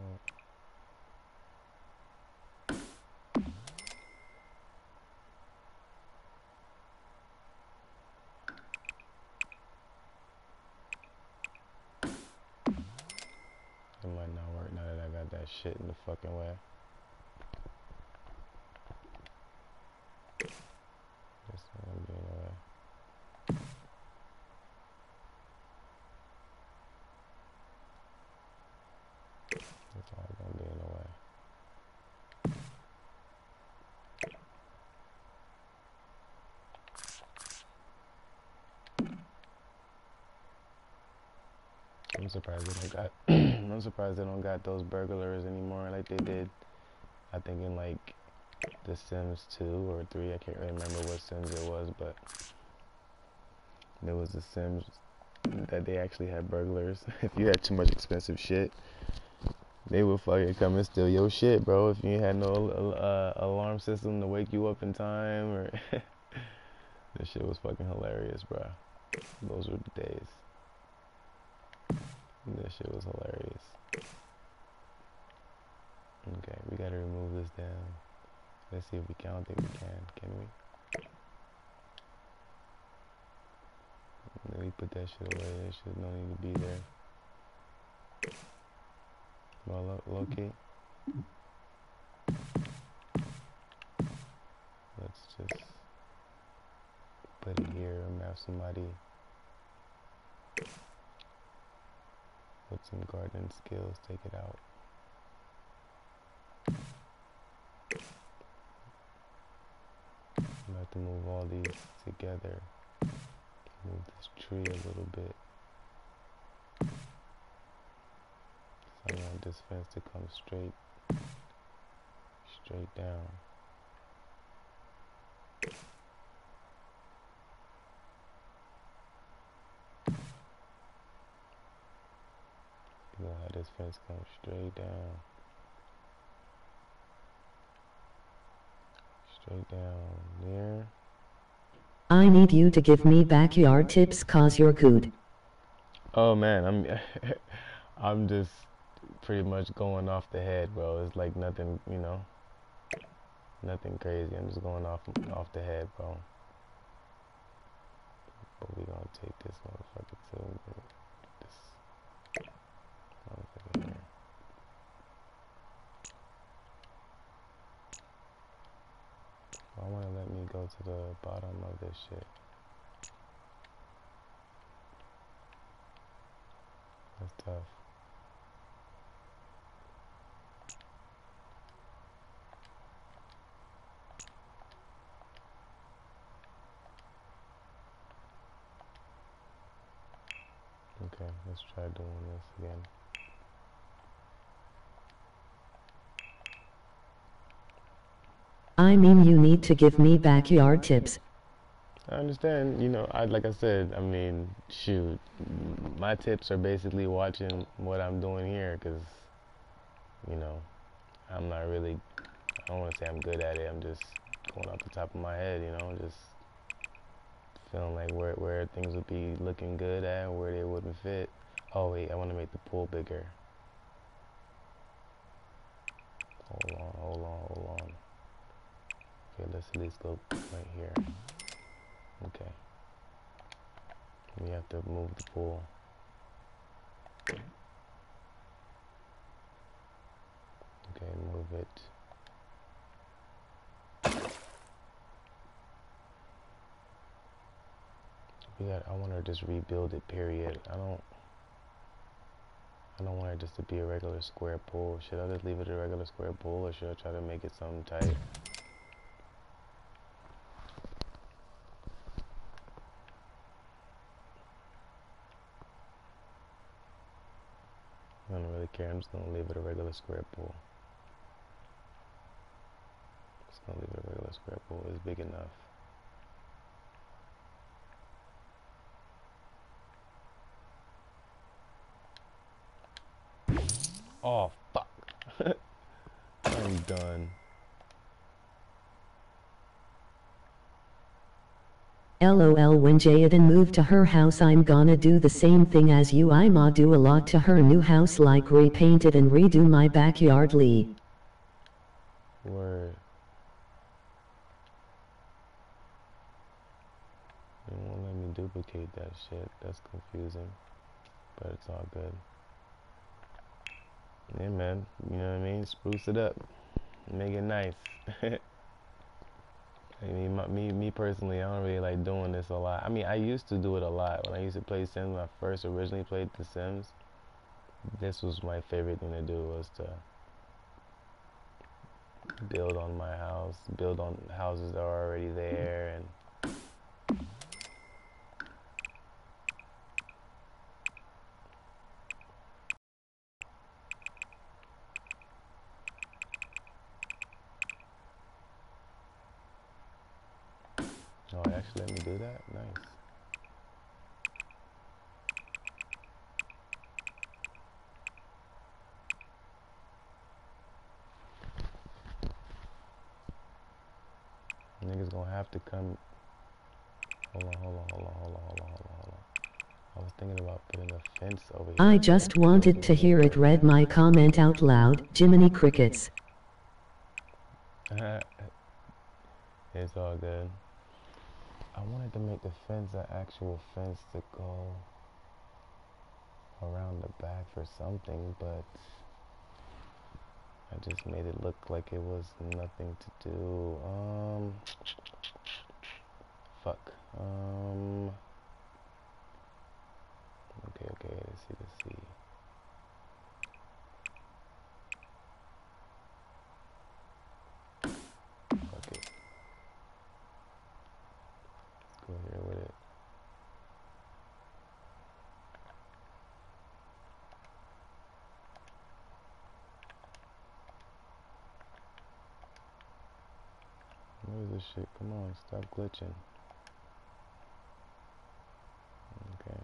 Oh. shit in the fucking way. This not gonna be in the way. It's all gonna be in the way. I'm surprised they don't got. I'm surprised they don't got those burglars anymore like they did. I think in like The Sims 2 or 3. I can't really remember what Sims it was, but there was The Sims that they actually had burglars. if you had too much expensive shit, they would fucking come and steal your shit, bro. If you had no uh, alarm system to wake you up in time, or this shit was fucking hilarious, bro. Those were the days. This shit was hilarious. Okay, we gotta remove this down. Let's see if we can. I don't think we can. Can we? Let me put that shit away. That shit no need to be there. Well, lo locate. Let's just put it here and have somebody with some gardening skills take it out. I'm have to move all these together. Move this tree a little bit. So I want this fence to come straight, straight down. Know how this fence comes straight down. Straight down there. I need you to give me backyard tips cause you're good. Oh man, I'm I'm just pretty much going off the head, bro. It's like nothing, you know, nothing crazy. I'm just going off off the head, bro. But we gonna take this motherfucker too. This motherfucker here. I wanna let me go to the bottom of this shit. That's tough. Okay, let's try doing this again. I mean you need to give me backyard tips. I understand, you know, I like I said, I mean, shoot, my tips are basically watching what I'm doing here cuz you know, I'm not really I don't want to say I'm good at it. I'm just going off the top of my head, you know, just feeling like where where things would be looking good at, where they wouldn't fit. Oh wait, I want to make the pool bigger. Hold on, hold on, hold on. Okay, let's at least go right here. Okay. We have to move the pool. Okay, move it. We got, I want to just rebuild it, period. I don't, I don't want it just to be a regular square pool. Should I just leave it a regular square pool or should I try to make it something tight? I don't really care. I'm just gonna leave it a regular square pool. Just gonna leave it a regular square pool. It's big enough. Oh fuck! I'm done. LOL when Jaden moved to her house I'm gonna do the same thing as you I'ma do a lot to her new house like repaint it and redo my backyard Lee. Word. They won't let me duplicate that shit. That's confusing. But it's all good. Yeah, man. You know what I mean? Spruce it up. Make it nice. I mean, my, me, me personally, I don't really like doing this a lot. I mean, I used to do it a lot when I used to play Sims. When I first originally played The Sims, this was my favorite thing to do was to build on my house, build on houses that are already there, and Oh, it actually let me do that? Nice. Niggas gonna have to come. Hold on, hold on, hold on, hold on, hold on, hold on, hold on. I was thinking about putting a fence over here. I just wanted to hear it read my comment out loud, Jiminy Crickets. it's all good. I wanted to make the fence an actual fence to go around the back for something, but I just made it look like it was nothing to do. Um, fuck. Um, okay, okay, let's see, let's see. Fuck it. Let's go here with it. What is this shit? Come on, stop glitching. Okay.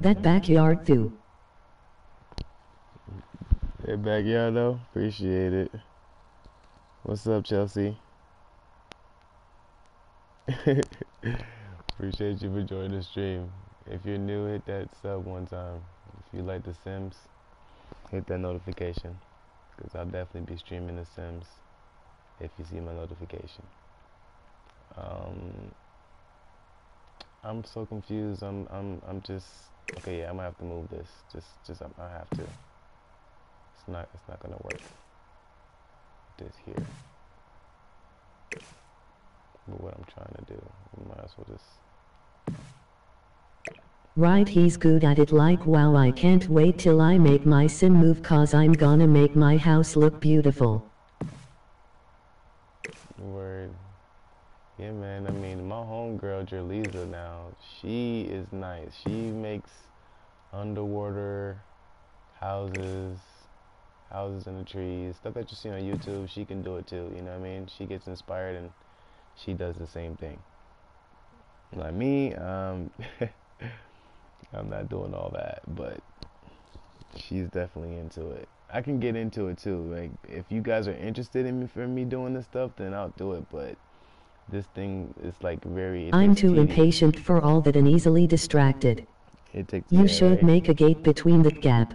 That backyard too. Hey, backyard though. Appreciate it. What's up, Chelsea? Appreciate you for joining the stream. If you're new, hit that sub one time. If you like The Sims, hit that notification. Because I'll definitely be streaming The Sims if you see my notification. Um, I'm so confused. I'm, I'm, I'm just. Okay, yeah, I'm gonna have to move this. Just, just, I have to. It's not it's not gonna work. This here. But what I'm trying to do, we might as well just Right, he's good at it like wow, I can't wait till I make my sim move cause I'm gonna make my house look beautiful. word. Yeah man, I mean my homegirl Jerliza now, she is nice. She makes underwater houses, houses in the trees, stuff that you see on YouTube, she can do it too, you know what I mean? She gets inspired and she does the same thing. Like me, um, I'm not doing all that, but she's definitely into it. I can get into it too. Like if you guys are interested in me for me doing this stuff, then I'll do it. But this thing is like very. I'm too impatient for all that and easily distracted. It takes. You should right? make a gate between that gap.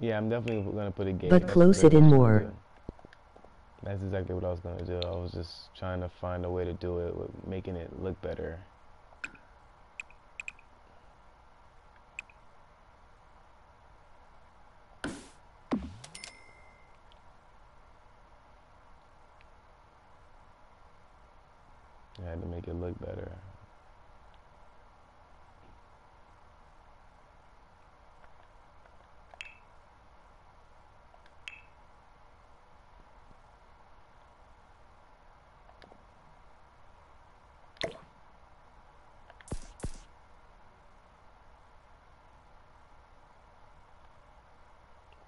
Yeah, I'm definitely gonna put a gate. But close it in what I was gonna more. That's exactly what I was gonna do. I was just trying to find a way to do it with making it look better. I had to make it look better.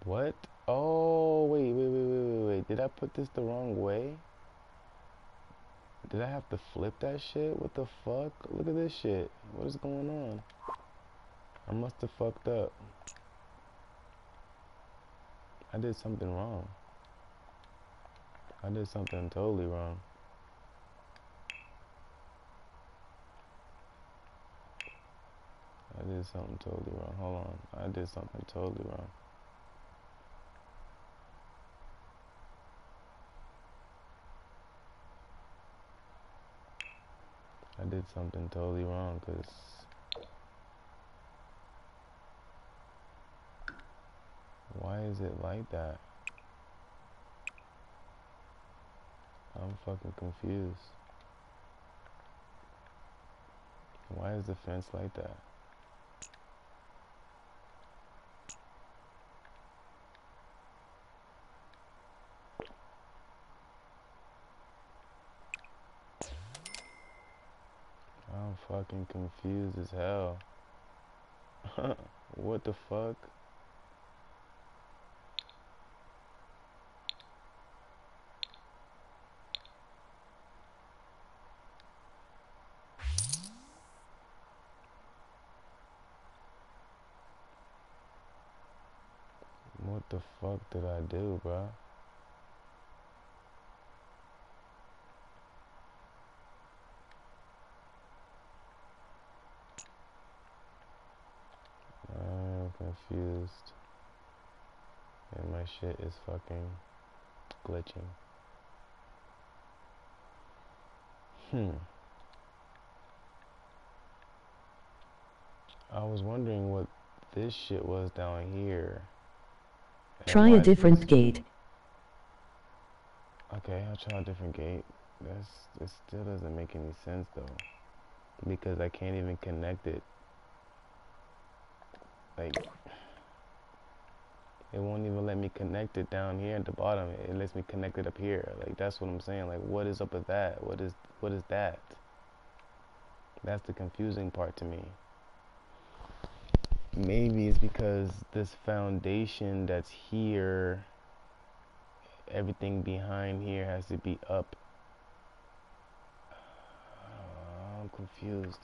What? Oh, wait, wait, wait, wait, wait, wait. Did I put this the wrong way? Did I have to flip that shit? What the fuck? Look at this shit. What is going on? I must have fucked up. I did something wrong. I did something totally wrong. I did something totally wrong. Hold on. I did something totally wrong. I did something totally wrong because why is it like that? I'm fucking confused. Why is the fence like that? I'm fucking confused as hell. what the fuck? What the fuck did I do, bruh? I'm confused. And my shit is fucking glitching. Hmm. I was wondering what this shit was down here. Try a different gate. Okay, I'll try a different gate. That's it still doesn't make any sense though. Because I can't even connect it. Like it won't even let me connect it down here at the bottom. It lets me connect it up here. Like that's what I'm saying. Like what is up with that? What is what is that? That's the confusing part to me. Maybe it's because this foundation that's here everything behind here has to be up. I'm confused.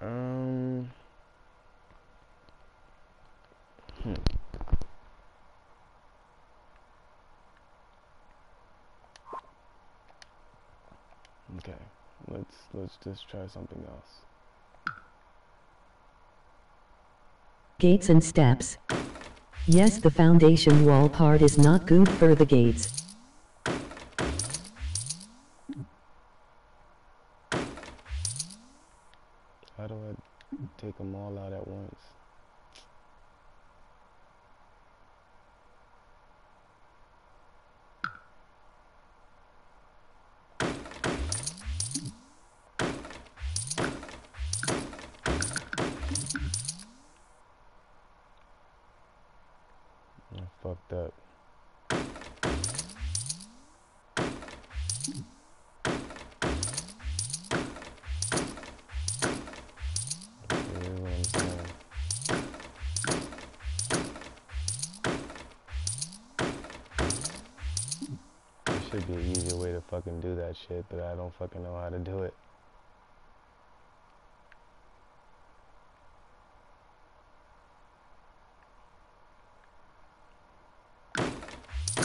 Um. Hmm. Okay. Let's let's just try something else. Gates and steps. Yes, the foundation wall part is not good for the gates. How do I take them all out at once? I fucked up. See, this is what I'm saying. There should be an easier way to fucking do that shit, but I don't fucking know how to do it.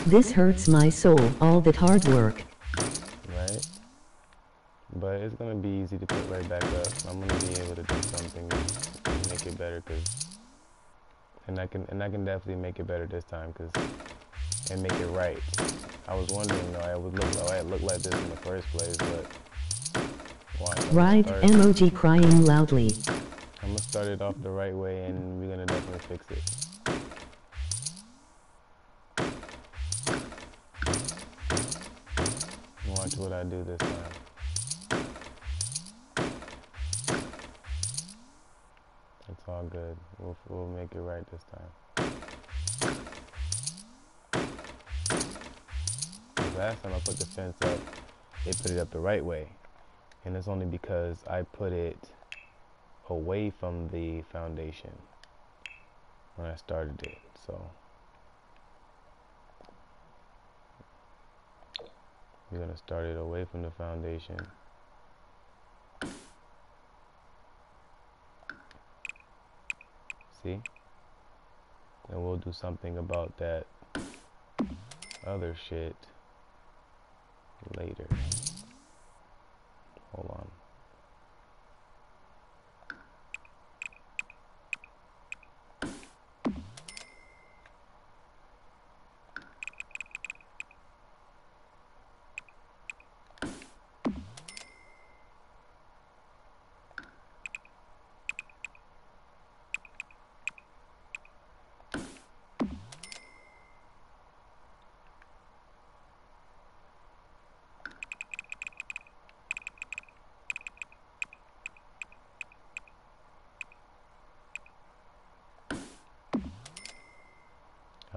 This hurts my soul, all that hard work. right? But it's gonna be easy to put right back up. I'm gonna be able to do something and make it better, cause, and I can and I can definitely make it better this time, cause, and make it right. I was wondering though, I would look, I look like this in the first place, but. I'm Right, emoji crying loudly. I'm gonna start it off the right way, and we're gonna definitely fix it. Watch what I do this time. It's all good. We'll we'll make it right this time. Last time I put the fence up, they put it up the right way, and it's only because I put it away from the foundation when I started it. So we're gonna start it away from the foundation. See? And we'll do something about that other shit later. Hold on.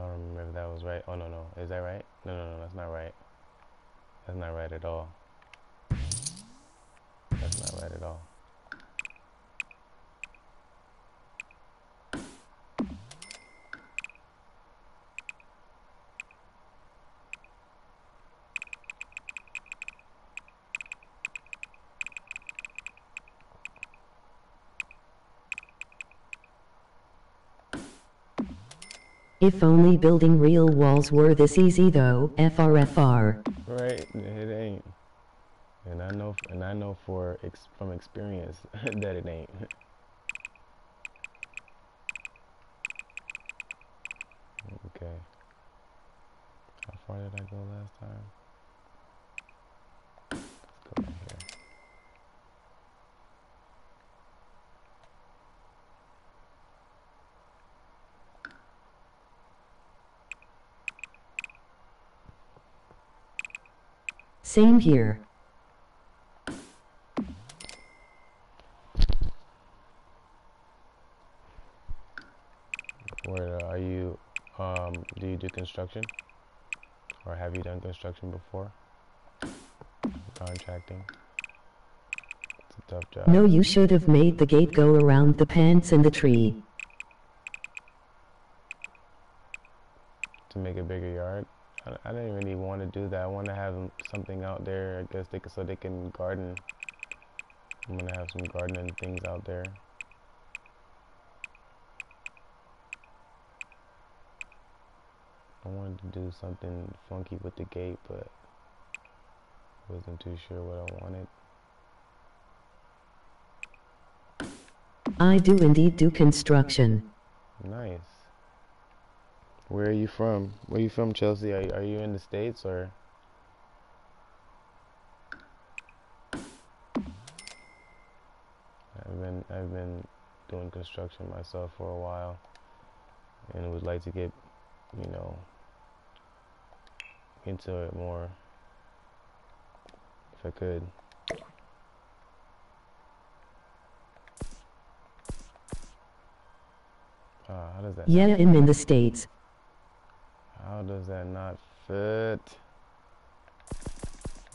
I don't remember if that was right. Oh no no, is that right? No no no, that's not right. That's not right at all. That's not right at all. If only building real walls were this easy though, FRFR. Right? It ain't. And I know, and I know for ex from experience that it ain't. okay. How far did I go last time? Same here. Where uh, are you? Um, do you do construction, or have you done construction before? Contracting. It's a tough job. No, you should have made the gate go around the pants and the tree. to make a bigger yard. I, didn't really want to do that. I want to have something out there. I guess they can, so they can garden. I'm gonna have some gardening things out there. I wanted to do something funky with the gate, but wasn't too sure what I wanted. I do indeed do construction. Nice. Where are you from? Where are you from, Chelsea? Are, are you in the States or? I've been I've been doing construction myself for a while, and would like to get, you know, into it more if I could. Ah, how does that? Yeah, I'm in the States. How does that not fit?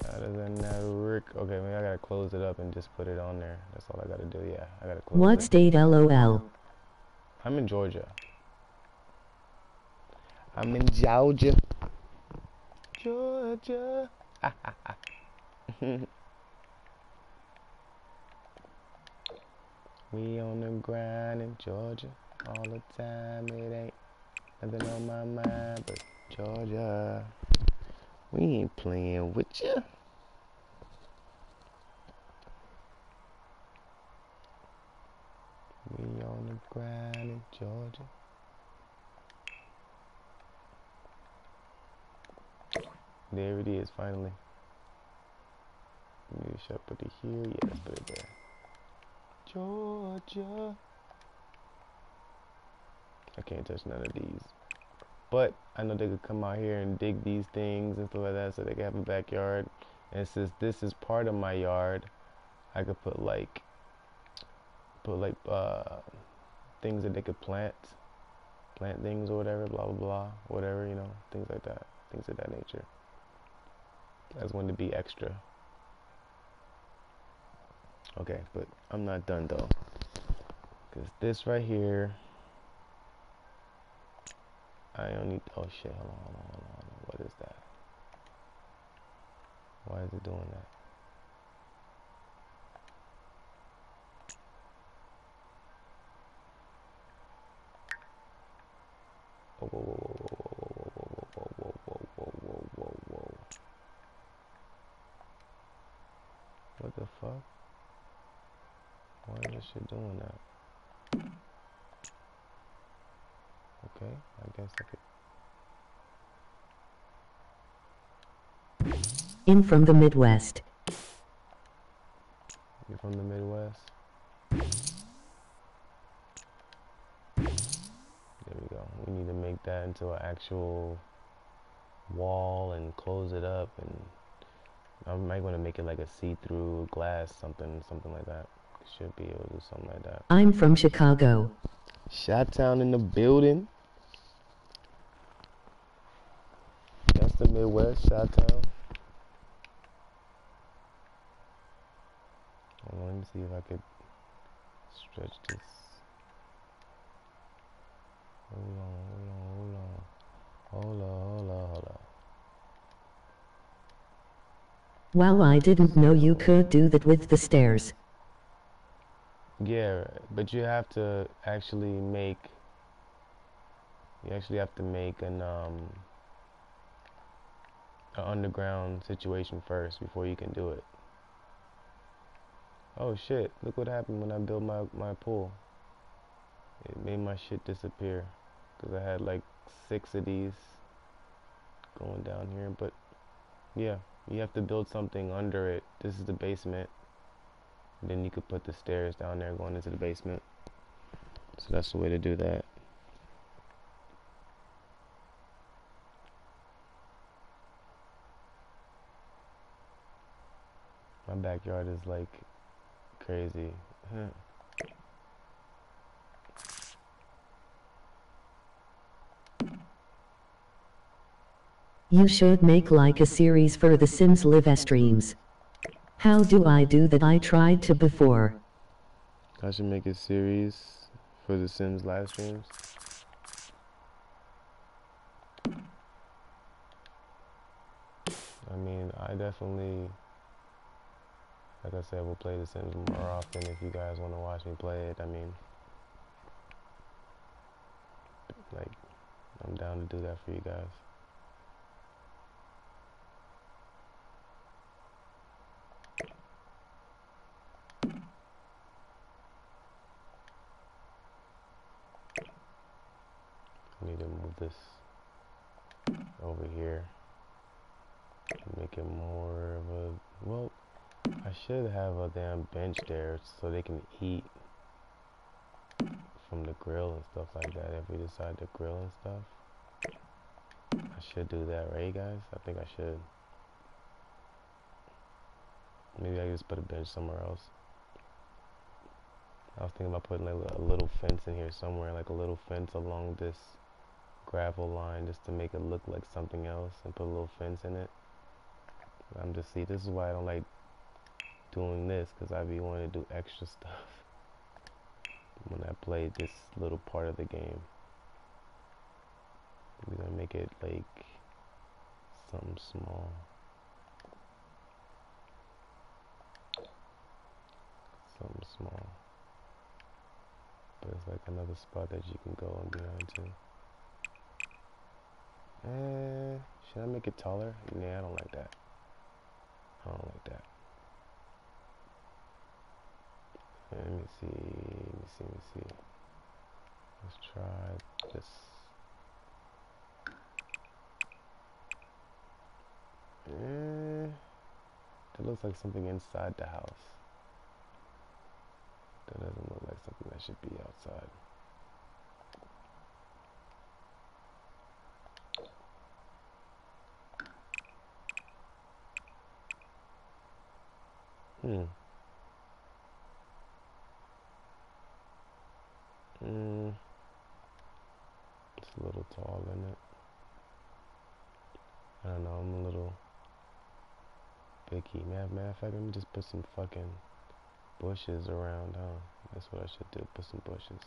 How does that not work? Okay, maybe I gotta close it up and just put it on there. That's all I gotta do. Yeah, I gotta close What it. state lol? I'm in Georgia. I'm in Georgia. Georgia. we on the grind in Georgia all the time. It ain't nothing on my mind but Georgia. We ain't playing with you. We on the grind in Georgia. There it is, finally. Maybe should I put it here? Yeah, let's put it there. Georgia. I can't touch none of these. But I know they could come out here and dig these things and stuff like that so they can have a backyard. And since this is part of my yard, I could put like put like uh things that they could plant plant things or whatever, blah blah blah, whatever, you know, things like that. Things of that nature. Just wanted to be extra. Okay, but I'm not done though. Cause this right here I only oh shit, hold on, hold on, hold on. What is that? Why is it doing that? Whoa, whoa, whoa, whoa, whoa, whoa, whoa, whoa, whoa, whoa, whoa, whoa, whoa, whoa. the fuck? Why is this shit doing that? Okay, I guess I could. In from the Midwest. You're from the Midwest? There we go. We need to make that into an actual wall and close it up and I might want to make it like a see-through glass something something like that. Should be able to do something like that. I'm from Chicago. Shot Town in the building. That's the Midwest, Shot Town. Let me see if I could stretch this. Hold on, hold on, hold on. Hold on, hold on, hold on. Wow, I didn't know you could do that with the stairs. Yeah, but you have to actually make you actually have to make an um an underground situation first before you can do it. Oh shit, look what happened when I built my my pool. It made my shit disappear cuz I had like 6 of these going down here, but yeah, you have to build something under it. This is the basement. Then you could put the stairs down there going into the basement. So that's the way to do that. My backyard is like crazy. You should make like a series for the Sims live streams. How do I do that I tried to before? I should make a series for the Sims live streams. I mean, I definitely, like I said, we'll play the Sims more often if you guys want to watch me play it. I mean, like, I'm down to do that for you guys. I need to move this over here. Make it more of a, well, I should have a damn bench there so they can eat from the grill and stuff like that if we decide to grill and stuff. I should do that, right guys? I think I should. Maybe I just put a bench somewhere else. I was thinking about putting like a little fence in here somewhere, like a little fence along this gravel line just to make it look like something else and put a little fence in it. I'm just see this is why I don't like doing this because I be wanting to do extra stuff when I play this little part of the game. We're gonna make it like something small. Something small. But it's like another spot that you can go and behind too. Eh, should I make it taller? Nah, I don't like that. I don't like that. Let me see, let me see, let me see. Let's try this. Eh, that looks like something inside the house. That doesn't look like something that should be outside. Hmm. Hmm. It's a little tall, isn't it? I don't know, I'm a little picky. Matter, matter of fact, let me just put some fucking bushes around, huh? That's what I should do, put some bushes.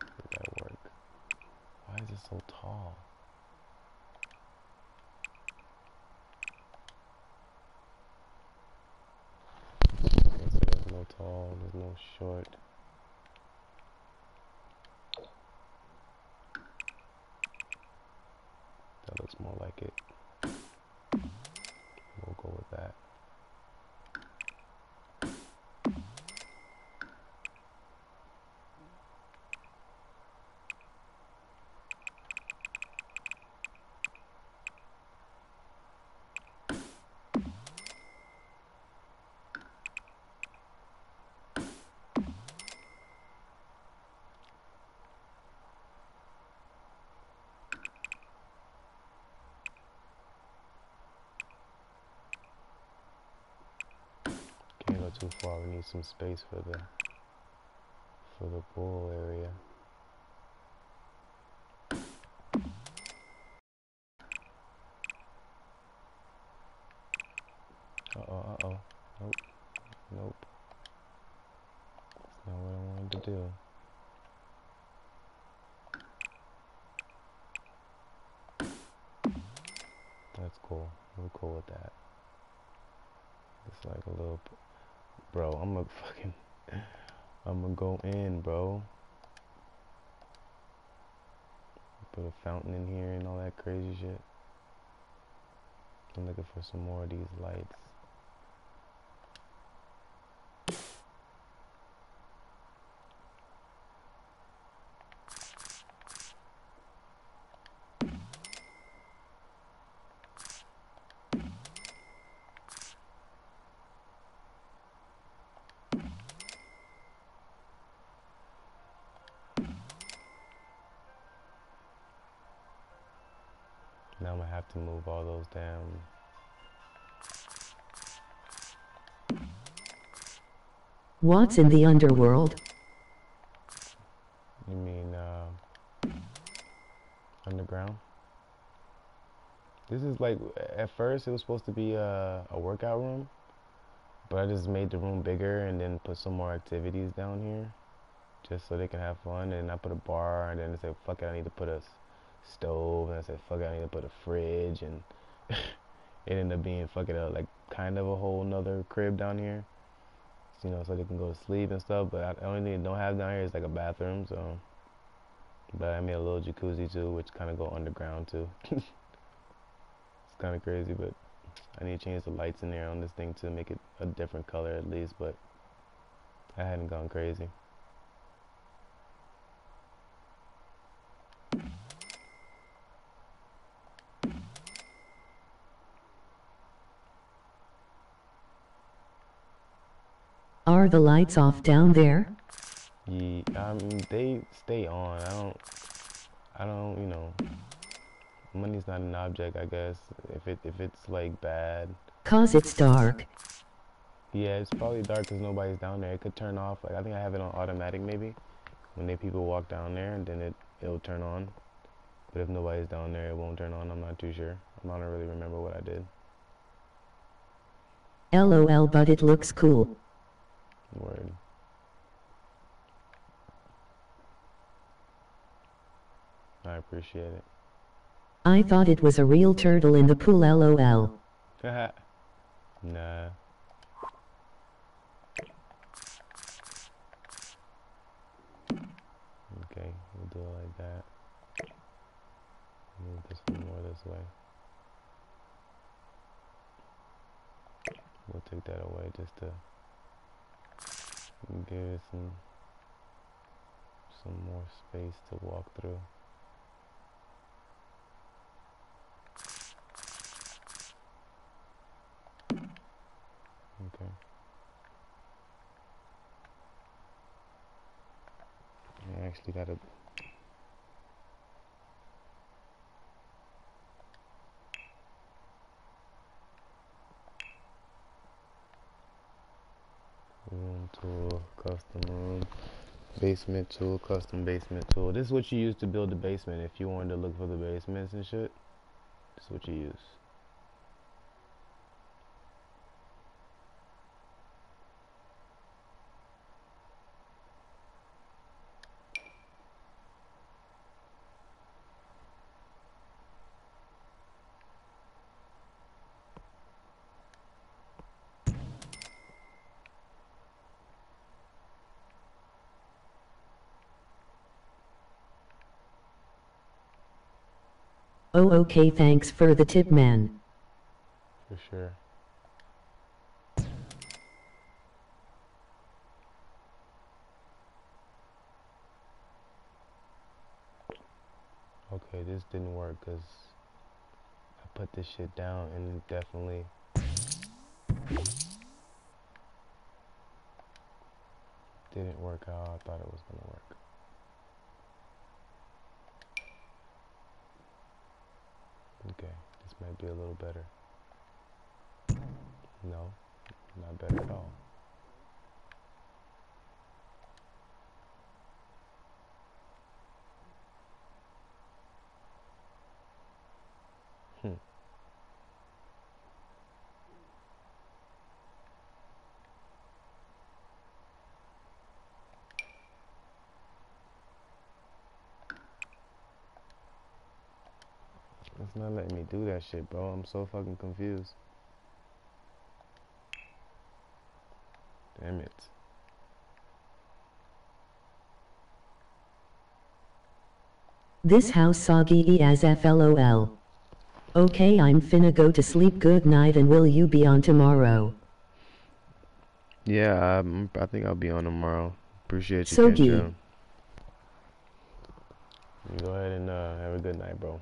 Would that work? Why is it so tall? There's no tall, there's no short. That looks more like it. We'll go with that. Some space for the for the pool area. Uh oh, uh oh. Nope. Nope. That's not what I wanted to do. That's cool. I'm cool with that. It's like a little, p- bro. I'm gonna fucking, I'm gonna go in, bro. Put a fountain in here and all that crazy shit. I'm looking for some more of these lights. What's in the underworld? You mean uh, underground? This is like at first it was supposed to be a, a workout room, but I just made the room bigger and then put some more activities down here, just so they can have fun. And I put a bar, and then I said, "Fuck it, I need to put a stove," and I said, "Fuck it, I need to put a fridge," and it ended up being fuck it up like kind of a whole nother crib down here, you know, so they can go to sleep and stuff. But I, the only thing I don't have down here is like a bathroom, so. But I made a little jacuzzi too, which kind of go underground too. it's kind of crazy, but I need to change the lights in there on this thing to make it a different color at least. But I hadn't gone crazy. Are the lights off down there? Yeah, I mean they stay on. I don't, I don't, you know, money's not an object. I guess if it if it's like bad, Cause it's dark. yeah, it's probably dark because nobody's down there. It could turn off. Like I think I have it on automatic maybe. When they people walk down there, and then it it'll turn on. But if nobody's down there, it won't turn on. I'm not too sure. I don't really remember what I did. LOL but it looks cool. Word. I appreciate it. I thought it was a real turtle in the pool LOL. nah. Okay, we'll do it like that. Move this one more this way. We'll take that away just to give it some some more space to walk through. Okay. I actually gotta room tool, custom room, basement tool, custom basement tool. This is what you use to build the basement if you wanted to look for the basements and shit. This is what you use. Oh okay thanks for the tip man. For sure. Okay, this didn't work because I put this shit down and it definitely didn't work how I thought it was gonna work. Okay, this might be a little better. No, not better at all. Hmm. Not do that shit, bro. I'm so fucking confused. Damn it. This house soggy as FLOL. Okay, I'm finna go to sleep. Good night, and will you be on tomorrow? Yeah, I'm, I think I'll be on tomorrow. Appreciate you, Sogi. Go ahead and uh, have a good night, bro.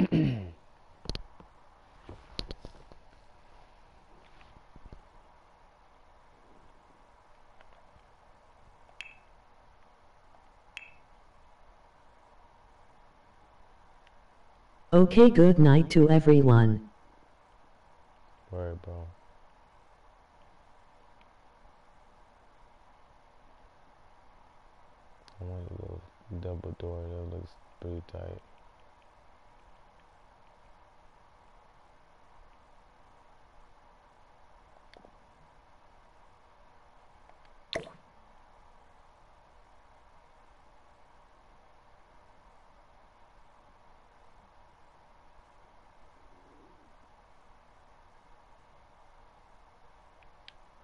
Okay, good night to everyone. Word, bro. I want a little double door. That looks pretty tight.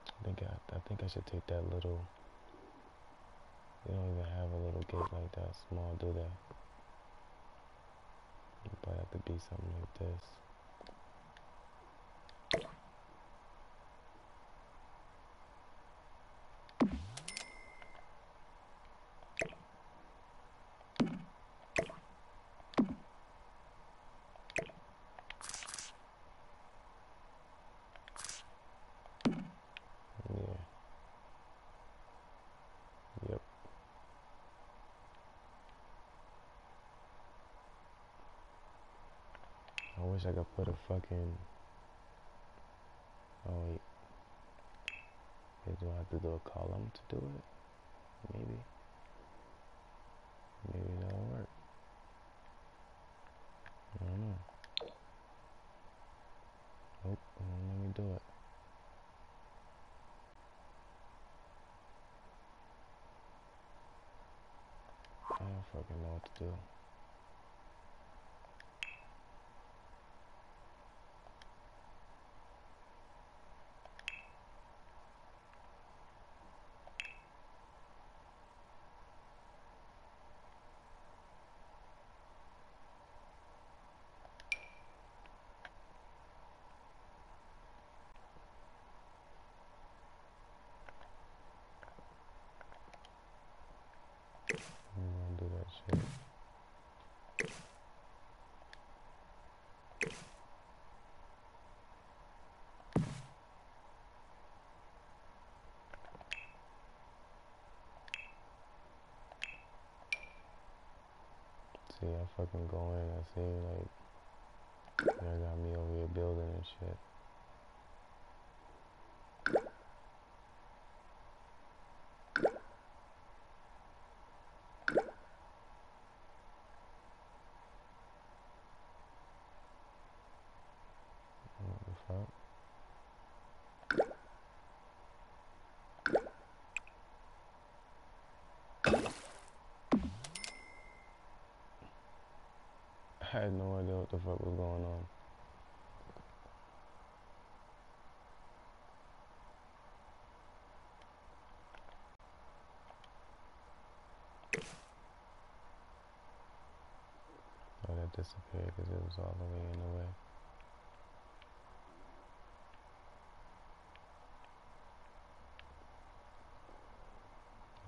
I think I, I think I should take that little. They don't even have a little gate like that small, do they? It might have to be something like this. Yeah. Yep. I wish I could put a fucking. Oh wait. Do I have to do a column to do it? Maybe. Maybe that'll work. I don't know. Nope, let me do it. I don't fucking know what to do. I'm gonna do that shit. See, I fucking go in, I see like, they got me over here building and shit. What the fuck? I had no idea what the fuck was going on. Oh, that disappeared because it was all the way in the way.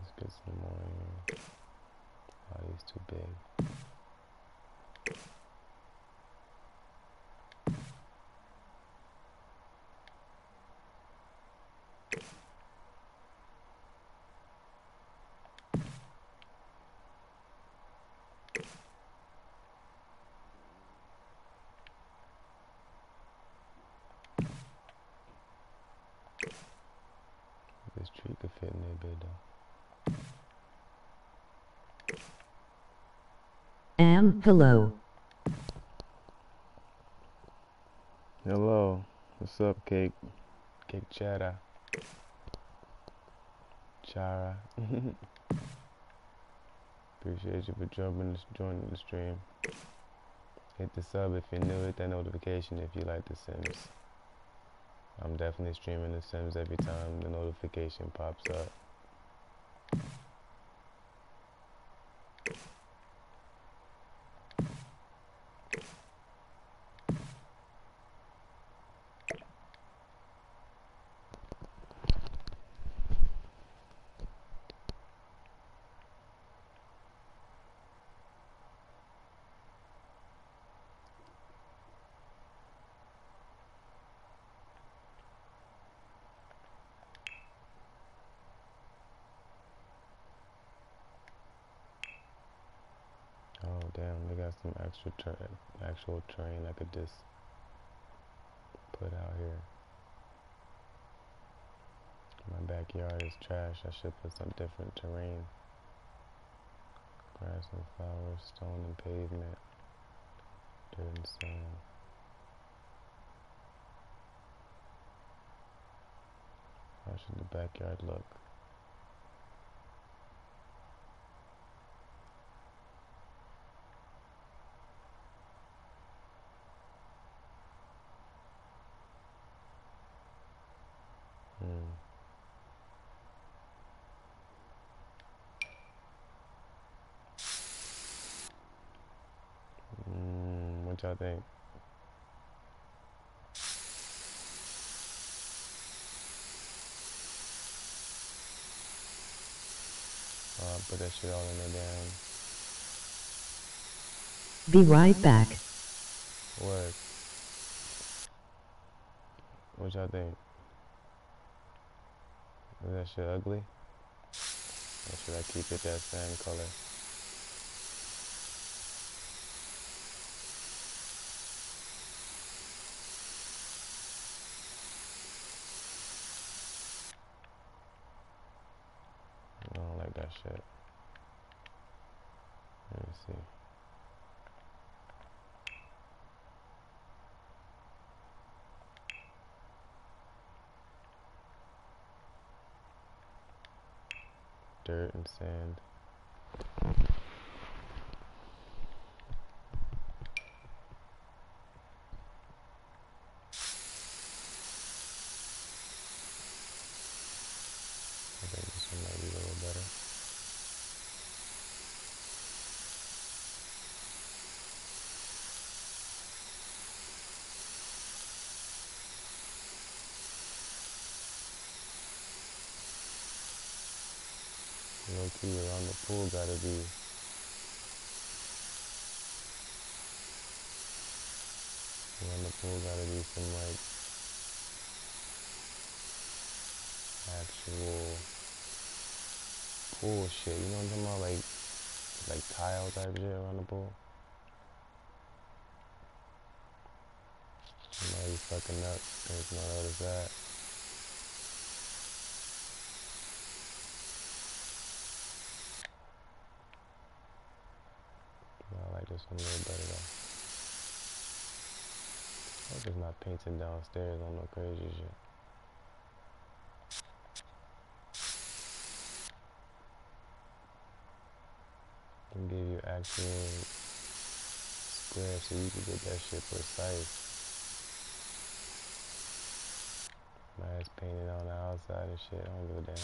Let's get some more in here. Oh, he's too big. This tree could fit in there good though. Am, hello. Hello, what's up, cake? Cake chara. Chara. Appreciate you for jumping, this- joining the stream. Hit the sub if you're new. Hit that notification if you like The Sims. I'm definitely streaming The Sims every time the notification pops up. Oh damn, they got some extra actual train I could just put out here. My backyard is trash. I should put some different terrain. Grass and flowers, stone and pavement, dirt and sand. How should the backyard look? Hmm. Mm, what y'all think? Uh, put that shit all in there, damn. Be right back. Word. What y'all think? Is that shit ugly? Or should I keep it that same color? I don't like that shit. Let me see. Dirt and sand. I think this one might be a little better. Low key around the pool gotta be around the pool gotta be some like actual pool shit. You know what I'm talking about? Like like tile type shit around the pool. Somebody fucking up. There's no notice that. Yeah, I like this one a little better though. I hope it's not painted downstairs on no crazy shit. Give you actual square so you can get that shit precise. My ass painted on the outside and shit. I don't give a damn.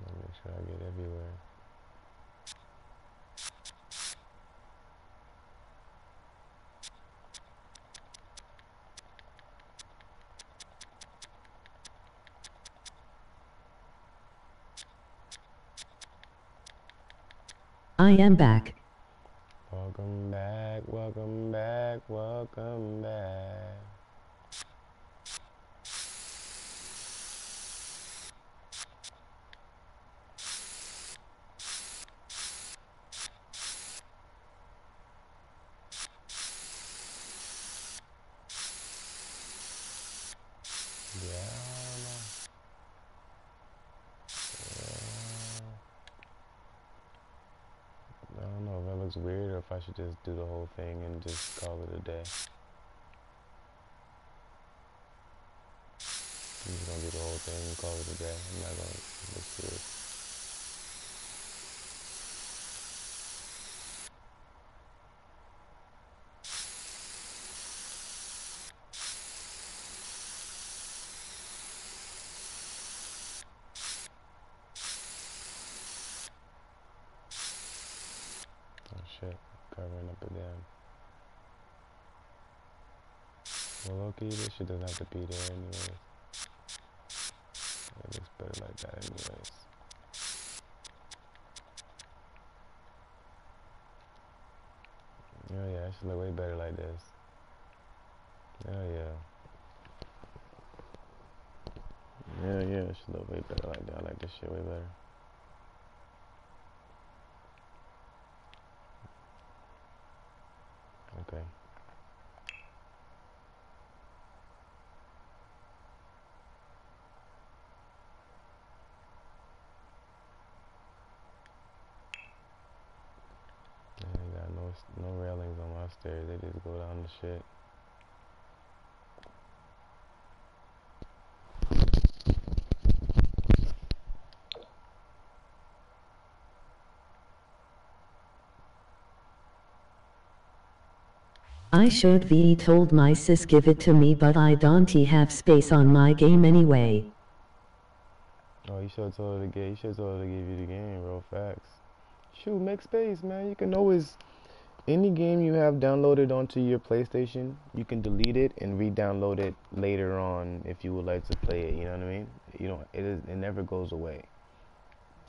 Let make sure I get everywhere. I am back. do the whole thing and just call it a day. I'm just gonna do the whole thing and call it a day. I'm not gonna, let's do it. To be there anyways. It looks better like that anyways. Oh yeah, it should look way better like this. Oh yeah. Oh, yeah, yeah, it should look way better like that. I like this shit way better. Okay. Yeah, they got no s- no They just go down the shit. I should be told my sis give it to me but I don't have space on my game anyway. Oh, you should have told her to get. You should have told her to give you the game, real Facts. Shoot, make space, man. You can always any game you have downloaded onto your PlayStation, you can delete it and re-download it later on if you would like to play it. You know what I mean? You don't. It is. It never goes away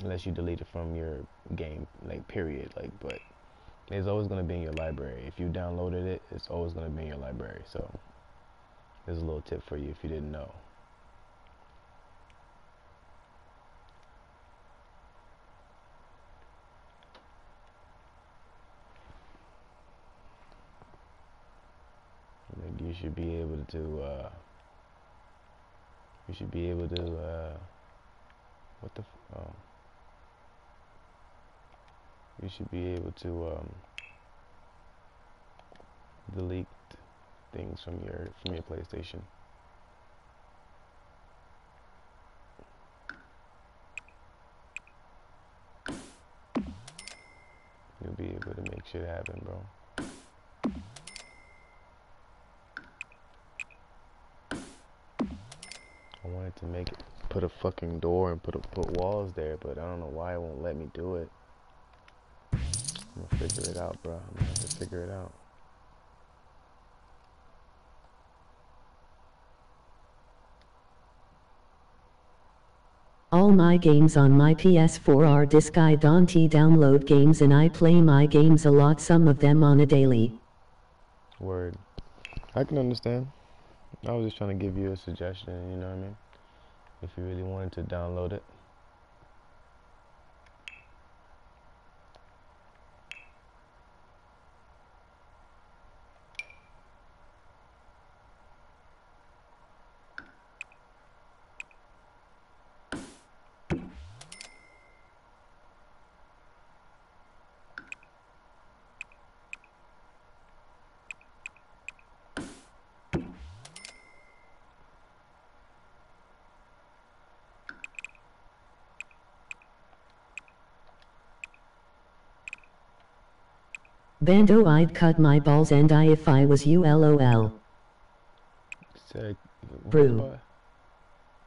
unless you delete it from your game. Like period. Like, but it's always gonna be in your library. If you downloaded it, it's always gonna be in your library. So there's a little tip for you if you didn't know. Like you should be able to uh you should be able to uh what the oh you should be able to um delete things from your from your PlayStation. You'll be able to make shit happen, bro. I wanted to make it, put a fucking door and put a, put walls there, but I don't know why it won't let me do it. I'm gonna figure it out, bro. I'm gonna have to figure it out. All my games on my PS4 are disc I don't download games and I play my games a lot some of them on a daily. Word. I can understand. I was just trying to give you a suggestion, you know what I mean? If you really wanted to download it. Bando I'd cut my balls and I if I was you lol. Said, Brew.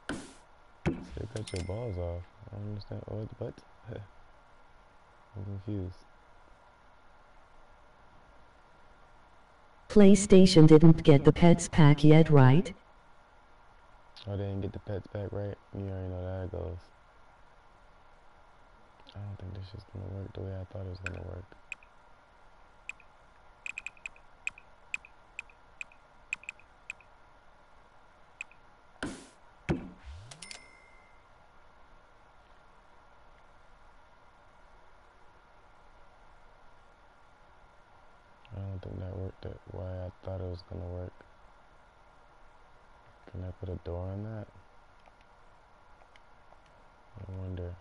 Said cut your balls off. I don't understand. What? What? I'm confused. PlayStation didn't get the pets pack yet right? Oh, they didn't get the pets back right. You already know how that goes. I don't think this is gonna work the way I thought it was gonna work. I don't think that worked the way I thought it was gonna work. Can I put a door on that? I wonder.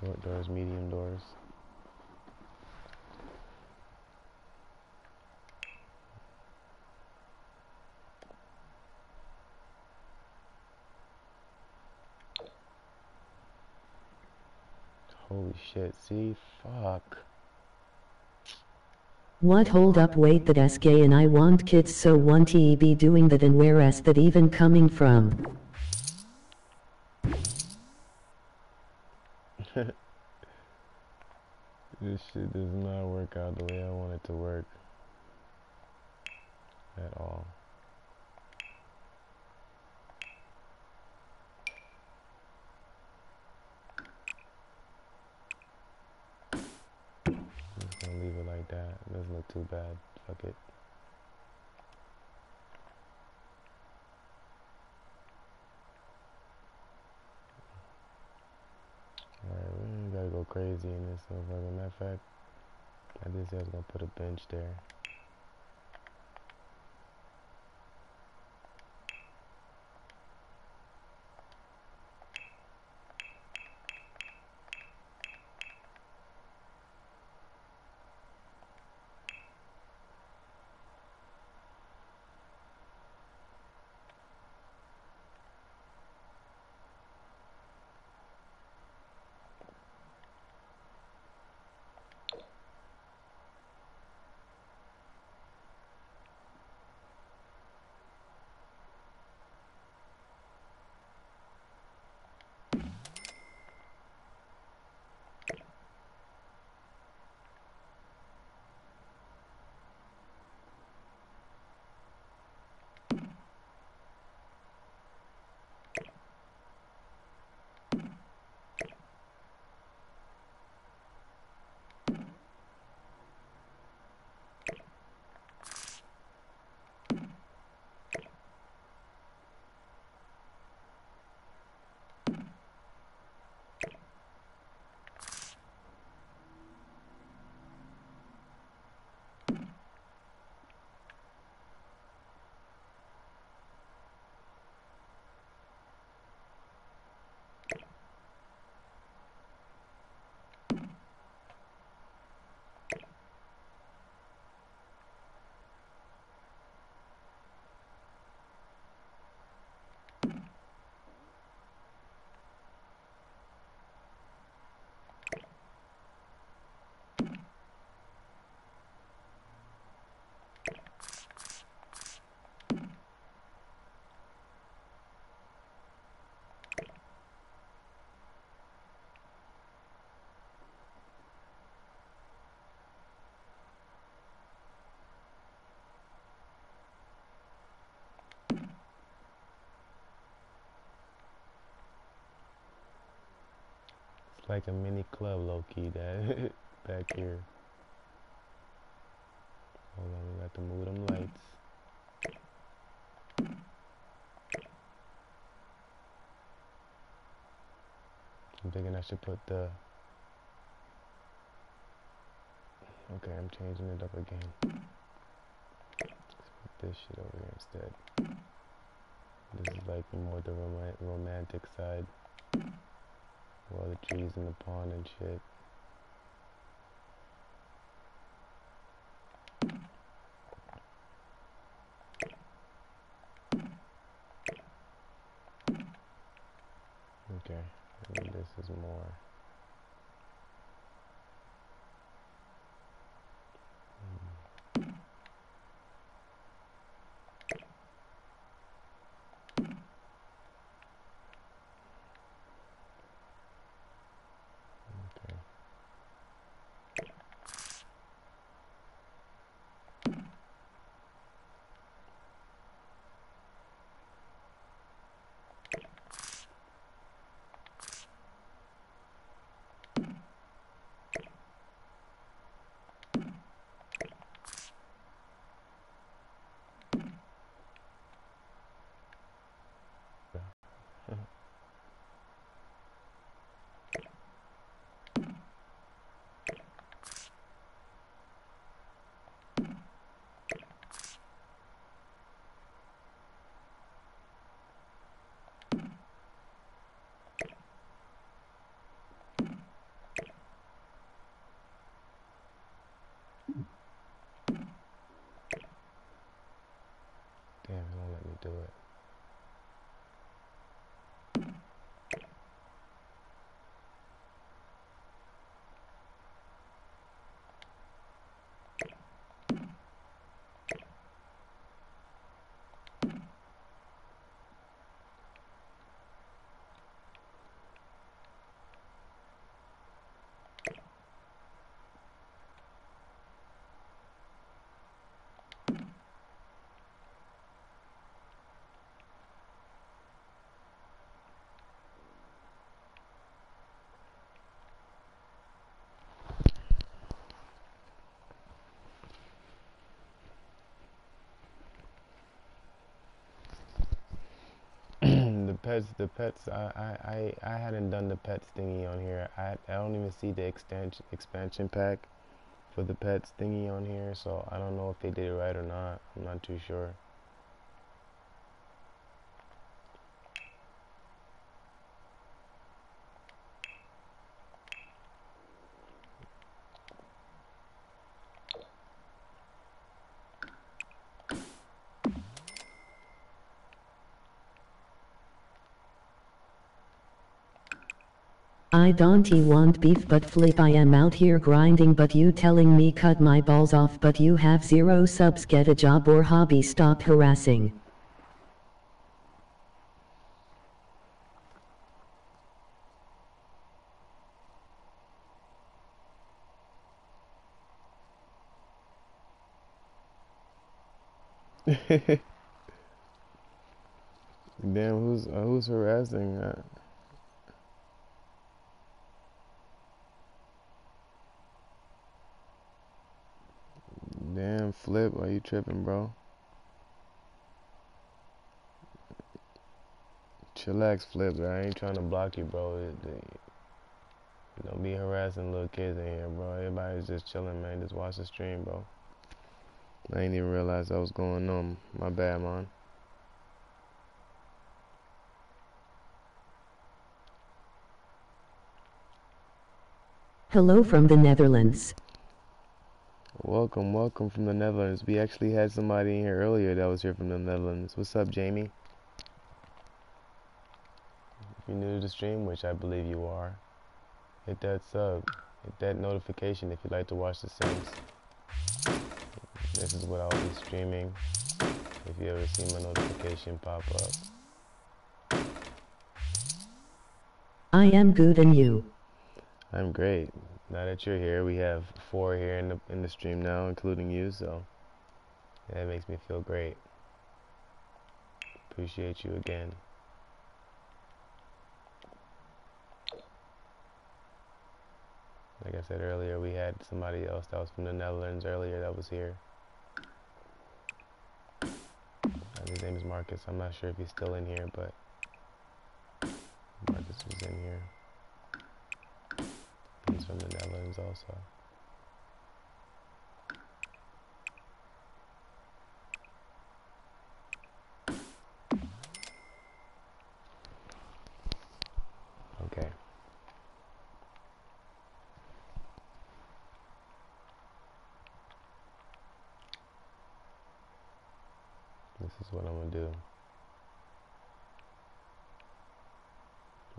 Short doors, medium doors. Shit, see? Fuck. What hold up wait that gay and I want kids so one te be doing that and where s that even coming from? This shit does not work out the way I want it to work. At all. Leave it like that. It doesn't look too bad. Fuck it. Alright, we gotta go crazy in this motherfucker. Matter of fact, I just was gonna put a bench there. Like a mini club low key that back here. Hold on, we got to move them lights. I'm thinking I should put the Okay, I'm changing it up again. Let's put this shit over here instead. This is like more the rom romantic side. All the trees in the pond and shit. Pets, the pets. I, I, I, hadn't done the pets thingy on here. I, I don't even see the extension expansion pack for the pets thingy on here. So I don't know if they did it right or not. I'm not too sure. I don't want beef but flip I am out here grinding but you telling me cut my balls off but you have zero subs get a job or hobby stop harassing. Damn, who's uh, who's harassing? Uh, damn, flip, why you tripping, bro? Chillax, flip. bro. I ain't trying to block you, bro. It, it- don't be harassing little kids in here, bro. Everybody's just chilling, man. Just watch the stream, bro. I didn't even realize that was going on. My bad, man. Hello from the Netherlands. Welcome, welcome from the Netherlands. We actually had somebody in here earlier that was here from the Netherlands. What's up, Jamie? If you're new to the stream, which I believe you are, hit that sub, hit that notification if you'd like to watch The Sims. This is what I'll be streaming. If you ever see my notification pop up. I am good and you. I'm great. Now that you're here, we have four here in the in the stream now, including you. So that makes me feel great. Appreciate you again. Like I said earlier, we had somebody else that was from the Netherlands earlier that was here. His name is Marcus. I'm not sure if he's still in here, but Marcus was in here. He's from the Netherlands also. Okay. This is what I'm gonna do.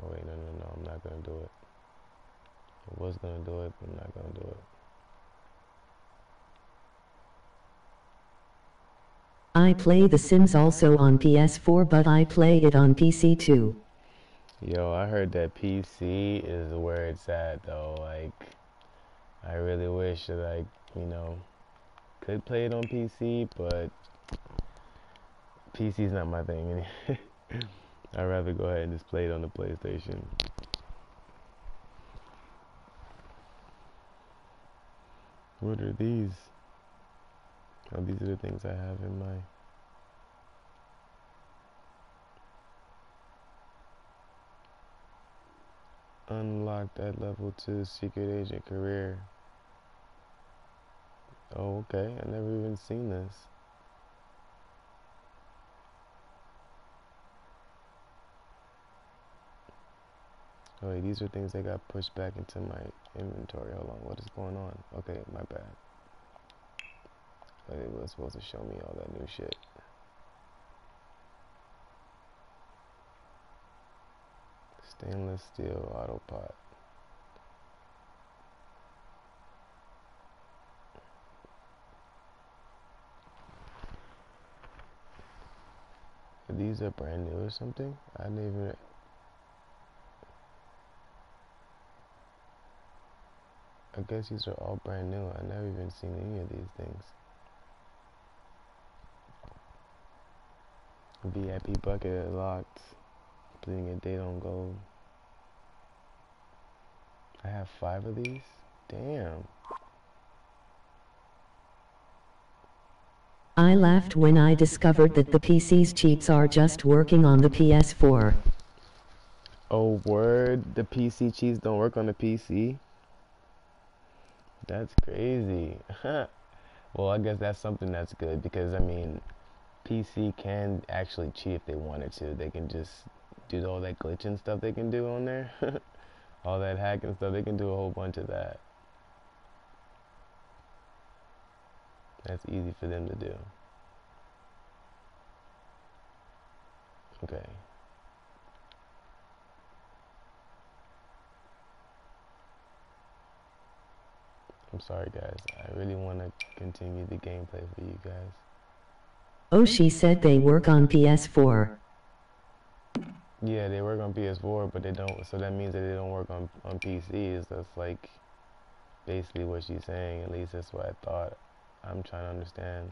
Oh wait, no, no, no, I'm not gonna do it. I was gonna do it, but I'm not gonna do it. I play The Sims also on PS4 but I play it on PC too. Yo, I heard that PC is where it's at though. Like, I really wish that I, you know, could play it on PC, but PC's not my thing. I'd rather go ahead and just play it on the PlayStation. What are these? These are the things I have in my. Unlocked at level 2 secret agent career. Oh, okay. I never even seen this. Oh, wait, these are things that got pushed back into my inventory. Hold on, what is going on? Okay, my bad. It was supposed to show me all that new shit. Stainless steel auto pot. These are brand new or something? I didn't even. I guess these are all brand new. I never even seen any of these things. VIP bucket locked. Completing a date on gold. I have five of these? Damn. I laughed when I discovered that the PC's cheats are just working on the PS4. Oh, word. The PC cheats don't work on the PC. That's crazy. well, I guess that's something that's good because I mean, PC can actually cheat if they wanted to. They can just do all that glitching stuff they can do on there. all that hacking stuff. They can do a whole bunch of that. That's easy for them to do. Okay. I'm sorry guys. I really want to continue the gameplay for you guys. Oh, she said they work on PS4. Yeah, they work on PS4, but they don't. So that means that they don't work on on PCs. That's like basically what she's saying. At least that's what I thought. I'm trying to understand.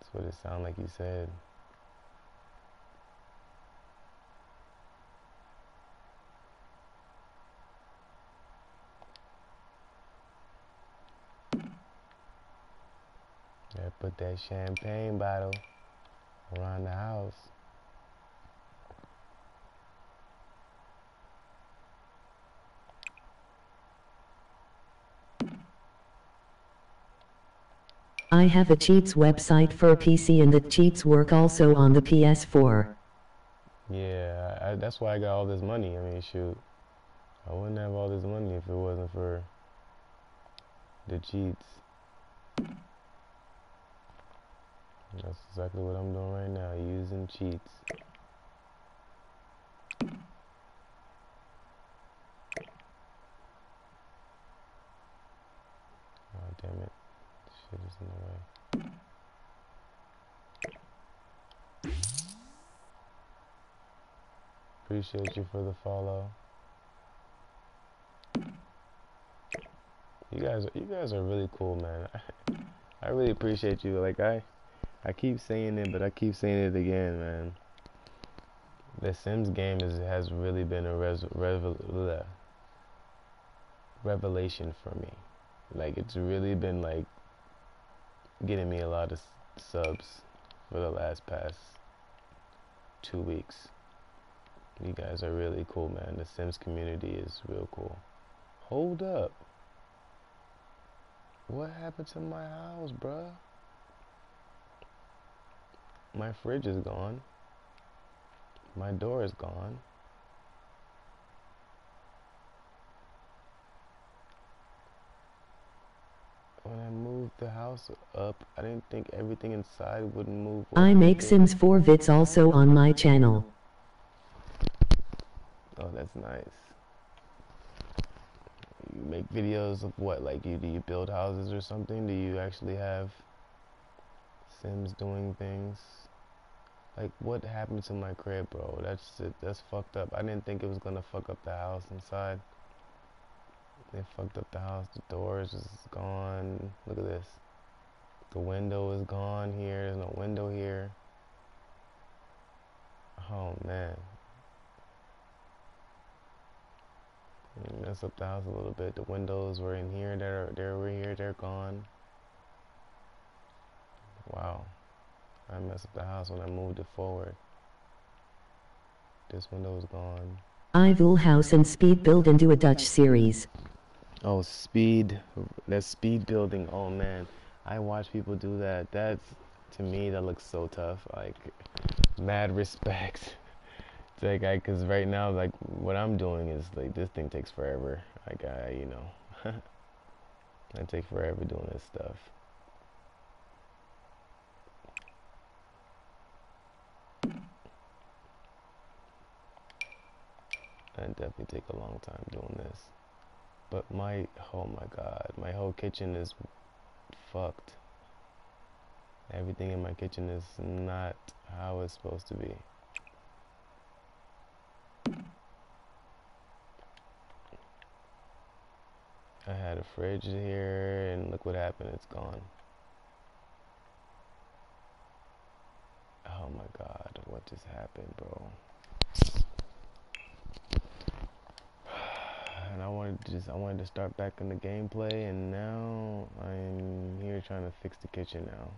That's what it sounded like you said. Yeah, put that champagne bottle around the house. I have a cheats website for PC and the cheats work also on the PS4. Yeah, I, that's why I got all this money. I mean, shoot, I wouldn't have all this money if it wasn't for the cheats. That's exactly what I'm doing right now, using cheats. Oh, damn it. Shit is in the way. Appreciate you for the follow. You guys, you guys are really cool, man. I really appreciate you. Like I, I keep saying it, but I keep saying it again, man. The Sims game is has really been a res, revel, revelation for me. Like it's really been like getting me a lot of subs for the last past two weeks. You guys are really cool, man. The Sims community is real cool. Hold up. What happened to my house, bruh? My fridge is gone. My door is gone. When I moved the house up, I didn't think everything inside wouldn't move. I make. Sims 4 vids also on my channel. Oh, that's nice. You make videos of what? Like, you do you build houses or something? Do you actually have Sims doing things? Like, what happened to my crib, bro? That's. That's fucked up. I didn't think it was gonna fuck up the house inside. They fucked up the house. The doors is gone. Look at this. The window is gone here. There's no window here. Oh man. It messed up the house a little bit. The windows were in here. They're they were here. They're gone. Wow. I messed up the house when I moved it forward. This window is gone. I will house and speed build into a Dutch series. Oh, speed. That's speed building. Oh man, I watch people do that. That's to me that looks so tough. Like, mad respect. It's like, I, cause right now, like, what I'm doing is like this thing takes forever. Like, I, you know, I take forever doing this stuff. I definitely take a long time doing this. But my, oh my god, my whole kitchen is fucked. Everything in my kitchen is not how it's supposed to be. I had a fridge here, and look what happened, it's gone. Oh my god, what just happened, bro? And I wanted to just I wanted to start back in the gameplay and now I'm here trying to fix the kitchen now.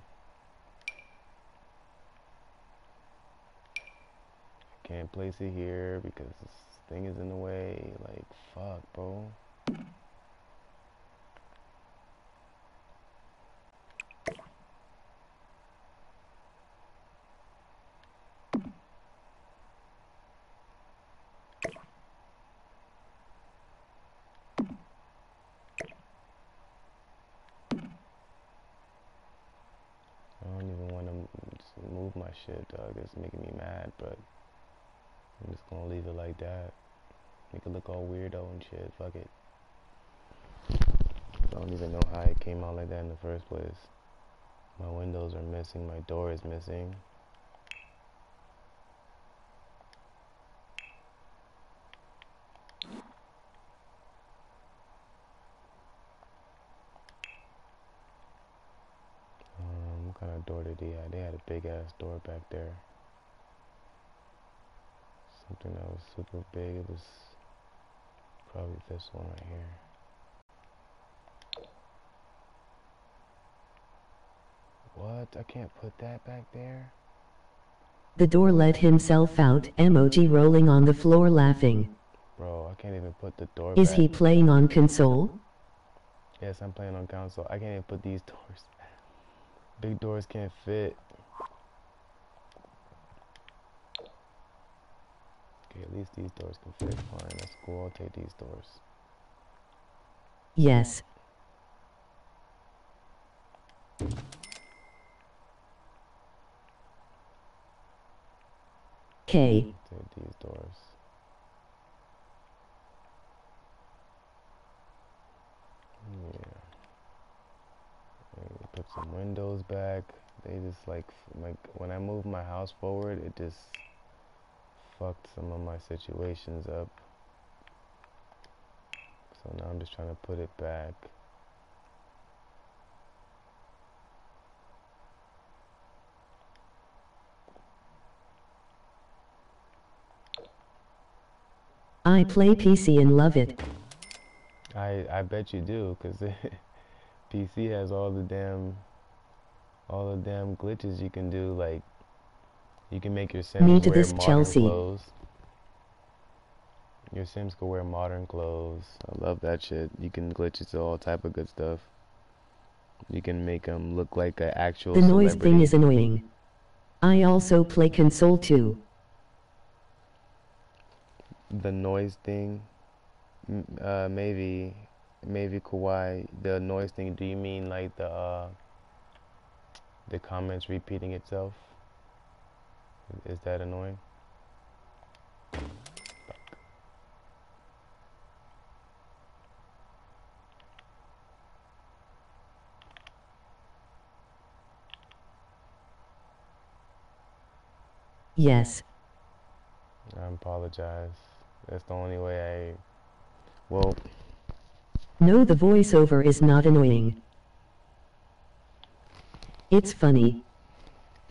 I can't place it here because this thing is in the way. Like, fuck, bro. I don't even want to move my shit, dog. It's making me mad, but I'm just gonna leave it like that. Make it look all weirdo and shit. Fuck it. I don't even know how it came out like that in the first place. My windows are missing. My door is missing. Um, what kind of door did they have? They had a big ass door back there. Something that was super big. It was probably this one right here. What? I can't put that back there? The door let himself out. Emoji rolling on the floor laughing. Bro, I can't even put the door Is back. he playing on console? Yes, I'm playing on console. I can't even put these doors. Big doors can't fit. Okay, at least these doors can fit. Fine, that's cool. I'll take these doors. Yes. K. Take these doors. Yeah. Maybe put some windows back. They just like like when I move my house forward, it just fucked some of my situations up. So now I'm just trying to put it back. I play PC and love it. I I bet you do, cause PC has all the damn all the damn glitches you can do. Like you can make your Sims Me to wear this modern Chelsea. clothes. Your Sims can wear modern clothes. I love that shit. You can glitch it to all type of good stuff. You can make them look like an actual. The noise thing is annoying. I also play console too. the noise thing. Uh, maybe, maybe Kawhi. The noise thing. Do you mean like the uh, the comments repeating itself? Is that annoying? Yes. I apologize. That's the only way I. Well, No, the voiceover is not annoying. It's funny.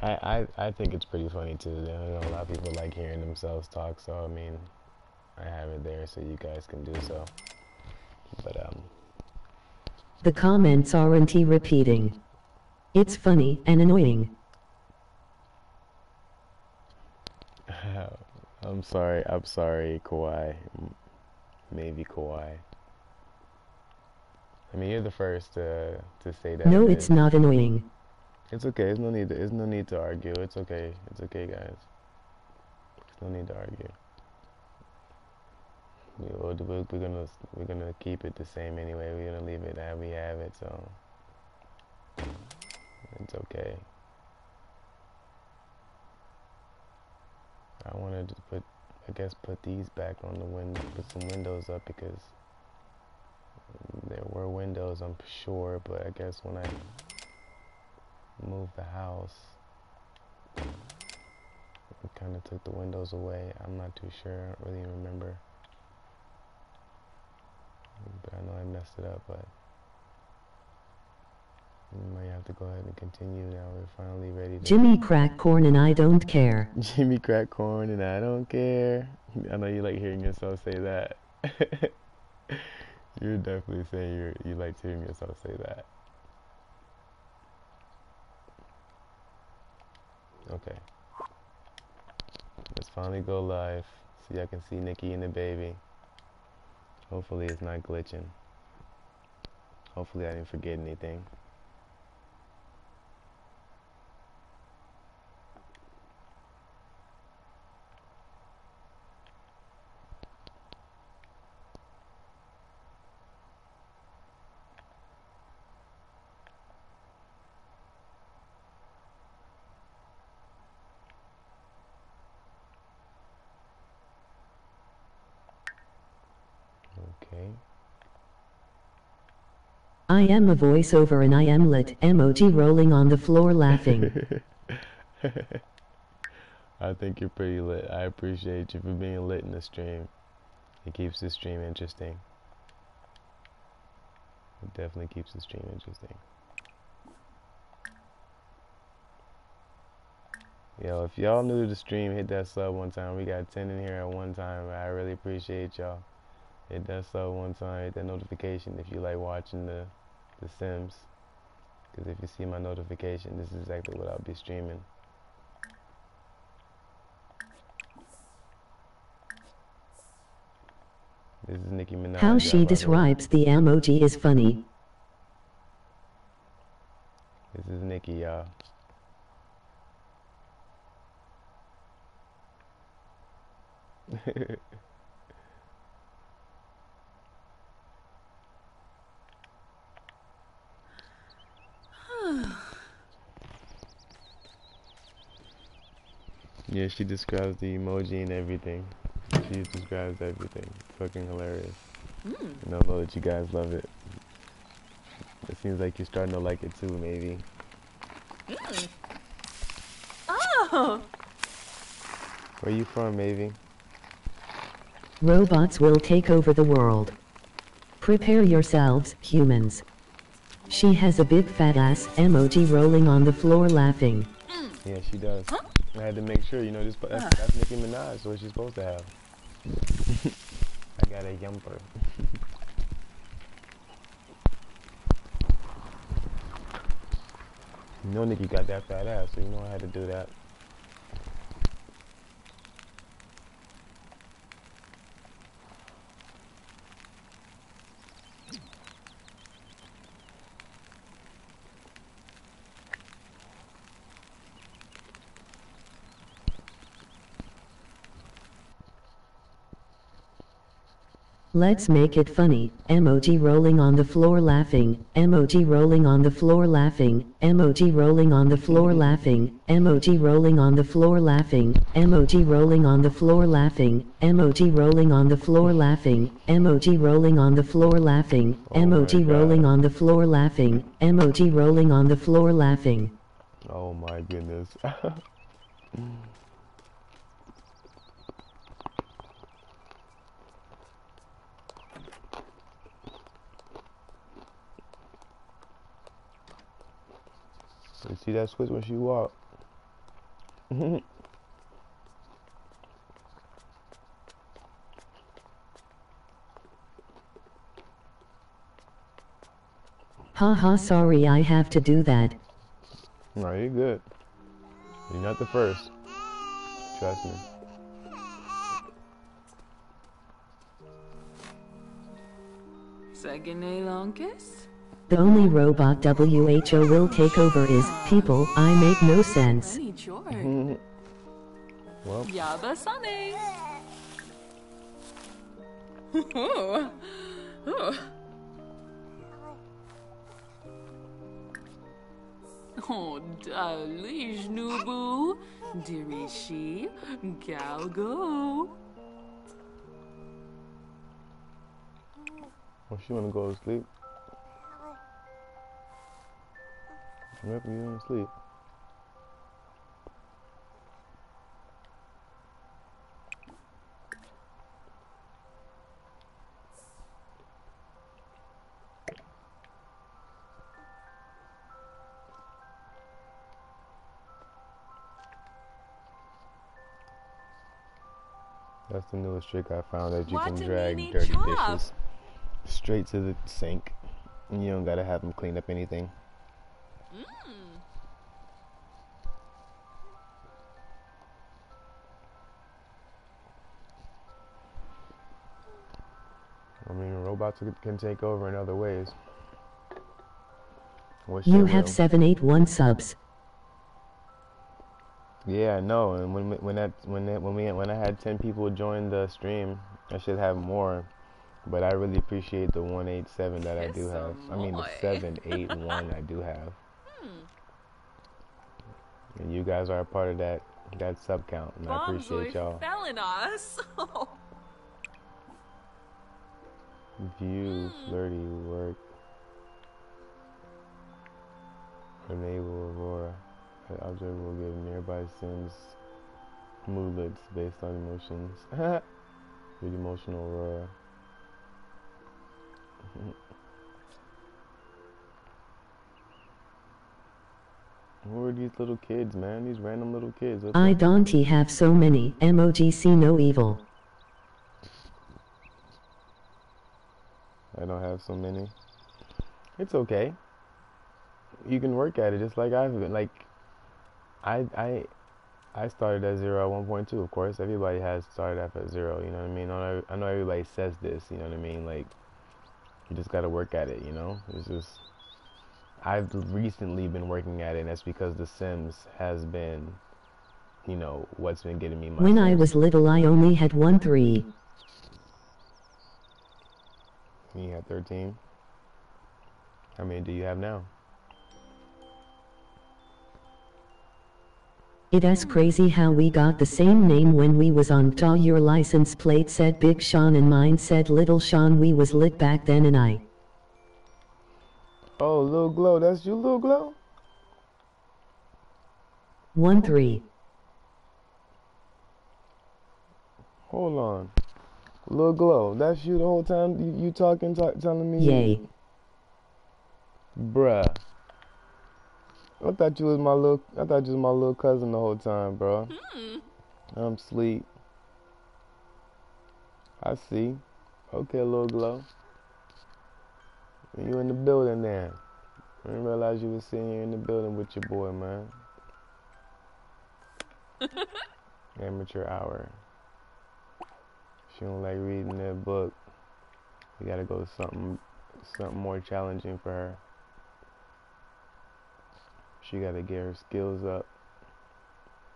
I, I, I think it's pretty funny too. I know a lot of people like hearing themselves talk, so I mean, I have it there so you guys can do so. But um, The comments aren't he repeating. It's funny and annoying. I'm sorry. I'm sorry, Kawhi. Maybe Kawhi. I mean, you're the first to to say that. No, it's not annoying. It's okay. There's no need. To, no need to argue. It's okay. It's okay, guys. There's no need to argue. We're, we're gonna we're gonna keep it the same anyway. We're gonna leave it how we have it. So it's okay. I wanted to put, I guess, put these back on the wind, put some windows up because there were windows, I'm sure, but I guess when I moved the house, it kind of took the windows away. I'm not too sure. I don't really remember. But I know I messed it up, but we might have to go ahead and continue now. We're finally ready to. Jimmy crack corn and I don't care. Jimmy crack corn and I don't care. I know you like hearing yourself say that. You're definitely saying you you like hearing yourself say that. Okay. Let's finally go live See, y'all can see Nikki and the baby. Hopefully it's not glitching. Hopefully I didn't forget anything. Okay. I am a voiceover and I am lit. Emoji rolling on the floor laughing. I think you're pretty lit. I appreciate you for being lit in the stream. It keeps the stream interesting. It definitely keeps the stream interesting. Yo, if y'all new to the stream, hit that sub one time. We got 10 in here at one time. I really appreciate y'all. Hit that sub one time. Hit that notification if you like watching the, the Sims. Because if you see my notification, this is exactly what I'll be streaming. This is Nicki Minaj. How she by the way. describes the emoji is funny. This is Nikki, y'all. yeah, she describes the emoji and everything. She describes everything. Fucking hilarious. Hmm. And I know that you guys love it. It seems like you're starting to like it too, maybe. Hmm. Oh, Where you from, maybe? Robots will take over the world. Prepare yourselves, humans. She has a big fat ass emoji rolling on the floor laughing. Yeah, she does. I had to make sure, you know, this, that's, that's Nicki Minaj, so what she's supposed to have. I got a yumper. you know Nicki got that fat ass, so you know I had to do that. Let's make it funny. Emoji rolling on the floor laughing. Emoji rolling on the floor laughing. Emoji rolling on the floor laughing. Emoji rolling on the floor laughing. Emoji rolling on the floor laughing. Emoji rolling on the floor laughing. Emoji rolling on the floor laughing. Oh Emoji rolling on the floor laughing. Emoji rolling on the floor laughing. Oh my goodness. you see that switch when she walk? Haha sorry I have to do that. no, you're good. You're not the first. Trust me. second a longest? The only robot WHO will take over is people. I make no sense. Any chore. Well, Yaba Sane. Oh. Oh. Oh, dalish nubu, dirishi, galgo. well, she wanna go to sleep. Maybe you didn't sleep. That's the newest trick I found that you can drag dirty chop. dishes straight to the sink. And you don't gotta have them clean up anything. About can take over in other ways. What's You have will? 781 subs. Yeah, I know. And when when that when that when we when I had ten people join the stream, I should have more. But I really appreciate the one eight seven that I do Yes, have. I mean the seven eight one I do have. Hmm. And you guys are a part of that that sub count, and I appreciate y'all. Felinas. View mm. flirty work. Enable Aurora. An observer will give nearby sims moodlets based on emotions. Read emotional Aurora. Who are these little kids, man? These random little kids. What the- I don't have so many. Emoji see no evil. I don't have so many. It's okay. You can work at it just like I've been. Like, I I I started at zero at one point too. Of course, everybody has started off at zero. You know what I mean? I know, everybody says this. You know what I mean? Like, you just got to work at it. You know? It's just I've recently been working at it, and that's because The Sims has been, you know, what's been getting me my. When I was little, I only had one three. You had 13. How many do you have now? It is crazy how we got the same name when we was on Ta your license plate said Big Sean and mine said Little Sean we was lit back then and I Oh, Lil Glow, that's you, Lil Glow? one three. Hold on. Lil Glow, that's you the whole time you, you talking, ta- telling me? Yay. Bruh. I thought you was my little, I thought you was my little cousin the whole time, bro. Hmm. I'm sleep. I see. Okay, little Glow. You in the building then. I didn't realize you was sitting here in the building with your boy, man. Amateur hour. She don't like reading that book. You gotta go to something, something more challenging for her. She gotta get her skills up.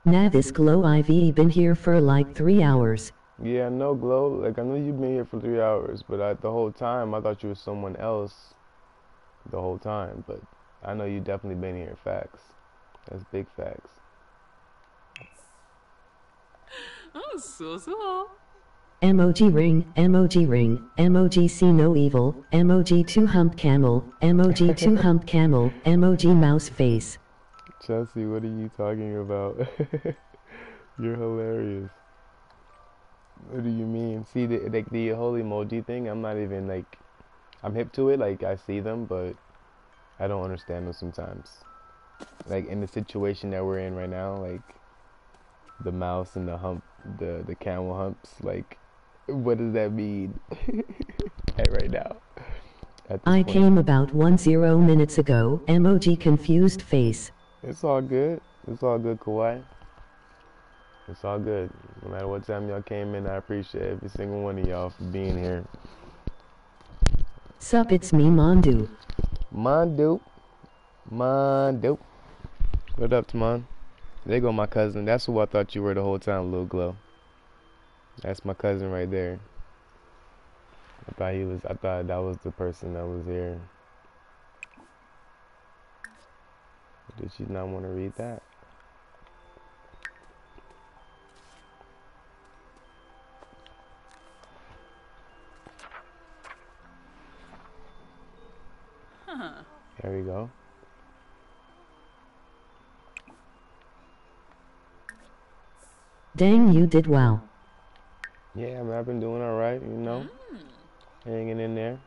Now this glow IV been here for like three hours. Yeah, I know, Glow. Like, I know you've been here for three hours, but I, the whole time I thought you were someone else the whole time. But I know you definitely been here. Facts. That's big facts. oh, so so. Emoji ring, emoji ring, emoji see no evil, emoji two hump camel, emoji two hump camel, emoji mouse face. Chelsea, what are you talking about? You're hilarious. What do you mean? See, the, like the whole emoji thing, I'm not even like, I'm hip to it. Like, I see them, but I don't understand them sometimes. Like, in the situation that we're in right now, like, the mouse and the hump, the, the camel humps, like, what does that mean at right now? At I point? came about one zero minutes ago, emoji confused face. It's all good. It's all good, Kawhi. It's all good. No matter what time y'all came in, I appreciate every single one of y'all for being here. Sup, it's me, Mondu. Mondu. Mondu. What up, Tamon? There go my cousin. That's who I thought you were the whole time, Lil Glow. That's my cousin right there. I thought he was, I thought that was the person that was here. Did she not want to read that? Huh. There we go. Dang, you did well. Yeah, I mean, I've been doing all right, you know, hanging in there.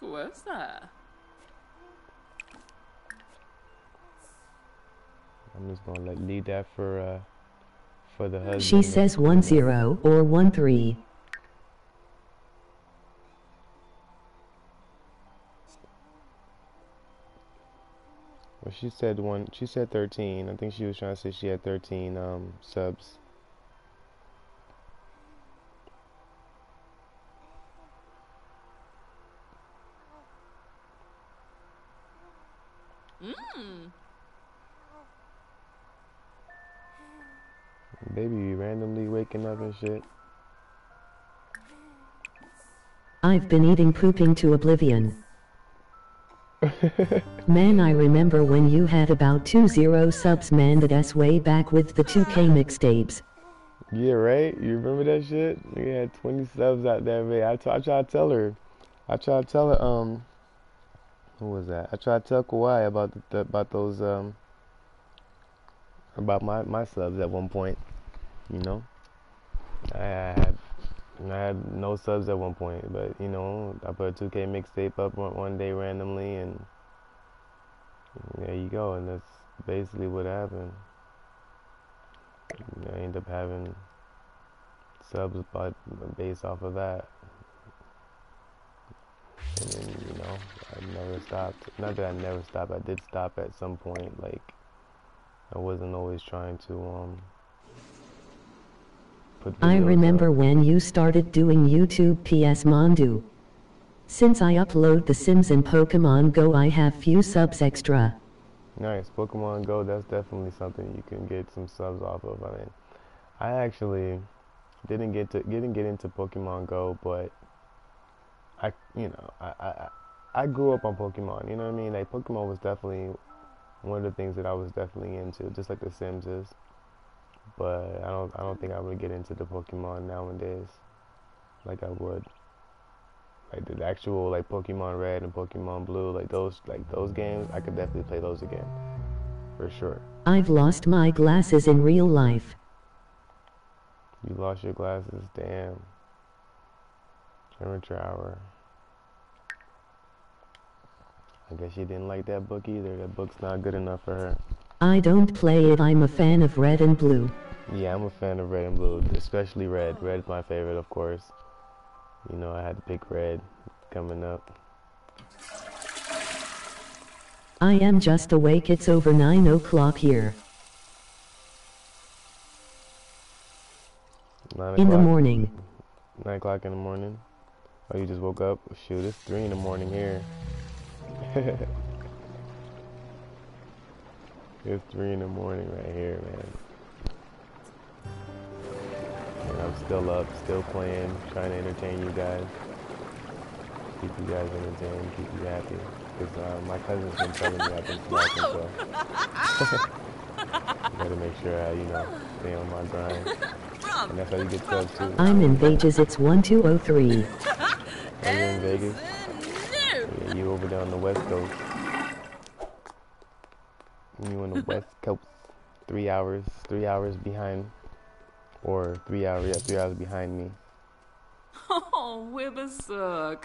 Cosa. I'm just gonna let leave that for uh for the husband. She says one zero or one three. Well, she said one. She said 13. I think she was trying to say she had 13 um, subs. Mm. Baby, randomly waking up and shit. I've been eating pooping to oblivion. Man, I remember when you had about two zero subs, man, that S way back with the 2K mixtapes. Yeah, right? You remember that shit? We had 20 subs out there, man. I, t- I tried to tell her. I tried to tell her, um, who was that? I tried to tell Kawhi about the, about those, um, about my, my subs at one point, you know? I had, I had no subs at one point, but, you know, I put a 2K mixtape up one, day randomly, and there you go, and that's basically what happened. I end up having subs but based off of that. And then, you know, I never stopped. Not that I never stopped, I did stop at some point. Like, I wasn't always trying to, um, I remember up. when you started doing YouTube PS Mondu. Since I upload The Sims and Pokemon Go, I have few subs extra. Nice. Pokemon Go, that's definitely something you can get some subs off of. I mean, I actually didn't get to didn't get into Pokemon Go, but I, you know, I, I, I- I grew up on Pokemon. You know what I mean? Like Pokemon was definitely one of the things that I was definitely into, just like The Sims is. But I don't, I don't think I would get into the Pokemon nowadays, like I would. Like the actual like Pokemon Red and Pokemon Blue, like those, like those games, I could definitely play those again, for sure. I've lost my glasses in real life. You lost your glasses, damn. Amateur hour. I guess she didn't like that book either. That book's not good enough for her. I don't play it, I'm a fan of red and blue. Yeah, I'm a fan of red and blue, especially red. Red's my favorite, of course. You know, I had to pick red coming up. I am just awake, it's over 9 o'clock here. Nine In the morning. Nine o'clock in the morning. Oh, you just woke up? Shoot, it's three in the morning here. it's three in the morning right here, man. And I'm still up, still playing, trying to entertain you guys. Keep you guys entertained, keep you happy. Because uh, my cousin's been telling me I've been slacking, so. Gotta make sure I, you know, stay on my grind. And that's how you get subs too. I'm in Vegas, it's 1203. Are you in Vegas? Yeah, you over there on the West Coast. You on the West Coast. Three hours, three hours behind. Or three hours, yeah, three hours behind me. Oh, Wibbersuck.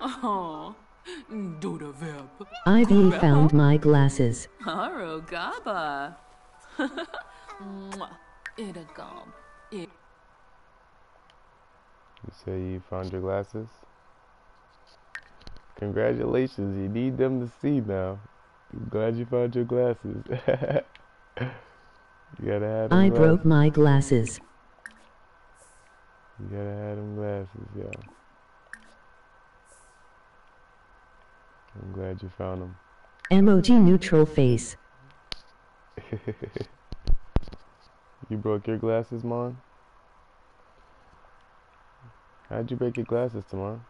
Oh, do the verb. Ivy found my glasses. Haro Gaba. Mwah. It a gum. It. You say you found your glasses? Congratulations, you need them to see now. I'm glad you found your glasses. you gotta have them I glasses. broke my glasses. You gotta have them glasses, yo. I'm glad you found them. Emoji neutral face. You broke your glasses, Mon? How'd you break your glasses, Tamon?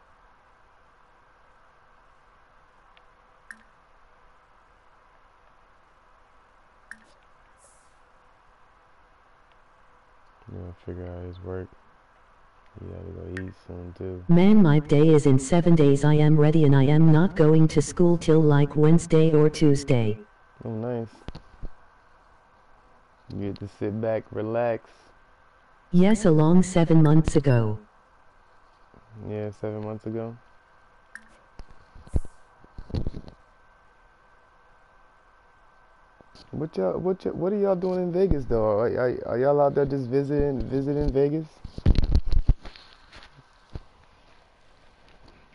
You gotta figure out his work. You gotta go eat soon, too. Man, my day is in seven days. I am ready and I am not going to school till like Wednesday or Tuesday. Oh, nice. You get to sit back, relax. Yes, along seven months ago. Yeah, seven months ago. What y'all, what y'all, what are y'all doing in Vegas though? Are, are, are y'all out there just visiting, visiting Vegas?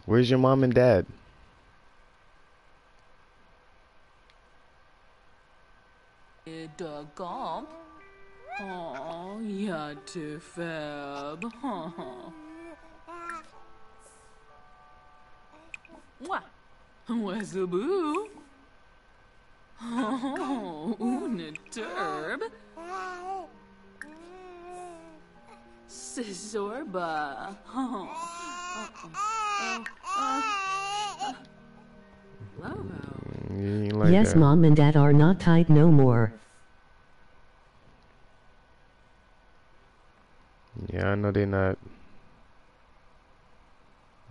Where's your mom and dad? It a gum. Oh, yeah, to fab. Mwah. Where's the boo? Oh, una Derb. Sisorba. Oh. Uh-oh. Oh. Uh. Lobo. Like yes, that. mom and dad are not tied no more. Yeah, I know they're not.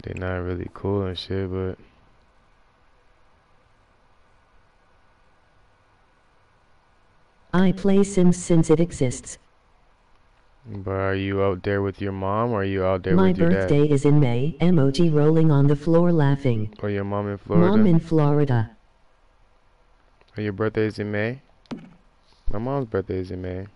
They're not really cool and shit, but I play Sims since it exists. but are you out there with your mom or are you out there My with your birthday is in May. Emoji rolling on the floor laughing. Or your mom in Florida? Mom in Florida. Or your birthday is in May? My mom's birthday is in May.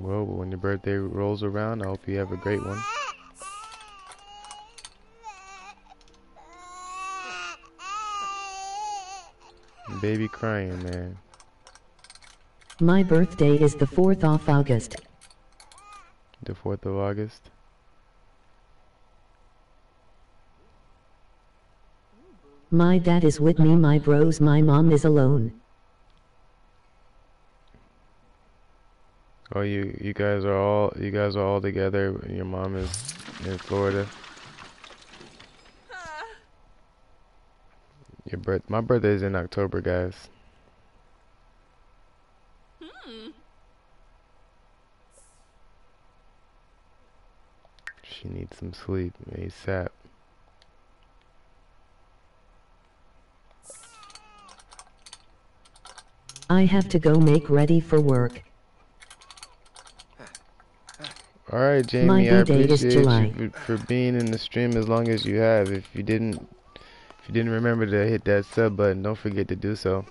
Well, but when your birthday rolls around, I hope you have a great one. Baby crying, man. My birthday is the 4th of August. The 4th of August. My dad is with me, my bros, my mom is alone. Oh, you you guys are all you guys are all together. Your mom is in Florida. Your birth, my birthday is in October, guys. Hmm. She needs some sleep ASAP. I have to go make ready for work. All right, Jamie, My I due date is appreciate you for, for being in the stream as long as you have. If you didn't, if you didn't remember to hit that sub button, don't forget to do so.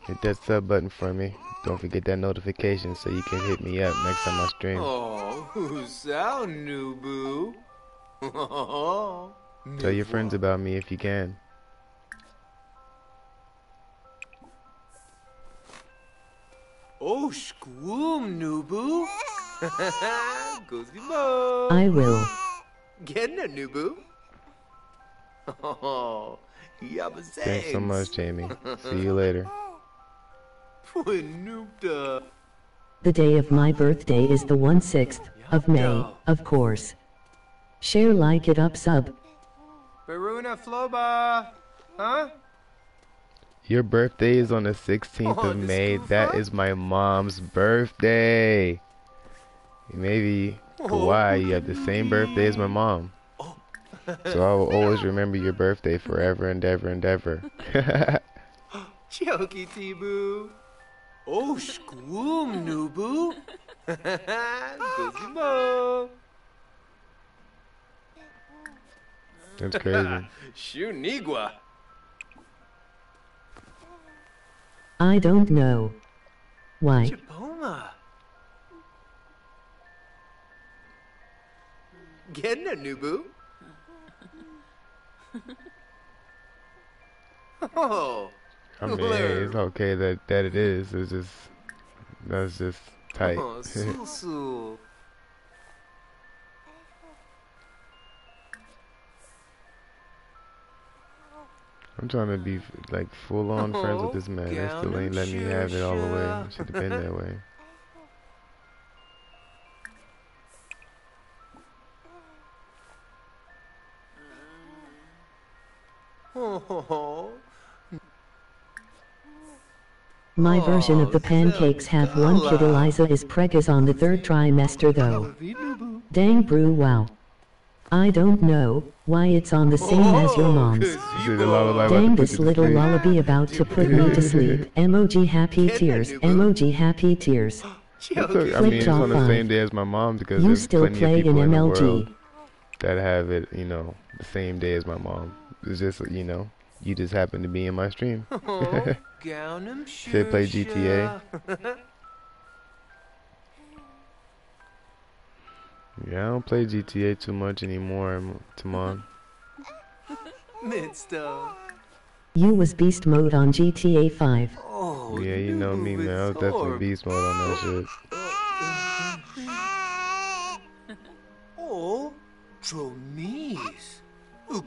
Hit that sub button for me. Don't forget that notification so you can hit me up next time I stream. Oh, who's out, Nubu? Tell your friends about me if you can. Oh, squoom, Nubu. Guzimo. I will. Get it, Nubu. Oh, yabba Thanks so much, Jamie. See you later. Noobda. The day of my birthday is the 1 6th of May, of course. Share, like it up, sub. Baruna Floba. Huh? Your birthday is on the 16th Oh, of May. goof That up? is my mom's birthday. Maybe Oh, why you have the same birthday as my mom. Oh. So I will always remember your birthday forever and ever and ever. Choki Tibu. Oh, squoom, Nubu. Guzimo. That's crazy. Shunigua. I don't know. Why? Chipoma. Getting it, Nubu. Oh, I mean, it's okay that that it is. It's just that's just tight. oh, Susu. I'm trying to be like full on friends with oh, this man. They still ain't let me have it all the way. Should have been that way. Oh, My version of the pancakes have one kid. Eliza is preg is on the third trimester though. Dang brew wow. I don't know why it's on the same as your mom's. You see the lullaby about to Dang this little lullaby about to put me to sleep. Emoji happy tears. Emoji happy tears. It's okay. I mean, it's on the same day as my mom's because You there's still plenty play of in people in the MLG. world that have it, you know, the same day as my mom. It's just, you know, you just happen to be in my stream. Gaunum Say play GTA. Yeah, I don't play GTA too much anymore, M- Timon. Midsto. You was beast mode on GTA 5. Oh, Yeah, you know me, man. I was definitely beast mode on that shit. Oh, Tronis. Uxaloyu sheep new I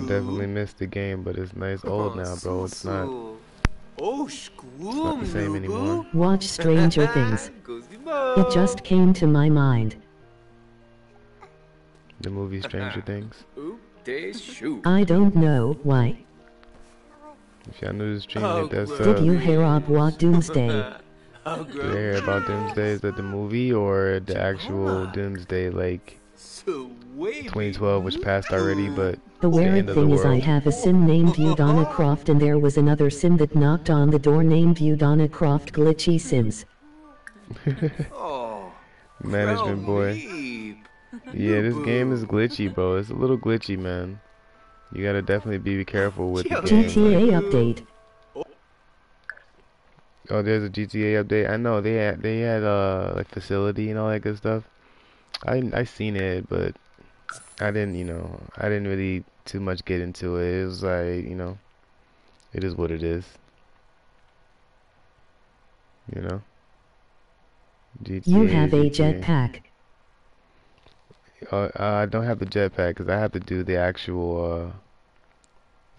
definitely missed the game, but it's nice old now, bro. It's not. Oh, It's not the same anymore. Watch Stranger Things. It just came to my mind. The movie Stranger Things. Oop, they shoot. I don't know why. If y'all knew the stream, Oh, hit that sub. Did you hear about Doomsday? Oh, Did you hear about Doomsday? Is that the movie or the actual Doomsday, like So wavy. 2012, which passed already, but The the weird end of the thing is I have a sim named Udonna Croft and there was another sim that knocked on the door named Udonna Croft Glitchy Sims. Oh, Management boy. Yeah, this game is glitchy, bro. It's a little glitchy, man. You gotta definitely be careful with the Yo. game. GTA update. Oh, there's a GTA update. I know they had they had uh like facility and all that good stuff. I I seen it, but I didn't, you know, I didn't really too much get into it. It was like, you know, it is what it is. You know. GTA, You have a jetpack. Uh, I don't have the jetpack because I have to do the actual uh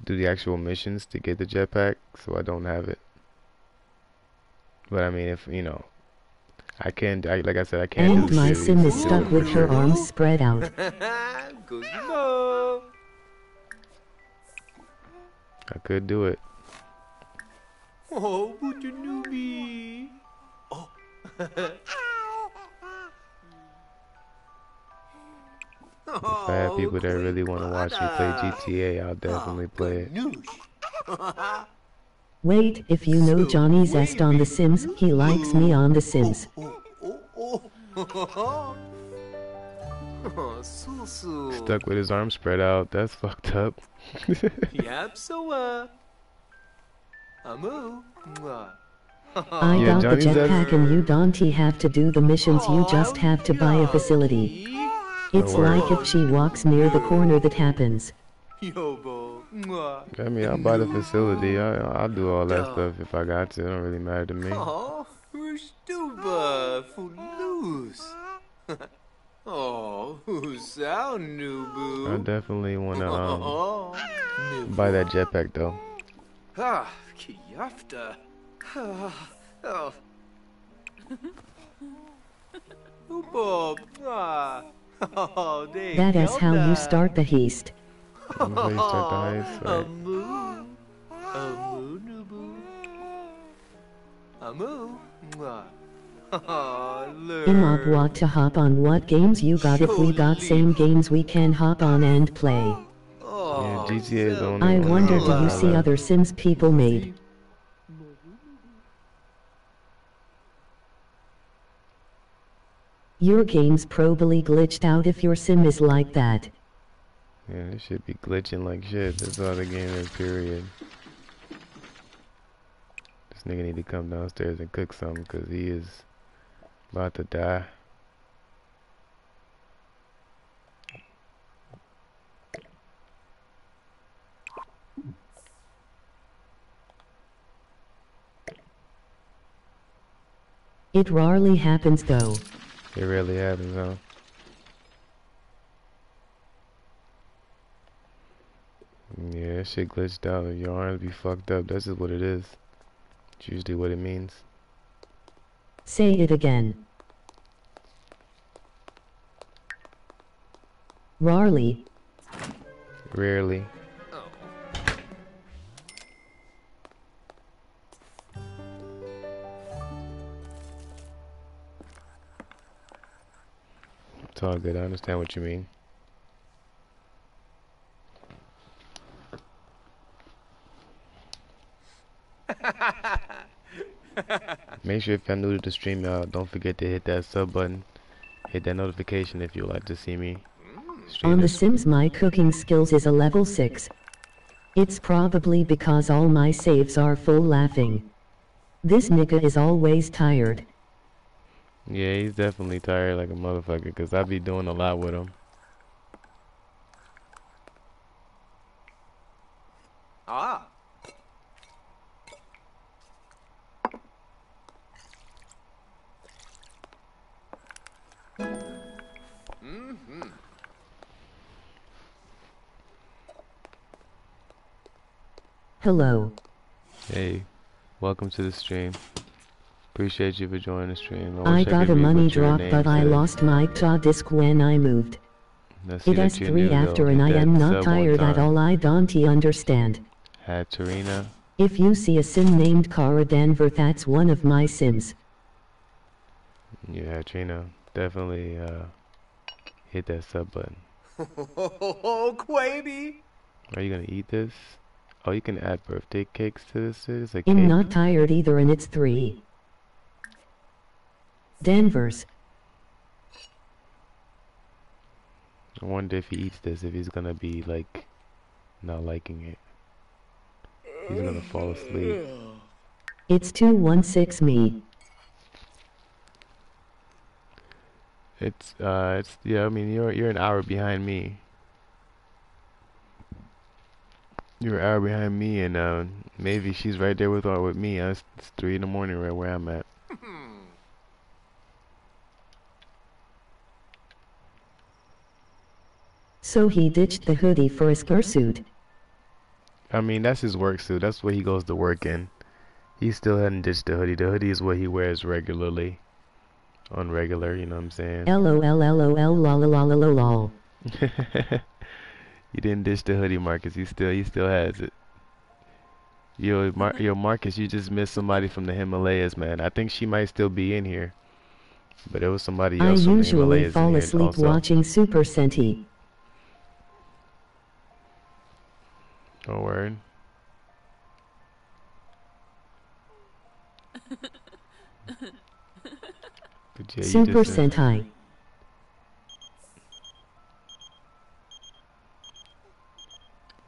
do the actual missions to get the jetpack, so I don't have it. But I mean, if you know, I can. I, like I said, I can. And do my series, sim is stuck with her sure. arms spread out. Guzmo. I could do it. Oh, but you newbie. Oh. If I have people that really want to watch me play GTA, I'll definitely play it. Noosh. Wait, if you know Johnny Zest on The Sims, he likes me on The Sims. Oh, oh, oh. oh, so, so. Stuck with his arms spread out. That's fucked up. Yep, so, uh. Amu. Mwah. I Yeah, got the jetpack and you don't have to do the missions, you just have to buy a facility. It's like if she walks near the corner that happens. Yobo. Mwah. I mean, I'll buy the facility. I, I'll do all that stuff if I got to. It don't really matter to me. Oh, who's Rustuba, Fulus. oh, who's sound, boo? I definitely want to um, Oh, buy that jetpack though. Ah, Kiyafta. Ah, oh. Bob. Ah. Oh, That is how you start the heist. That's how you start the heist, right? Amu. Amu, Nubu. Amu. Mwah. Oh, Imab want to hop on what games you got if we got same games we can hop on and play. Yeah, Oh, GTA is only I wonder do you see other Sims people made? Your game's probably glitched out if your sim is like that. Yeah, this should be glitching like shit. That's all the game is, period. This nigga need to come downstairs and cook something because he is about to die. It rarely happens though. It rarely happens, huh? Yeah, that shit glitched out. Your arms be fucked up, that's just what it is. It's usually what it means. Say it again. Rarely. Rarely. It's all good. I understand what you mean. Make sure if you're new to the stream, y'all don't forget to hit that sub button. Hit that notification if you'd like to see me stream On The. Sims my cooking skills is a level 6. It's probably because all my saves are full laughing. This nigga is always tired. Yeah, he's definitely tired like a motherfucker because I be doing a lot with him. Ah. Hello. Hey, welcome to the stream. Appreciate you for joining the stream. I wish got could a money drop, name but I lost my jaw disc when I moved. Let's see It has three after and I am not tired at all I don't understand. Had Tarina. If you see a sim named Cara Denver that's one of my sims. Yeah, Trina. Definitely uh, hit that sub button. Oh, Quaby! Are you gonna eat this? Oh, you can add birthday cakes to this. A I'm not tired either and it's three. Denver's. I wonder if he eats this, if he's gonna be like not liking it. He's gonna fall asleep. It's 216 me. It's uh, it's yeah. I mean, you're you're an hour behind me. You're an hour behind me, and uh, maybe she's right there with with me. Uh, It's, it's three in the morning, right where I'm at. So he ditched the hoodie for a suit. I mean, that's his work suit. That's what he goes to work in. He still hadn't ditched the hoodie. The hoodie is what he wears regularly, on regular. You know what I'm saying? LOL LOL lol he didn't ditch the hoodie, Marcus. He still he still has it. Yo, Mar- mm-hmm. yo, Marcus, you just missed somebody from the Himalayas, man. I think she might still be in here, but it was somebody I else from the usually Himalayas in fall asleep also. watching Super Sentai. Oh, word. Yeah, Super Sentai.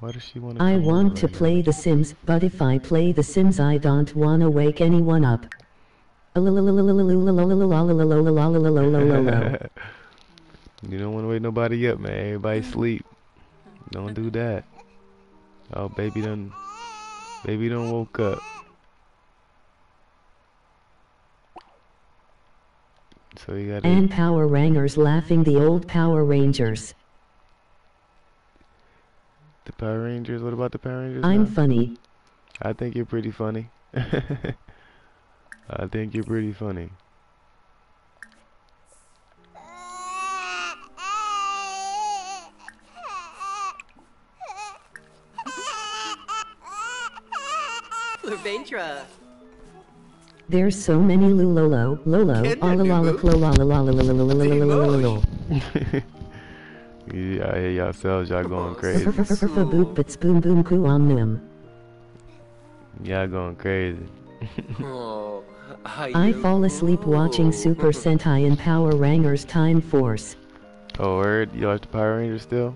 Why does she want I want to play The Sims, but if I play The Sims I don't wanna wake anyone up. You don't want to wake nobody up, man. Everybody sleep. Don't do that. Oh, baby done, baby done woke up. So you got And. Power Rangers laughing the old Power Rangers. The Power Rangers. What about the Power Rangers? I'm now? funny. I think you're pretty funny. I think you're pretty funny. Luventra. There's so many lulolo, lolo, Kidnap ala you, la la boo. clo la la la la la la la la la la la la Yeah, I hear yourselves. Y'all going crazy. boop bits boom boom coo on them. Y'all going crazy. Oh, I fall asleep watching Super Sentai and Power Rangers Time Force. Oh, word? You watch the Power Rangers still?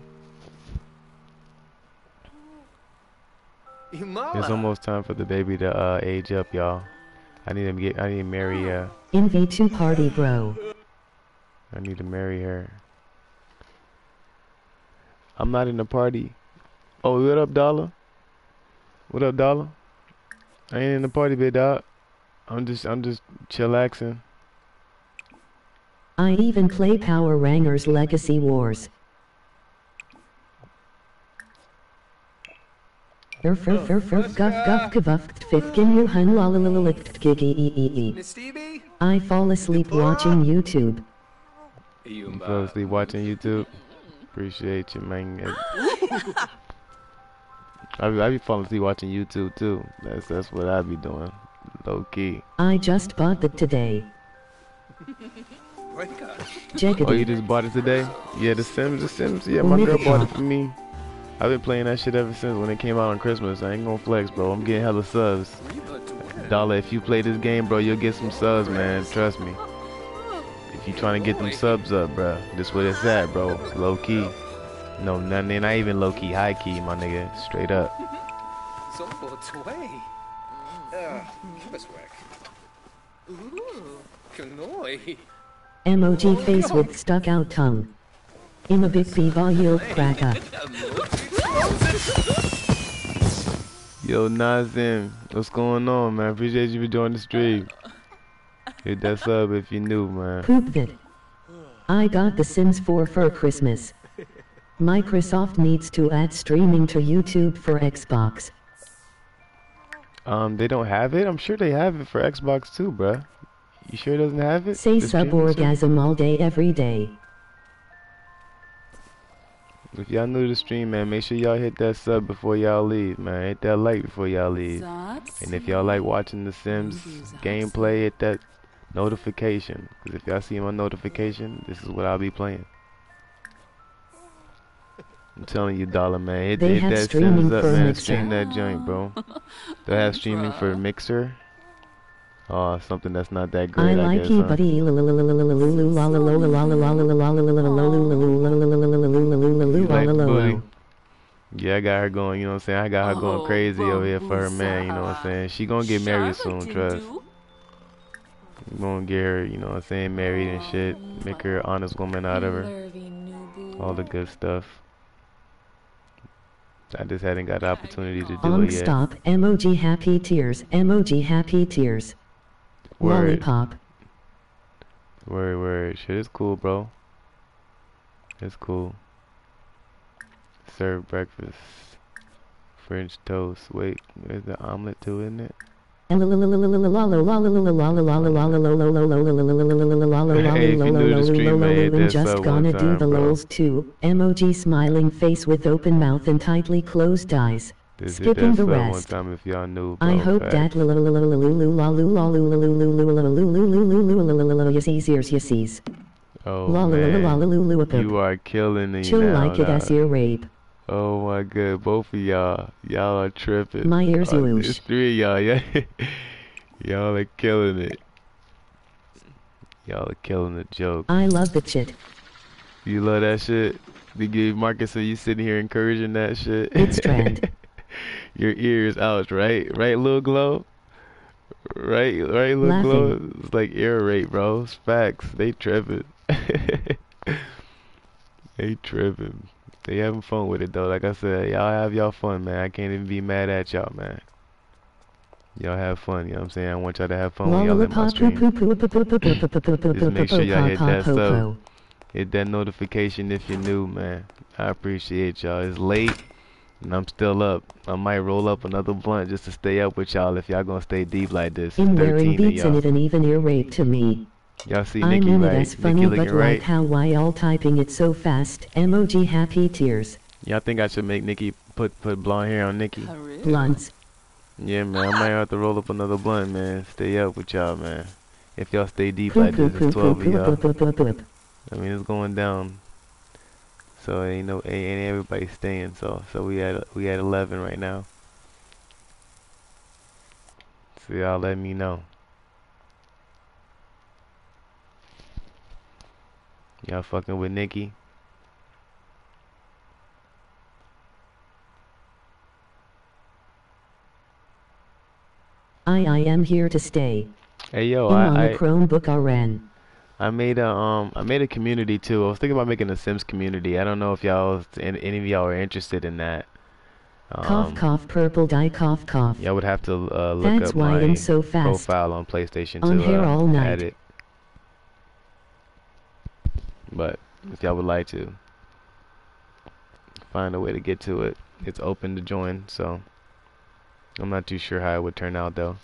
It's almost time for the baby to uh, age up, y'all. I need to get. I need to marry. Uh, In V2 party bro. I need to marry her. I'm not in the party. Oh, what up, Dollar? What up, Dollar? I ain't in the party, big dog. I'm just. I'm just chillaxing. I even play Power Rangers Legacy Wars. Erf erf erf erf guff guff kavuft fifkin you hun lalalalikt giggy ee ee ee. Miss Stevie? I fall asleep watching YouTube. You fell asleep watching YouTube. Appreciate you, man. I be, I be falling asleep watching YouTube too. That's that's what I be doing, low key. I just bought it today. Brinka. Oh, you just bought it today? Yeah, The Sims, The Sims. Yeah, my girl bought it for me. I've been playing that shit ever since when it came out on Christmas. I ain't gonna flex, bro. I'm getting hella subs. Dollar, if you play this game, bro, you'll get some subs, man. Trust me. You trying to get them subs up, bro, this what it's at, bro. Low key. No, nothing. Not even low key, high key, my nigga. Straight up. So tway. Uh, Kibaswag. Ooh. Kanoi. Emoji face with stuck out tongue. I'm a big beaver yield cracker. Yo, Nazim, what's going on, man? Appreciate you for joining the stream. Hit that sub if you new, man. Poop vid. I got The Sims 4 for Christmas. Microsoft needs to add streaming to YouTube for Xbox. Um, they don't have it. I'm sure they have it for Xbox too, bruh. You sure it doesn't have it? Say sub orgasm all day every day. If y'all new to the stream, man, make sure y'all hit that sub before y'all leave, man. Hit that like before y'all leave. And if y'all like watching The Sims gameplay, hit that notification. Cause if y'all see my notification, this is what I'll be playing. I'm telling you, dollar man, hit, They hit have that streaming Sims up, for man. Mixer. Stream that joint, bro. They have streaming for Mixer. Oh, something that's not that I great, I, like guess. you, huh? buddy. You like booty? Yeah, I got her going, you know what I'm saying? I got her going Oh, crazy over here for her man, you know what I'm saying? She gonna get married soon, trust. Gonna get her, you know what I'm saying, married and shit. Make her an honest woman out of her. All the good stuff. I just hadn't got the opportunity to do it yet. stop. Emoji happy tears. Emoji happy tears. Word, Lollipop. word, word. Shit is cool, bro. It's cool. Serve breakfast. French toast. Wait, there's the omelet too, isn't it? Just gonna do the lols too. Emoji smiling face with open mouth and tightly closed eyes. Skipping the rest. I hope that you are killing me. Chill like it as your rape. Oh my god, both of y'all. Y'all are tripping. My ears Uh, whoosh. It's three of y'all, yeah. y'all are killing it. Y'all are killing the joke. I love the chit. You love that shit? They give Marcus so you sitting here encouraging that shit. It's trend. Your ears out, right? Right, little glow? Right, right, little glow? It's like ear rape, bro. It's facts. They tripping. they tripping. They having fun with it though. Like I said, y'all have y'all fun, man. I can't even be mad at y'all, man. Y'all have fun, you know what I'm saying? I want y'all to have fun with y'all in my stream. Just make sure y'all hit that sub. Hit that notification if you're new, man. I appreciate y'all. It's late, and I'm still up. I might roll up another blunt just to stay up with y'all if y'all gonna stay deep like this. And wearing beats and it an even ear rape to me. Y'all see I'm Nikki in right? it as Nikki funny looking but right. like how why all typing it so fast. Emoji happy tears. Y'all think I should make Nikki put put blonde hair on Nikki? Oh, Blunts. Yeah, man. I might have to roll up another blunt, man. Stay up with y'all, man. If y'all stay deep like poo this, it's 12 of y'all. I mean, it's going down. So ain't no ain't, ain't everybody staying. So so we at we at 11 right now. So y'all let me know. Y'all fucking with Nikki? I I am here to stay. Hey yo, on I, I the Chromebook RN. I made a um I made a community too. I was thinking about making a Sims community. I don't know if y'all any, any of y'all are interested in that. Cough Um, cough purple die cough cough. Y'all would have to uh, look That's up why my I'm so fast. profile on PlayStation On to uh, all night. add it. But if y'all would like to find a way to get to it, it's open to join. So I'm not too sure how it would turn out though.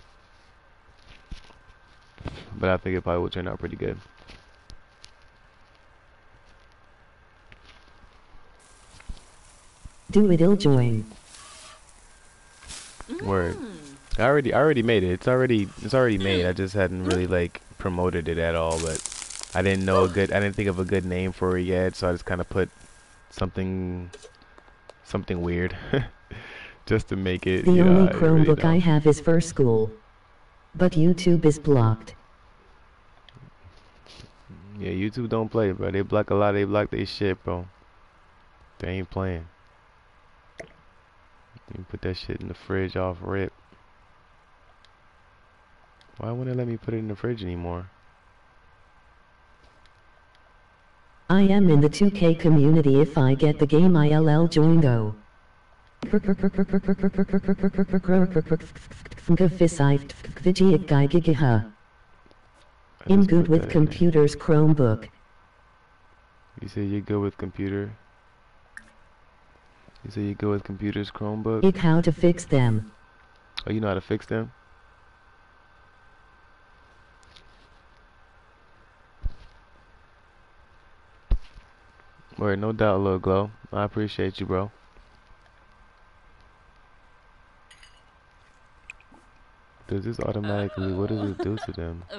But I think it probably will turn out pretty good. Do it ill join. Word. I already I already made it. It's already it's already made. I just hadn't really like promoted it at all, but I didn't know a good I didn't think of a good name for it yet, so I just kind of put something something weird just to make it The you know, only I really Chromebook I have is for school. But YouTube is blocked. Yeah, YouTube don't play, bro. They block a lot. They block their shit, bro. They ain't playing. You put that shit in the fridge off rip. Why wouldn't it let me put it in the fridge anymore? I am in the 2K community if I get the game ILL join though. In good with computers Chromebook. You say you go with computer. You say you go with computers, Chromebook. Ik how to fix them. Oh, you know how to fix them? Word, no doubt, little Glow. I appreciate you, bro. Does this automatically, what does it do to them?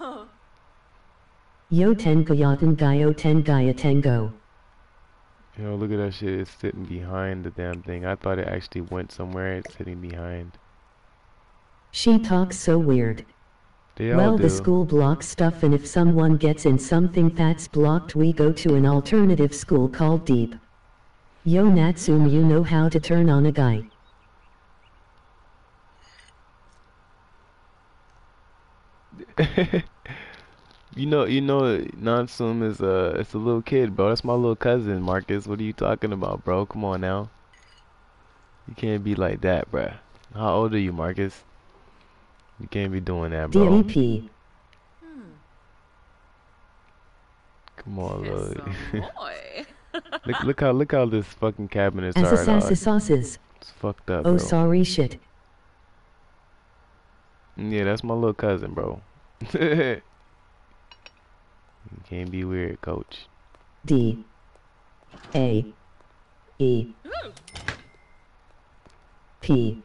Oh, Yo ten goyaten gayo ten gaya tango. Yo, look at that shit. It's sitting behind the damn thing. I thought it actually went somewhere. It's sitting behind. She talks so weird. They well, the school blocks stuff, and if someone gets in something that's blocked, we go to an alternative school called Deep. Yo, Natsum, you know how to turn on a guy. You know, you know, Nansum is a, it's a little kid, bro. That's my little cousin, Marcus. What are you talking about, bro? Come on now. You can't be like that, bruh. How old are you, Marcus? You can't be doing that, bro. DEP. Hmm. Come on, little. boy. look, look how, look how this fucking cabinet As a started. sauces. It's fucked up, Oh, bro. sorry, shit. Yeah, that's my little cousin, bro. you can't be weird, coach. D. A. E. P.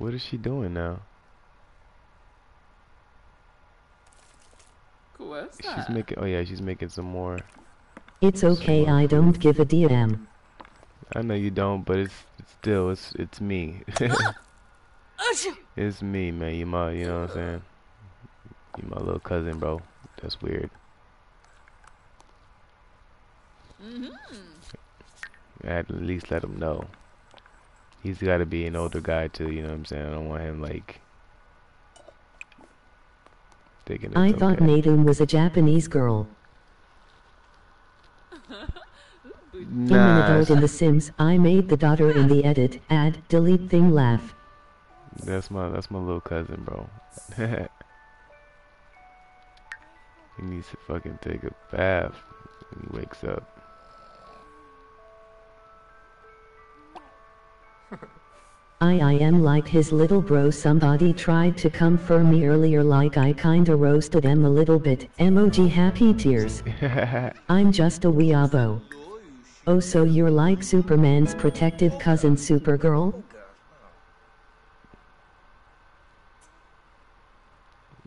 What is she doing now? She's making. Oh yeah, she's making some more. It's okay, I don't give a damn. I know you don't, but it's, it's still it's it's me. it's me, man. You my, you know what I'm saying? You my little cousin, bro. That's weird. I had to at least let him know. He's got to be an older guy too. You know what I'm saying? I don't want him like thinking. I thought okay. Nadine was a Japanese girl. I'm an Nah, adult in The Sims. I made the daughter in the edit, add, delete thing laugh. That's my that's my little cousin, bro. he needs to fucking take a bath when he wakes up. I I am like his little bro somebody tried to come for me earlier like I kinda roasted him a little bit. Emoji happy tears. I'm just a weeaboo. Oh so you're like Superman's protective cousin Supergirl?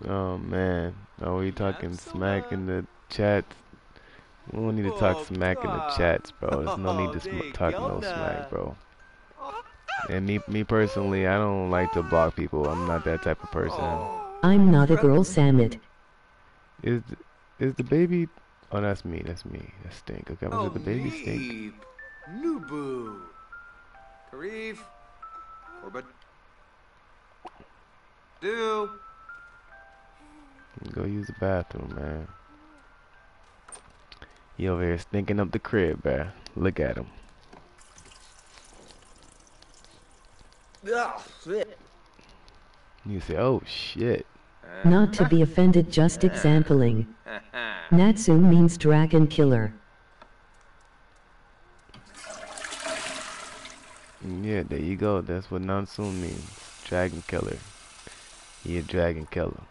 oh man, oh, are we talking smack in the chat. We don't need to talk smack in the chats, bro. There's no need to sm- talk no smack, bro. And me, me personally, I don't like to block people. I'm not that type of person. I'm not a girl Samit. Is is the baby? Oh, that's me. That's me. That stink. Okay, was it the baby oh, stink? Nubu. Karif. Orbit. Do. Go use the bathroom, man. He over here stinking up the crib, bruh. Look at him. Shit. You say, oh shit. Not to be offended just exampling. Natsu means dragon killer. Yeah, there you go. That's what Nansun means. Dragon killer. He a dragon killer.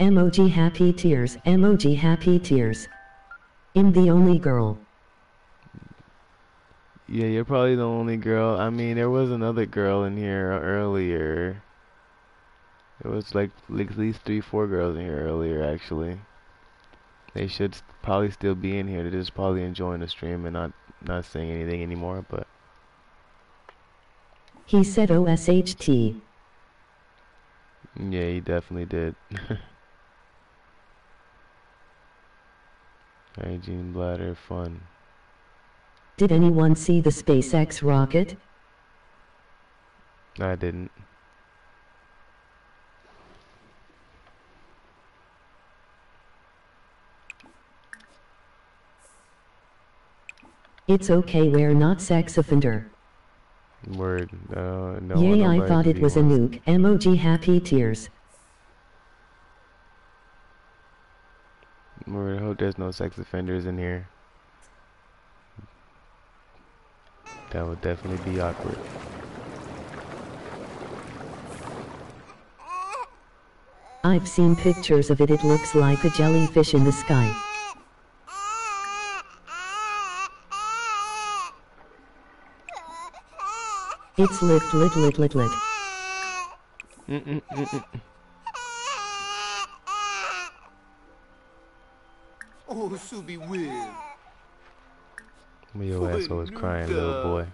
Emoji happy tears. Emoji happy tears. I'm the only girl. Yeah, you're probably the only girl. I mean, there was another girl in here earlier. There was like, like at least three, four girls in here earlier, actually. They should probably still be in here. They're just probably enjoying the stream and not not saying anything anymore. But He said OSHT. yeah, he definitely did. Hygiene bladder fun. Did anyone see the SpaceX rocket? I didn't. It's okay, we're not sex offender. Word. Uh, no. Yay, I thought it was a nuke. Emoji happy tears. Word. I hope there's no sex offenders in here. That would definitely be awkward. I've seen pictures of it. It looks like a jellyfish in the sky. It's lit lit lit lit lit. Mm-mm-mm-mm. Oh, Subi Will. Why your ass always crying, little boy?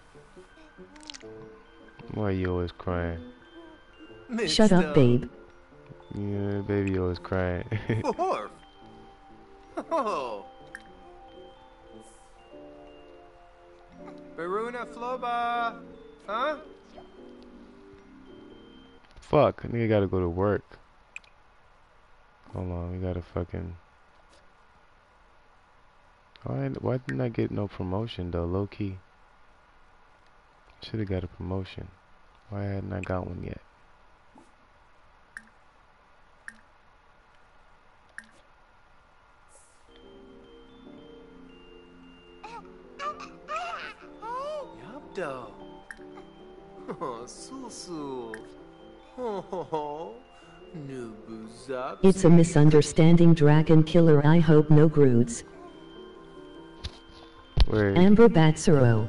Why are you always crying? Shut up, babe. Yeah, baby always crying. Horf. Oh. Baruna Floba. Huh? Fuck, nigga gotta go to work. Hold on, we gotta fucking. Why, why didn't I get no promotion though, low key? Should've got a promotion. Why hadn't I got one yet? Yabdo. Oh, Susu. Oh, Nubuzak. It's a misunderstanding, Dragon Killer. I hope no Groods. Where? Amber Batsuro.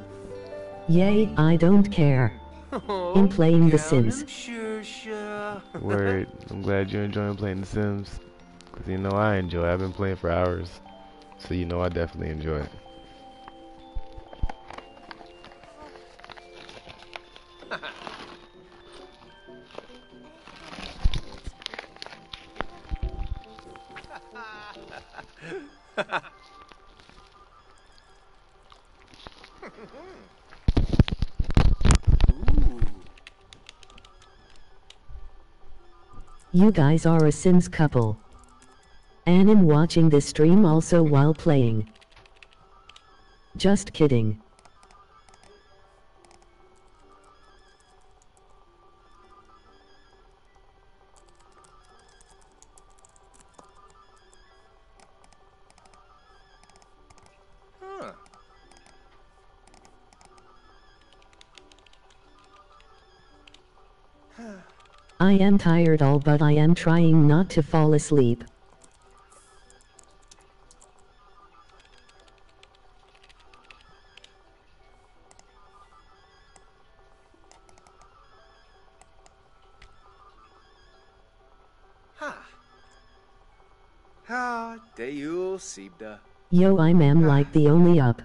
Yay, I don't care. In playing The Sims. Word. I'm glad you're enjoying playing The Sims. Cause you know I enjoy. it. I've been playing for hours, so you know I definitely enjoy it. Guys are a Sims couple. And I'm watching this stream also while playing. Just kidding. I am tired all but I am trying not to fall asleep. Ha. Ha. Deyu Sibda. Yo I'm am like the only up.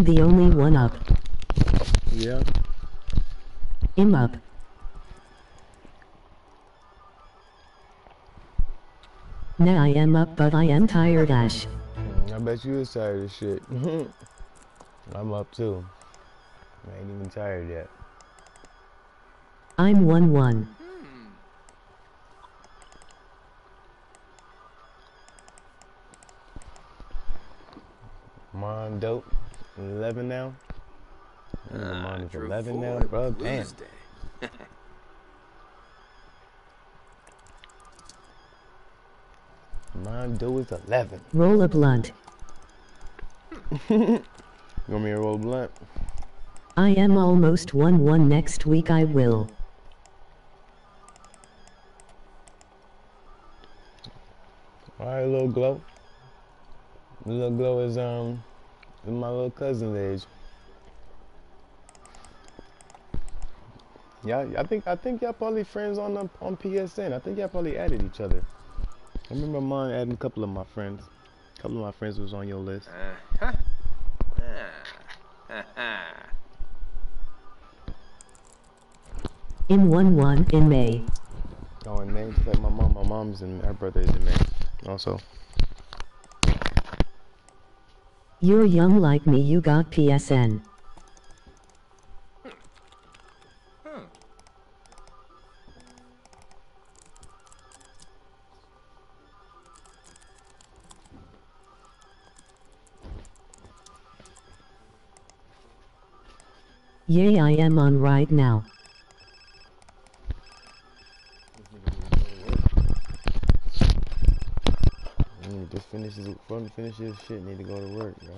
I'm the only one up. Yeah. I'm up. Now I am up but I am tired Ash. I bet you is tired of shit. I'm up too. I ain't even tired yet. I'm 1 1. Hmm. Mom dope. 11 now. I think mine is 11 now, bro. Blues Damn. Day. Mine do is 11. Roll a blunt. You want me to roll a blunt? I am almost 1 1 next week I will. Alright, little glow. Little glow is um is my little cousin's age. Yeah, I think I think y'all probably friends on um, on PSN. I think y'all probably added each other. I remember mine adding a couple of my friends. A couple of my friends was on your list. Uh-huh. Ah. Ha-ha. In 1 1 in May. Oh, in May, just like my mom. My mom's and her birthday is in May. Also, you're young like me, you got PSN. Yay I am on right now. Just finish his, for him to finish his shit, need to go to work, bro.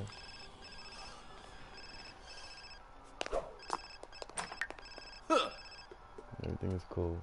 Everything is cool.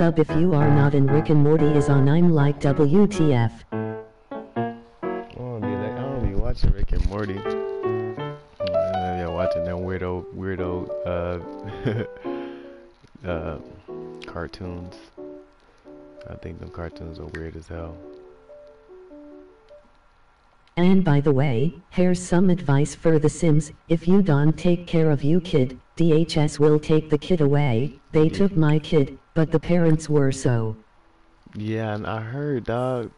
Sub if you are not in Rick and Morty is on I'm like WTF. I don't be like, I don't be watching Rick and Morty. Uh, yeah, watching them weirdo, weirdo, uh, uh, cartoons. I think them cartoons are weird as hell. And by the way, here's some advice for The Sims. If you don't take care of you kid, DHS will take the kid away. They took my kid, but the parents were so. Yeah, and I heard, dog,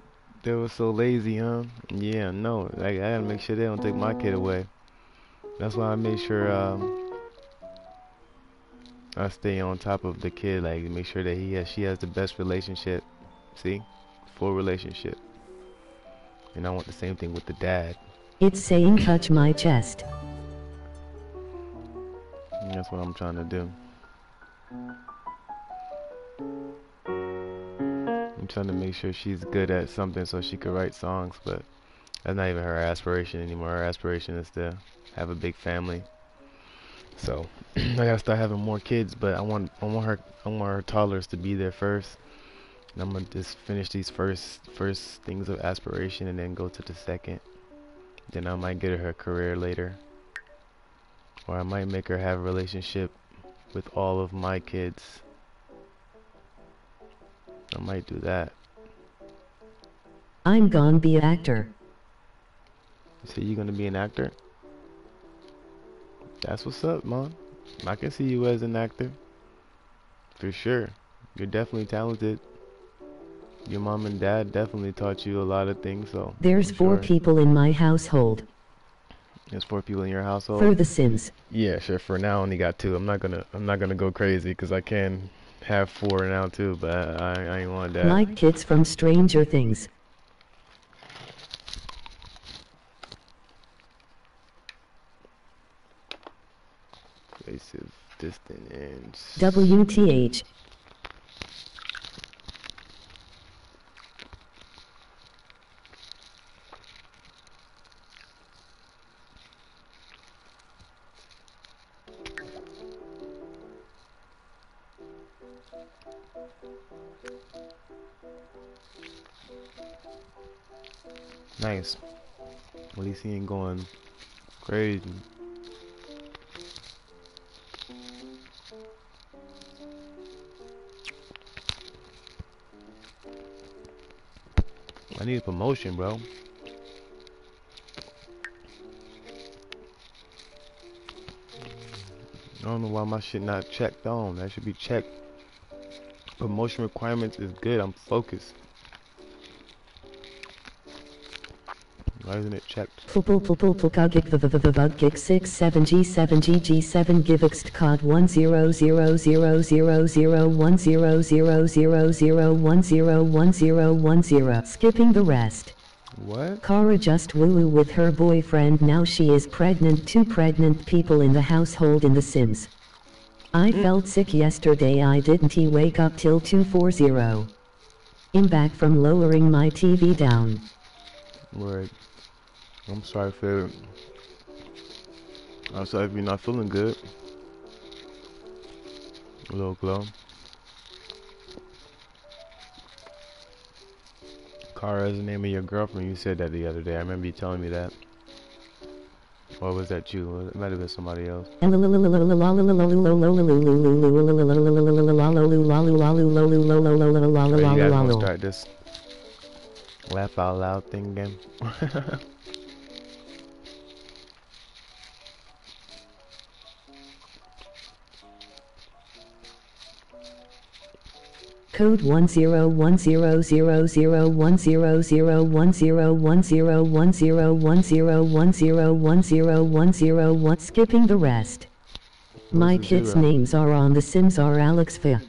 they were so lazy, huh? Yeah, no, I, I gotta make sure they don't take my kid away. That's why I make sure, um, I stay on top of the kid, like make sure that he has, she has the best relationship. See, full relationship. And I want the same thing with the dad. It's saying touch my chest. And that's what I'm trying to do. I'm trying to make sure she's good at something so she can write songs, but that's not even her aspiration anymore. Her aspiration is to have a big family. So I gotta start having more kids, but I want I want her I want her toddlers to be there first. And I'm gonna just finish these first first things of aspiration and then go to the second. Then I might get her her career later. Or I might make her have a relationship with all of my kids. I might do that. I'm gonna be an actor. You say you're gonna be an actor? That's what's up, man. I can see you as an actor. For sure. You're definitely talented. Your mom and dad definitely taught you a lot of things, so There's I'm four sure. people in my household. There's four people in your household. For The Sims. Yeah, sure. For now, I only got two. I'm not gonna. I'm not gonna go crazy because I can have four now too. But I, I ain't want that. Like kids from Stranger Things. Distant, and WTH. You going crazy? I need a promotion, bro. I don't know why my shit not checked on. That should be checked. Promotion requirements is good. I'm focused. Why isn't it checked? Pupul pupul pukagik vvvvvgik 67 G7 GG7 givext cod 10000001000101010 skipping the rest. What? Kara just woo woo with her boyfriend now she is pregnant two pregnant people in the household in the Sims. I hmm. felt sick yesterday I didn't he wake up till 240. I'm back from lowering my TV down. Word. I'm sorry for I'm sorry if you're not feeling good. A little glow. Kara is the name of your girlfriend. You said that the other day. I remember you telling me that. Or was that you? It might have been somebody else. Wait, you guys to start this laugh out loud thing again? Code 10100101010101010101010 skipping the rest. My kids' names are on The Sims are Alex Fia.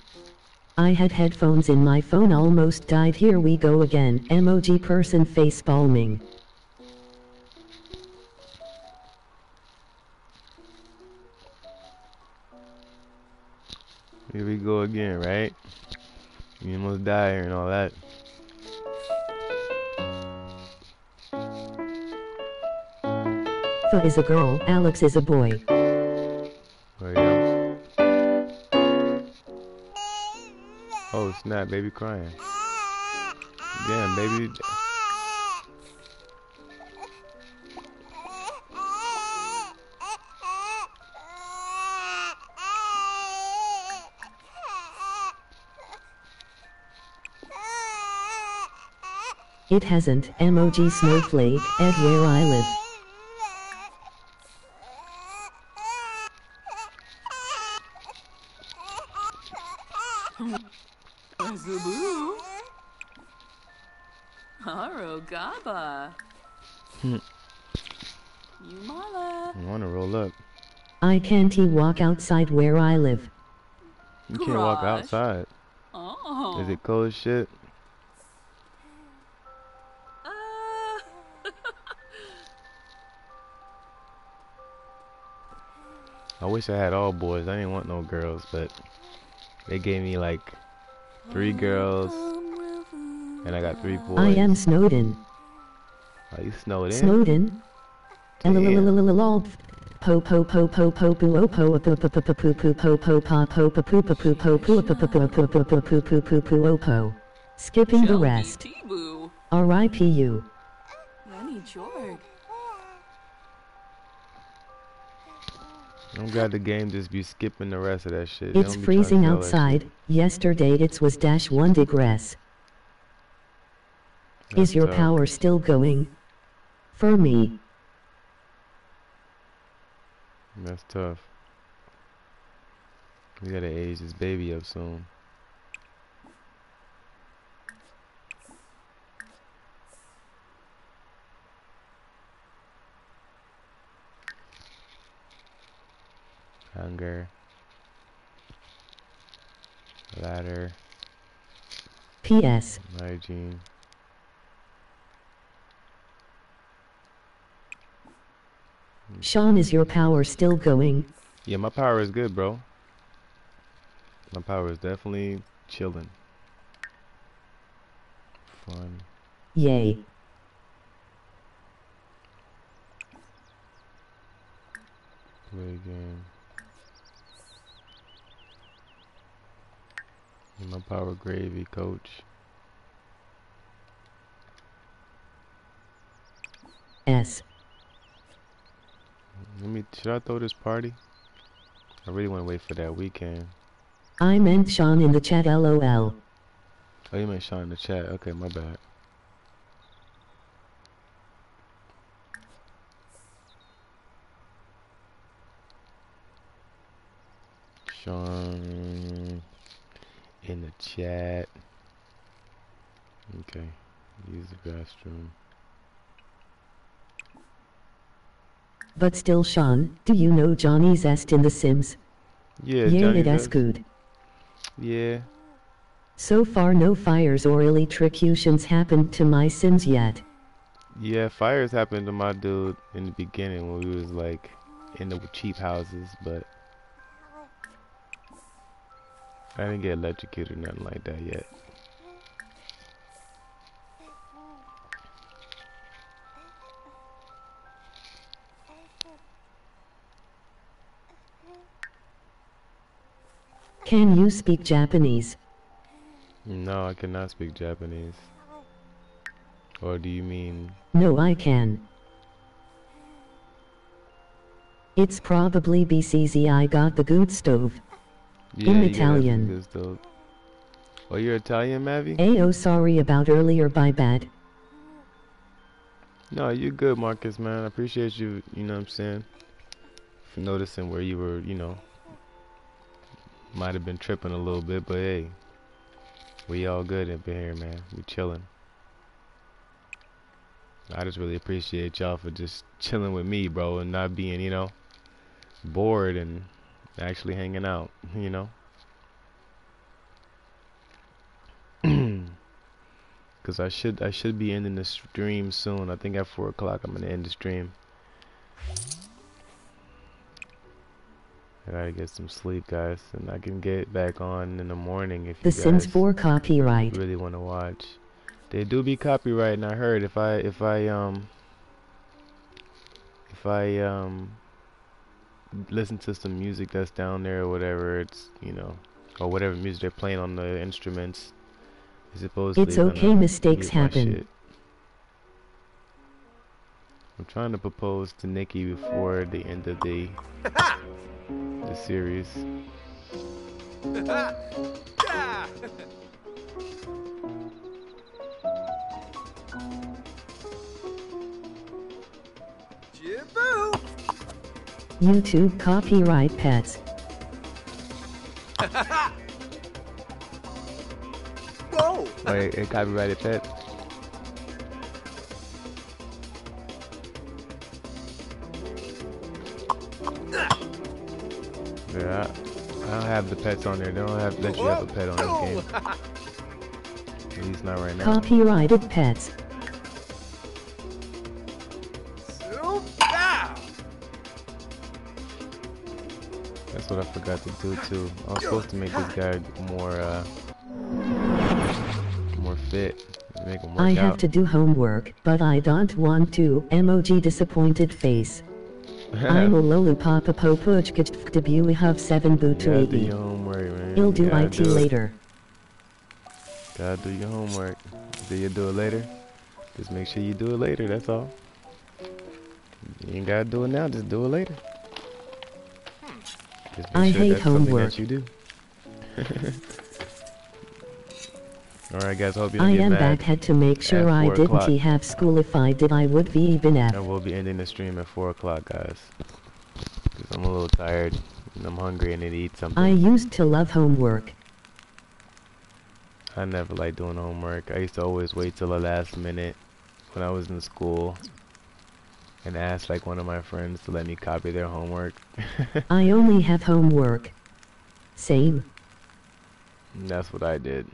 I had headphones in my phone almost died here we go again emoji person face palming. Here we go again, right? You almost die here and all that. Fa is a girl, Alex is a boy. Oh. Oh snap, baby crying. Damn, baby. It hasn't emoji snowflake at where I live. Zubu. Haro Gaba. Hmm. You mala. I wanna roll up. I can't he walk outside where I live. You can't walk outside. Oh. Is it cold as shit? Wish I had all boys. I didn't want no girls, but they gave me like three girls and I got three boys. I am Snowden. Oh, you snowed in? Snowden? Damn. Lol. Po po po po po poo o po po po po po poo poo po po pa po po poo po poo po poo po po po po po po poo poo poo poo o po. Skipping the rest. Tibu. R.I.P. you. Lenny Jorg. I'm glad the game just be skipping the rest of that shit. It's don't be trying to freezing outside. Yesterday it was dash one degrees. Is your tough. power still going? For me. That's tough. We gotta age this baby up soon. Hunger. Ladder. P.S. Hygiene. Sean is your power still going? Yeah, my power is good, bro. My power is definitely chilling. Fun. Yay. Play game. My power gravy, coach. S. Let me. Should I throw this party? I really want to wait for that weekend. I meant Sean in the chat lol. Oh, you meant Sean in the chat. Okay, my bad. Sean in the chat. Okay, use the restroom. But still Sean, do you know Johnny Zest in The Sims? Yeah, Yeah, Johnny does. good. Yeah, So far no fires or electrocutions happened to my Sims yet. yeah. Fires happened to my dude in the beginning when we was like in the cheap houses, but I didn't get electrocuted or nothing like that yet. Can you speak Japanese? No, I cannot speak Japanese. Or do you mean? No, I can. It's probably BCZ I got the good stove. Yeah, Italian. Oh, you're Italian, Mavi? Ayo sorry about earlier by bad. No, you're good, Marcus, man. I appreciate you, you know what I'm saying, for noticing where you were, you know, might have been tripping a little bit, but hey, We all good up in here, man. We chilling. I just really appreciate y'all for just chilling with me, bro, and not being, you know, bored and actually hanging out, you know. Cause I should I should be ending the stream soon. I think at four o'clock I'm gonna end the stream. I gotta get some sleep, guys, and I can get back on in the morning if The you Sims guys 4 copyright. really want to watch. They do be copyright, and I heard if I if I um if I um listen to some music that's down there or whatever, it's you know or whatever music they're playing on the instruments. It's supposedly It's okay, mistakes happen. shit. I'm trying to propose to Nikki before the end of the the series. YouTube copyright pets. Whoa! Wait, a copyrighted pet. Yeah, I, I don't have the pets on there. They don't have let you have a pet on this game. At least not right now. Copyrighted pets. What I forgot to do too. I was supposed to make this guy more uh more fit. Make him work I have out. to do homework, but I don't want to. Emoji disappointed face. I'm a lollipop popuchkach debut we have seven You gotta do your homework, man. I'll You do IT do it. later. Gotta do your homework. Do you do it later? Just make sure you do it later, that's all. You ain't gotta do it now, just do it later. I sure hate homework. you do. Alright guys, hope you I get am mad. back had to make sure I didn't have school if I did I would be even we'll be ending the stream at 4 o'clock, guys. Because I'm a little tired, and I'm hungry, and need to eat something. I used to love homework. I never liked doing homework. I used to always wait till the last minute when I was in school and ask like one of my friends to let me copy their homework. I only have homework. Same. And that's what I did.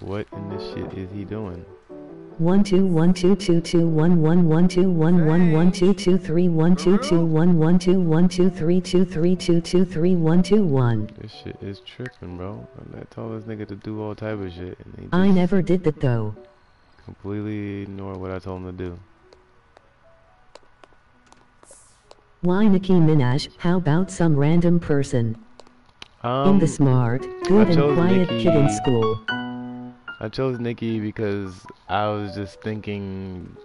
What in this shit is he doing? One two one two two two one one one two one one one two two three one two two one one two one two three two three two two three one two one. This shit is tripping, bro. I told this nigga to do all type of shit, and he I never did that though. completely ignored what I told him to do. Why Nicki Minaj? How about some random person? Um, In the smart, good and quiet kid in Nicki- school. I chose Nikki because I was just thinking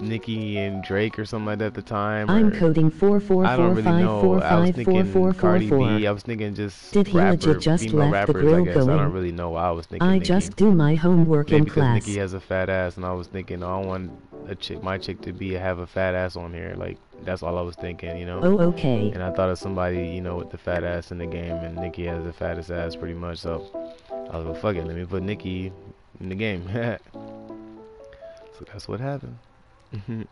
Nicki and Drake or something like that at the time. I'm coding four four I don't four really five know. four I was four thinking four four Cardi four. B. I was thinking just Did he legit just left the rappers, grill I guess. I don't really know why I was thinking I Nicki. just do my homework Maybe in class. Nicki has a fat ass, and I was thinking oh, I don't want a chick, my chick, to be have a fat ass on here. Like that's all I was thinking, you know. Oh okay. And I thought of somebody, you know, with the fat ass in the game, and Nikki has the fattest ass pretty much. So I was like, fuck it, let me put Nikki in the game. so that's what happened. And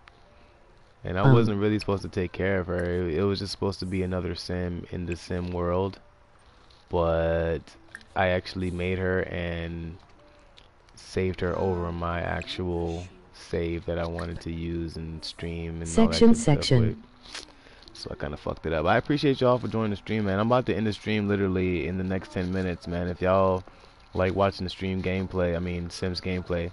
I Um. wasn't really supposed to take care of her. It, it was just supposed to be another sim in the sim world. But I actually made her and saved her over my actual save that I wanted to use and stream and all that Section, section. So I kind of fucked it up. I appreciate y'all for joining the stream, man. I'm about to end the stream literally in the next 10 minutes, man. If y'all like watching the stream gameplay, I mean Sims gameplay,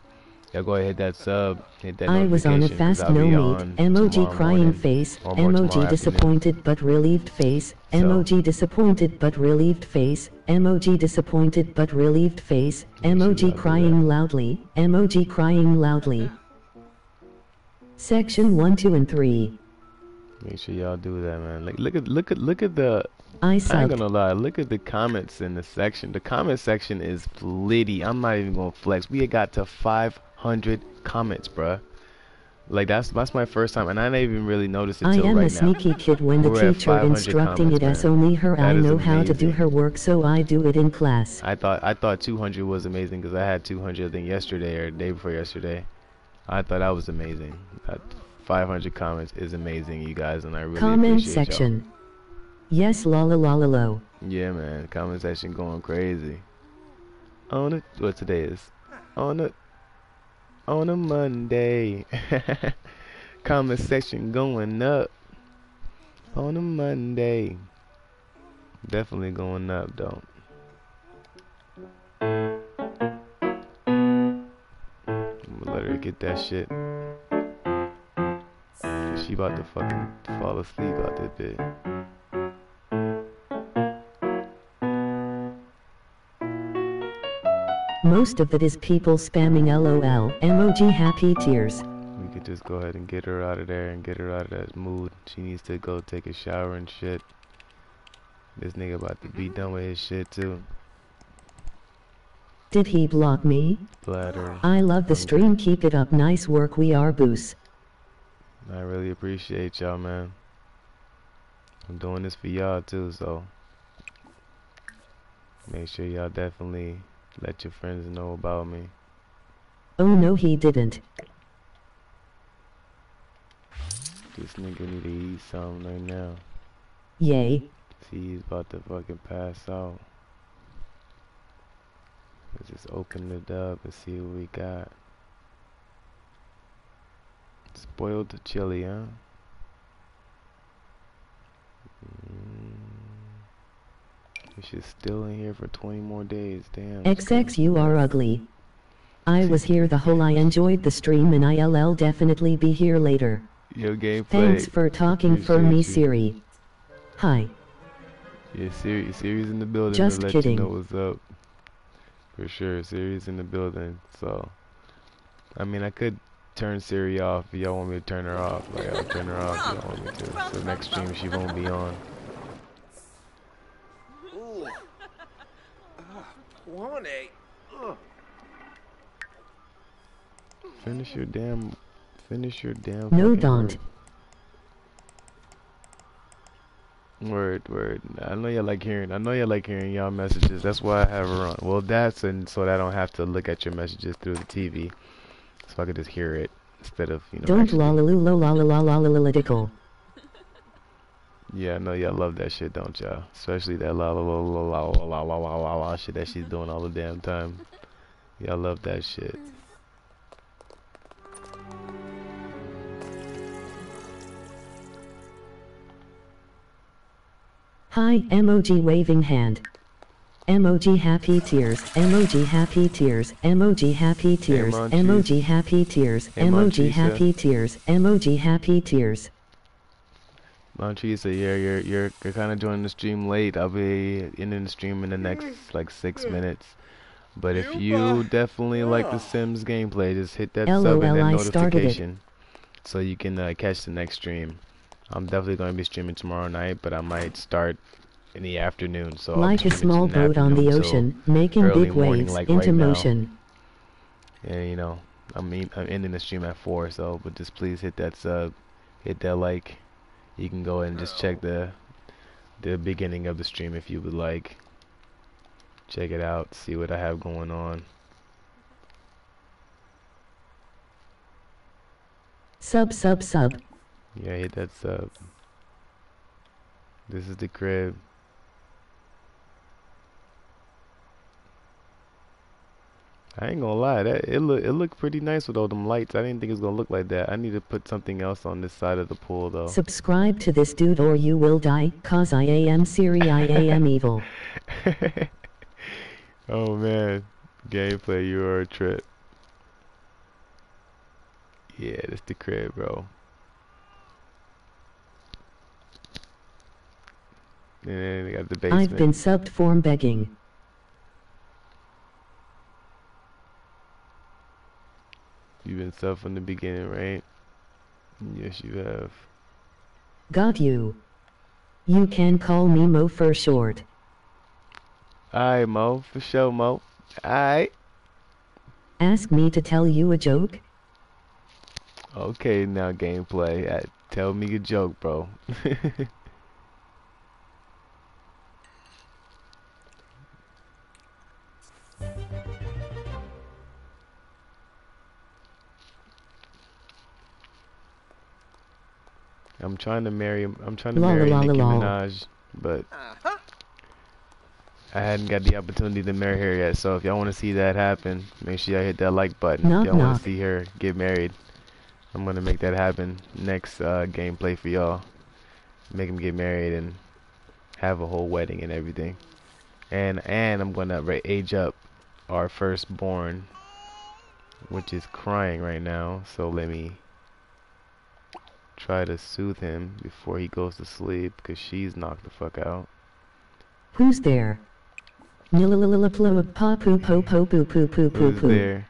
y'all go ahead hit that sub, uh, hit that I was on a fast no meat. Emoji crying morning face. or more tomorrow Emoji disappointed but relieved face. So- Emoji disappointed but relieved face. Emoji disappointed but relieved face. Make sure y'all Emoji crying loudly. Emoji crying loudly. Section 1, 2, and 3. Make sure y'all do that, man. Like look at look at look at the I suck. gonna lie, look at the comments in the section. The comment section is flitty. I'm not even gonna flex. We got to 500 comments, bruh. Like that's that's my first time, and I didn't even really notice it I am right a sneaky kid when the We're teacher 500 instructing it comments, as only her That I know how to do her work so I do it in class. I thought I thought 200 was amazing because I had 200 I think yesterday or the day before yesterday. I thought that was amazing. That 500 comments is amazing, you guys, and I really Comment section. Yes la la la la lo. Yeah, man. Comment section going crazy. On it. What today is? On a on a Monday. Comment section going up. On a Monday. Definitely going up, though. I'm gonna let her get that shit. She about to fucking fall asleep out that bit. Most of it is people spamming LOL, emoji happy tears. We could just go ahead and get her out of there and get her out of that mood. She needs to go take a shower and shit. This nigga about to be done with his shit too. Did he block me? Bladder. I love the stream keep it up nice work we are boos. I really appreciate y'all, man. I'm doing this for y'all too, so make sure y'all definitely let your friends know about me. Oh no he didn't. This nigga need to eat something right now. Yay. See, he's about to fucking pass out. Let's just open it up and see what we got. Spoiled chili, huh? Mm. Shit's still in here for 20 more days. Damn. XX you are ugly. I was here the whole I enjoyed the stream and ILL definitely be here later. Yo, gameplay. Thanks for talking for me you. Siri. Hi. Yeah, Siri, Siri's in the building Just to let kidding. you know what's up. For sure, Siri's in the building. So, I mean, I could turn Siri off if y'all want me to turn her off. Like, I'll turn her off if y'all want me to. So next stream she won't be on. Ah, Finish your damn. Finish your damn. No don't. work. Word, word. I know y'all like hearing. I know y'all like hearing y'all messages. That's why I have her on. Well, that's and so that I don't have to look at your messages through the TV, so I could just hear it instead of you know. Don't actually- lollaloo lo la la la la la la dickle. Yeah, I know y'all love that shit, don't y'all? Especially that la la la la la la la la la la la shit that she's doing all the damn time. Y'all love that shit. Hi, emoji waving hand. Emoji happy tears, emoji happy tears, emoji happy tears, emoji happy tears, emoji happy tears, emoji happy tears. Montresa, yeah, you're you're you're kind of joining the stream late. I'll be ending the stream in the next like six minutes. But if you definitely like the Sims gameplay, just hit that sub and LOL, that I notification so you can uh, catch the next stream. I'm definitely going to be streaming tomorrow night, but I might start in the afternoon. So I'll be Like a small boat on the afternoon till- ocean, making early big morning, waves like into right now. motion. And you know, I mean, I'm ending the stream at four, so but just please hit that sub, hit that like. You can go and just check the the beginning of the stream if you would like. Check it out, see what I have going on. Sub sub sub. Yeah, hit that sub. This is the crib. I ain't gonna lie, that it look it looked pretty nice with all them lights. I didn't think it was gonna look like that. I need to put something else on this side of the pool though. Subscribe to this dude or you will die, cause I am Siri I am evil. oh man, gameplay, you are a trip. Yeah, that's the crib, bro. And then they got the basement. I've been subbed form begging. You've been sub from the beginning, right? Yes, you have. Got you. You can call me Mo for short. Alright, Mo, for sure, Mo. Alright. Ask me to tell you a joke? Okay, now gameplay. Uh, tell me a joke, bro. I'm trying to marry. I'm trying to la marry la Nicki la. Minaj, but. I hadn't got the opportunity to marry her yet. So if y'all want to see that happen, make sure y'all hit that like button. Knock, if y'all want to see her get married, I'm gonna make that happen next uh, gameplay for y'all. Make him get married and have a whole wedding and everything. And and I'm gonna age up our firstborn, which is crying right now. So let me try to soothe him before he goes to sleep, cause she's knocked the fuck out. Who's there? Who's there?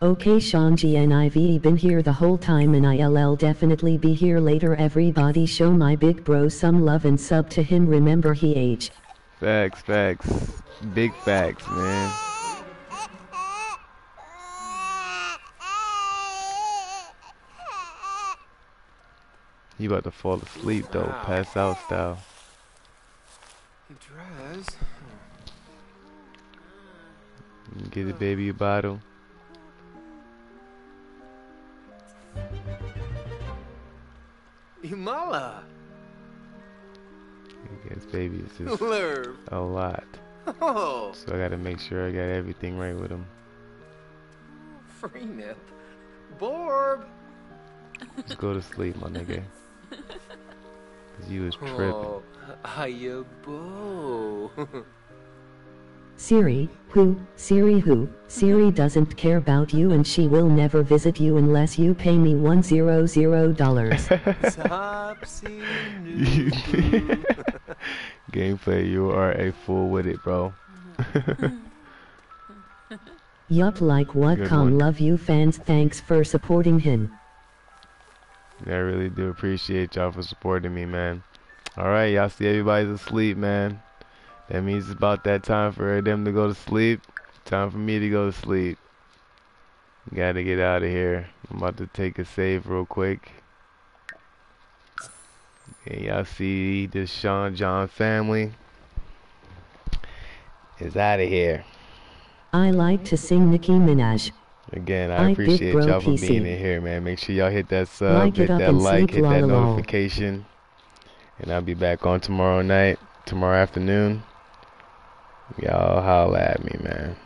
Okay Shanji and I've been here the whole time and I'll definitely be here later everybody show my big bro some love and sub to him remember he aged. Facts, facts. Big facts, man. You about to fall asleep though, Wow. pass out style. Dress. Give the baby a bottle. Imala. I guess baby is just Lerv. a lot. Oh. So I gotta make sure I got everything right with him. Free nip. Borb. Just go to sleep, my nigga. Cause you was tripping. Oh. Hiya, bo. Siri, who, Siri who, Siri doesn't care about you and she will never visit you unless you pay me one zero zero dollars. Topsy You- Gameplay, you are a fool with it, bro. Yup like what Come love you fans thanks for supporting him. I really do appreciate y'all for supporting me, man. Alright, y'all see everybody's asleep, man. That means it's about that time for them to go to sleep. Time for me to go to sleep. Gotta get out of here. I'm about to take a save real quick. And y'all see the Shawn Jean family is out of here. I like to sing Nicki Minaj. Again, I I appreciate y'all for being in here, man. Make sure y'all hit that sub, Like hit that like, hit that notification. And I'll be back on tomorrow night, tomorrow afternoon. Y'all holla at me, man.